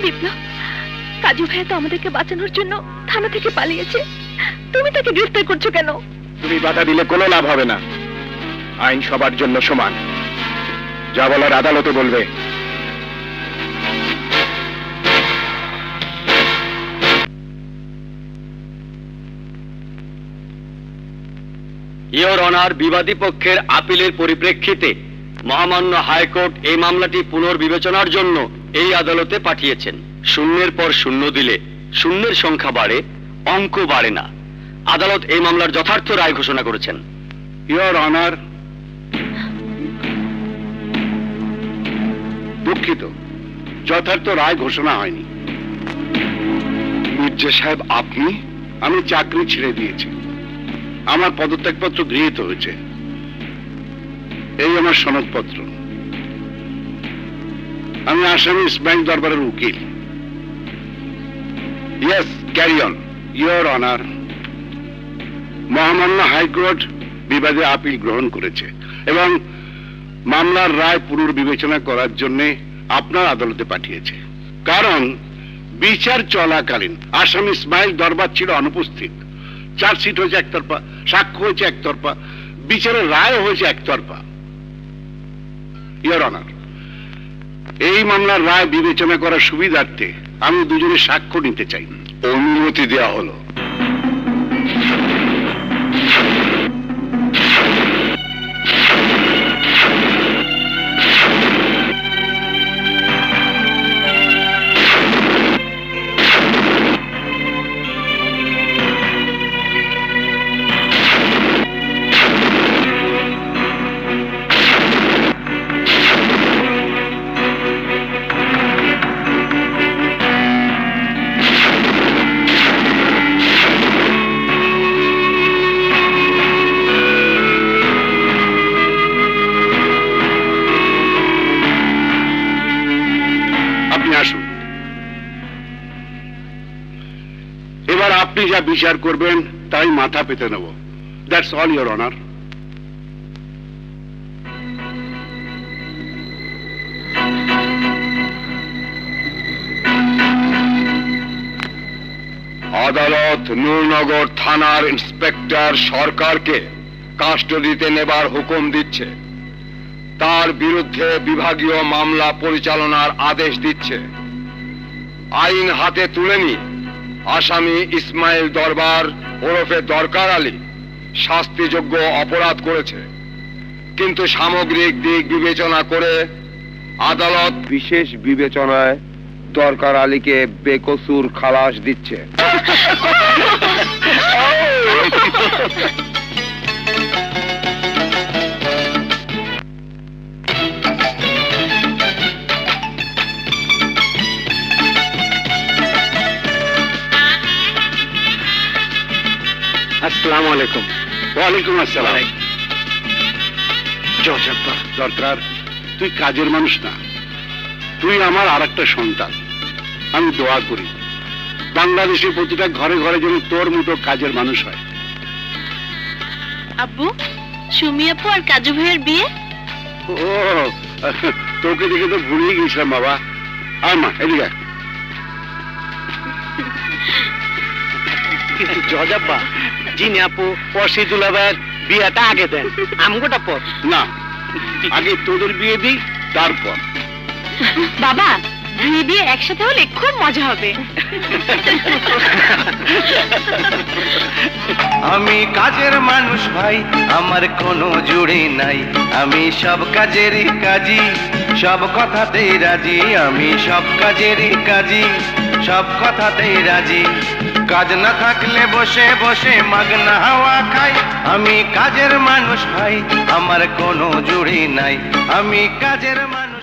Biplab কাজু ভাইয়া তো আমাদেরকে বাঁচানোর জন্য থানা থেকে পালিয়েছে। তুমি তাকে গ্রেফতার করছ কেন? তুমি বাধা দিলে কোনো লাভ হবে না। আইন সবার জন্য সমান। যা বলার আদালতে বলবে। ইয়োর অনার বিবাদী পক্ষের আপিলের পরিপ্রেক্ষিতে মহামান্য হাইকোর্ট এই মামলাটি পুনর্বিবেচনার জন্য এই আদালতে পাঠিয়েছেন। শূন্যের পর শূন্য দিলে শূন্যের সংখ্যা বাড়ে, অঙ্ক বাড়ে না। আদালত এই মামলার যথার্থ রায় ঘোষণা করেছেন। ইয়োর অনার দুঃখিত, যথার্থ রায় ঘোষণা হয়নি। মির্জা সাহেব, আপনি? আমি চাকরি ছেড়ে দিয়েছি। আমার পদত্যাগপত্র গৃহীত হয়েছে। এই আমার সনদপত্র। আমি আসামি ব্যাংক দরবারের উকিল। Yes carry on your honour মহামান্য হাইকোর্ট বিবাদে আপিল গ্রহণ করেছে এবং মামলার রায় পুনর্বিবেচনা করার জন্য আপনার আদালতে পাঠিয়েছে। কারণ বিচার চলাকালীন আসামি ইসমাইল দরবার ছিল অনুপস্থিত। চার্জশিট হয়েছে একতরফা, সাক্ষ্য হয়েছে একতরফা, বিচারের রায় হয়েছে একতরফা। অনার এই মামলার রায় বিবেচনা করার সুবিধার্থে আমি দুজনের সাক্ষ্য নিতে চাই। অনুমতি দেওয়া হলো। যা বিচার করবেন, তাই মাথা পেতে নেব। দ্যাটস অল ইয়োর অনার আদালত নূরনগর থানার ইন্সপেক্টর সরকারকে কাস্টডিতে নেবার হুকুম দিচ্ছে। তার বিরুদ্ধে বিভাগীয় মামলা পরিচালনার আদেশ দিচ্ছে। আইন হাতে তুলে নিয়ে আসামি ইসমাইল দরবার ওরফে দরকার আলী শাস্তিযোগ্য অপরাধ করেছে। কিন্তু সামগ্রিক দিক বিবেচনা করে আদালত বিশেষ বিবেচনায় দরকার আলীকে বেকসুর খালাস দিচ্ছে। আসসালামু আলাইকুম ওয়ালাইকুম আসসালাম। জজ দরকার তুই কাজের মানুষ না। তুই আমার আর একটা সন্তান। আমি দোয়া করি। বাংলাদেশের প্রতিটা ঘরে ঘরে যেন তোর মতো কাজের মানুষ হয়। আব্বু সুমি আপু আর কাজু ভাইয়ের বিয়ে? ও তোকে দেখে তো ভুলেই গেছিলাম বাবা। আর মা এদিকে আয়। জিনি আপু অসিদুল আবার বিয়াটা আগে দেন। আমগোটা পর। না আগে তোদের বিয়ে দিই তারপর। বাবা দুই বিয়ে একসাথে হলে খুব মজা হবে। আমি কাজের মানুষ ভাই আমার কোনো জুড়ি নাই। আমি সব কাজেরই কাজী সব কথাতেই রাজি। আমি সব কাজেরই কাজী সব কথাতেই রাজি। কাজ না থাকলে বসে বসে মাগনা হাওয়া খাই। আমি কাজের মানুষ ভাই, আমার কোনো জুড়ি নাই। আমি কাজের মানুষ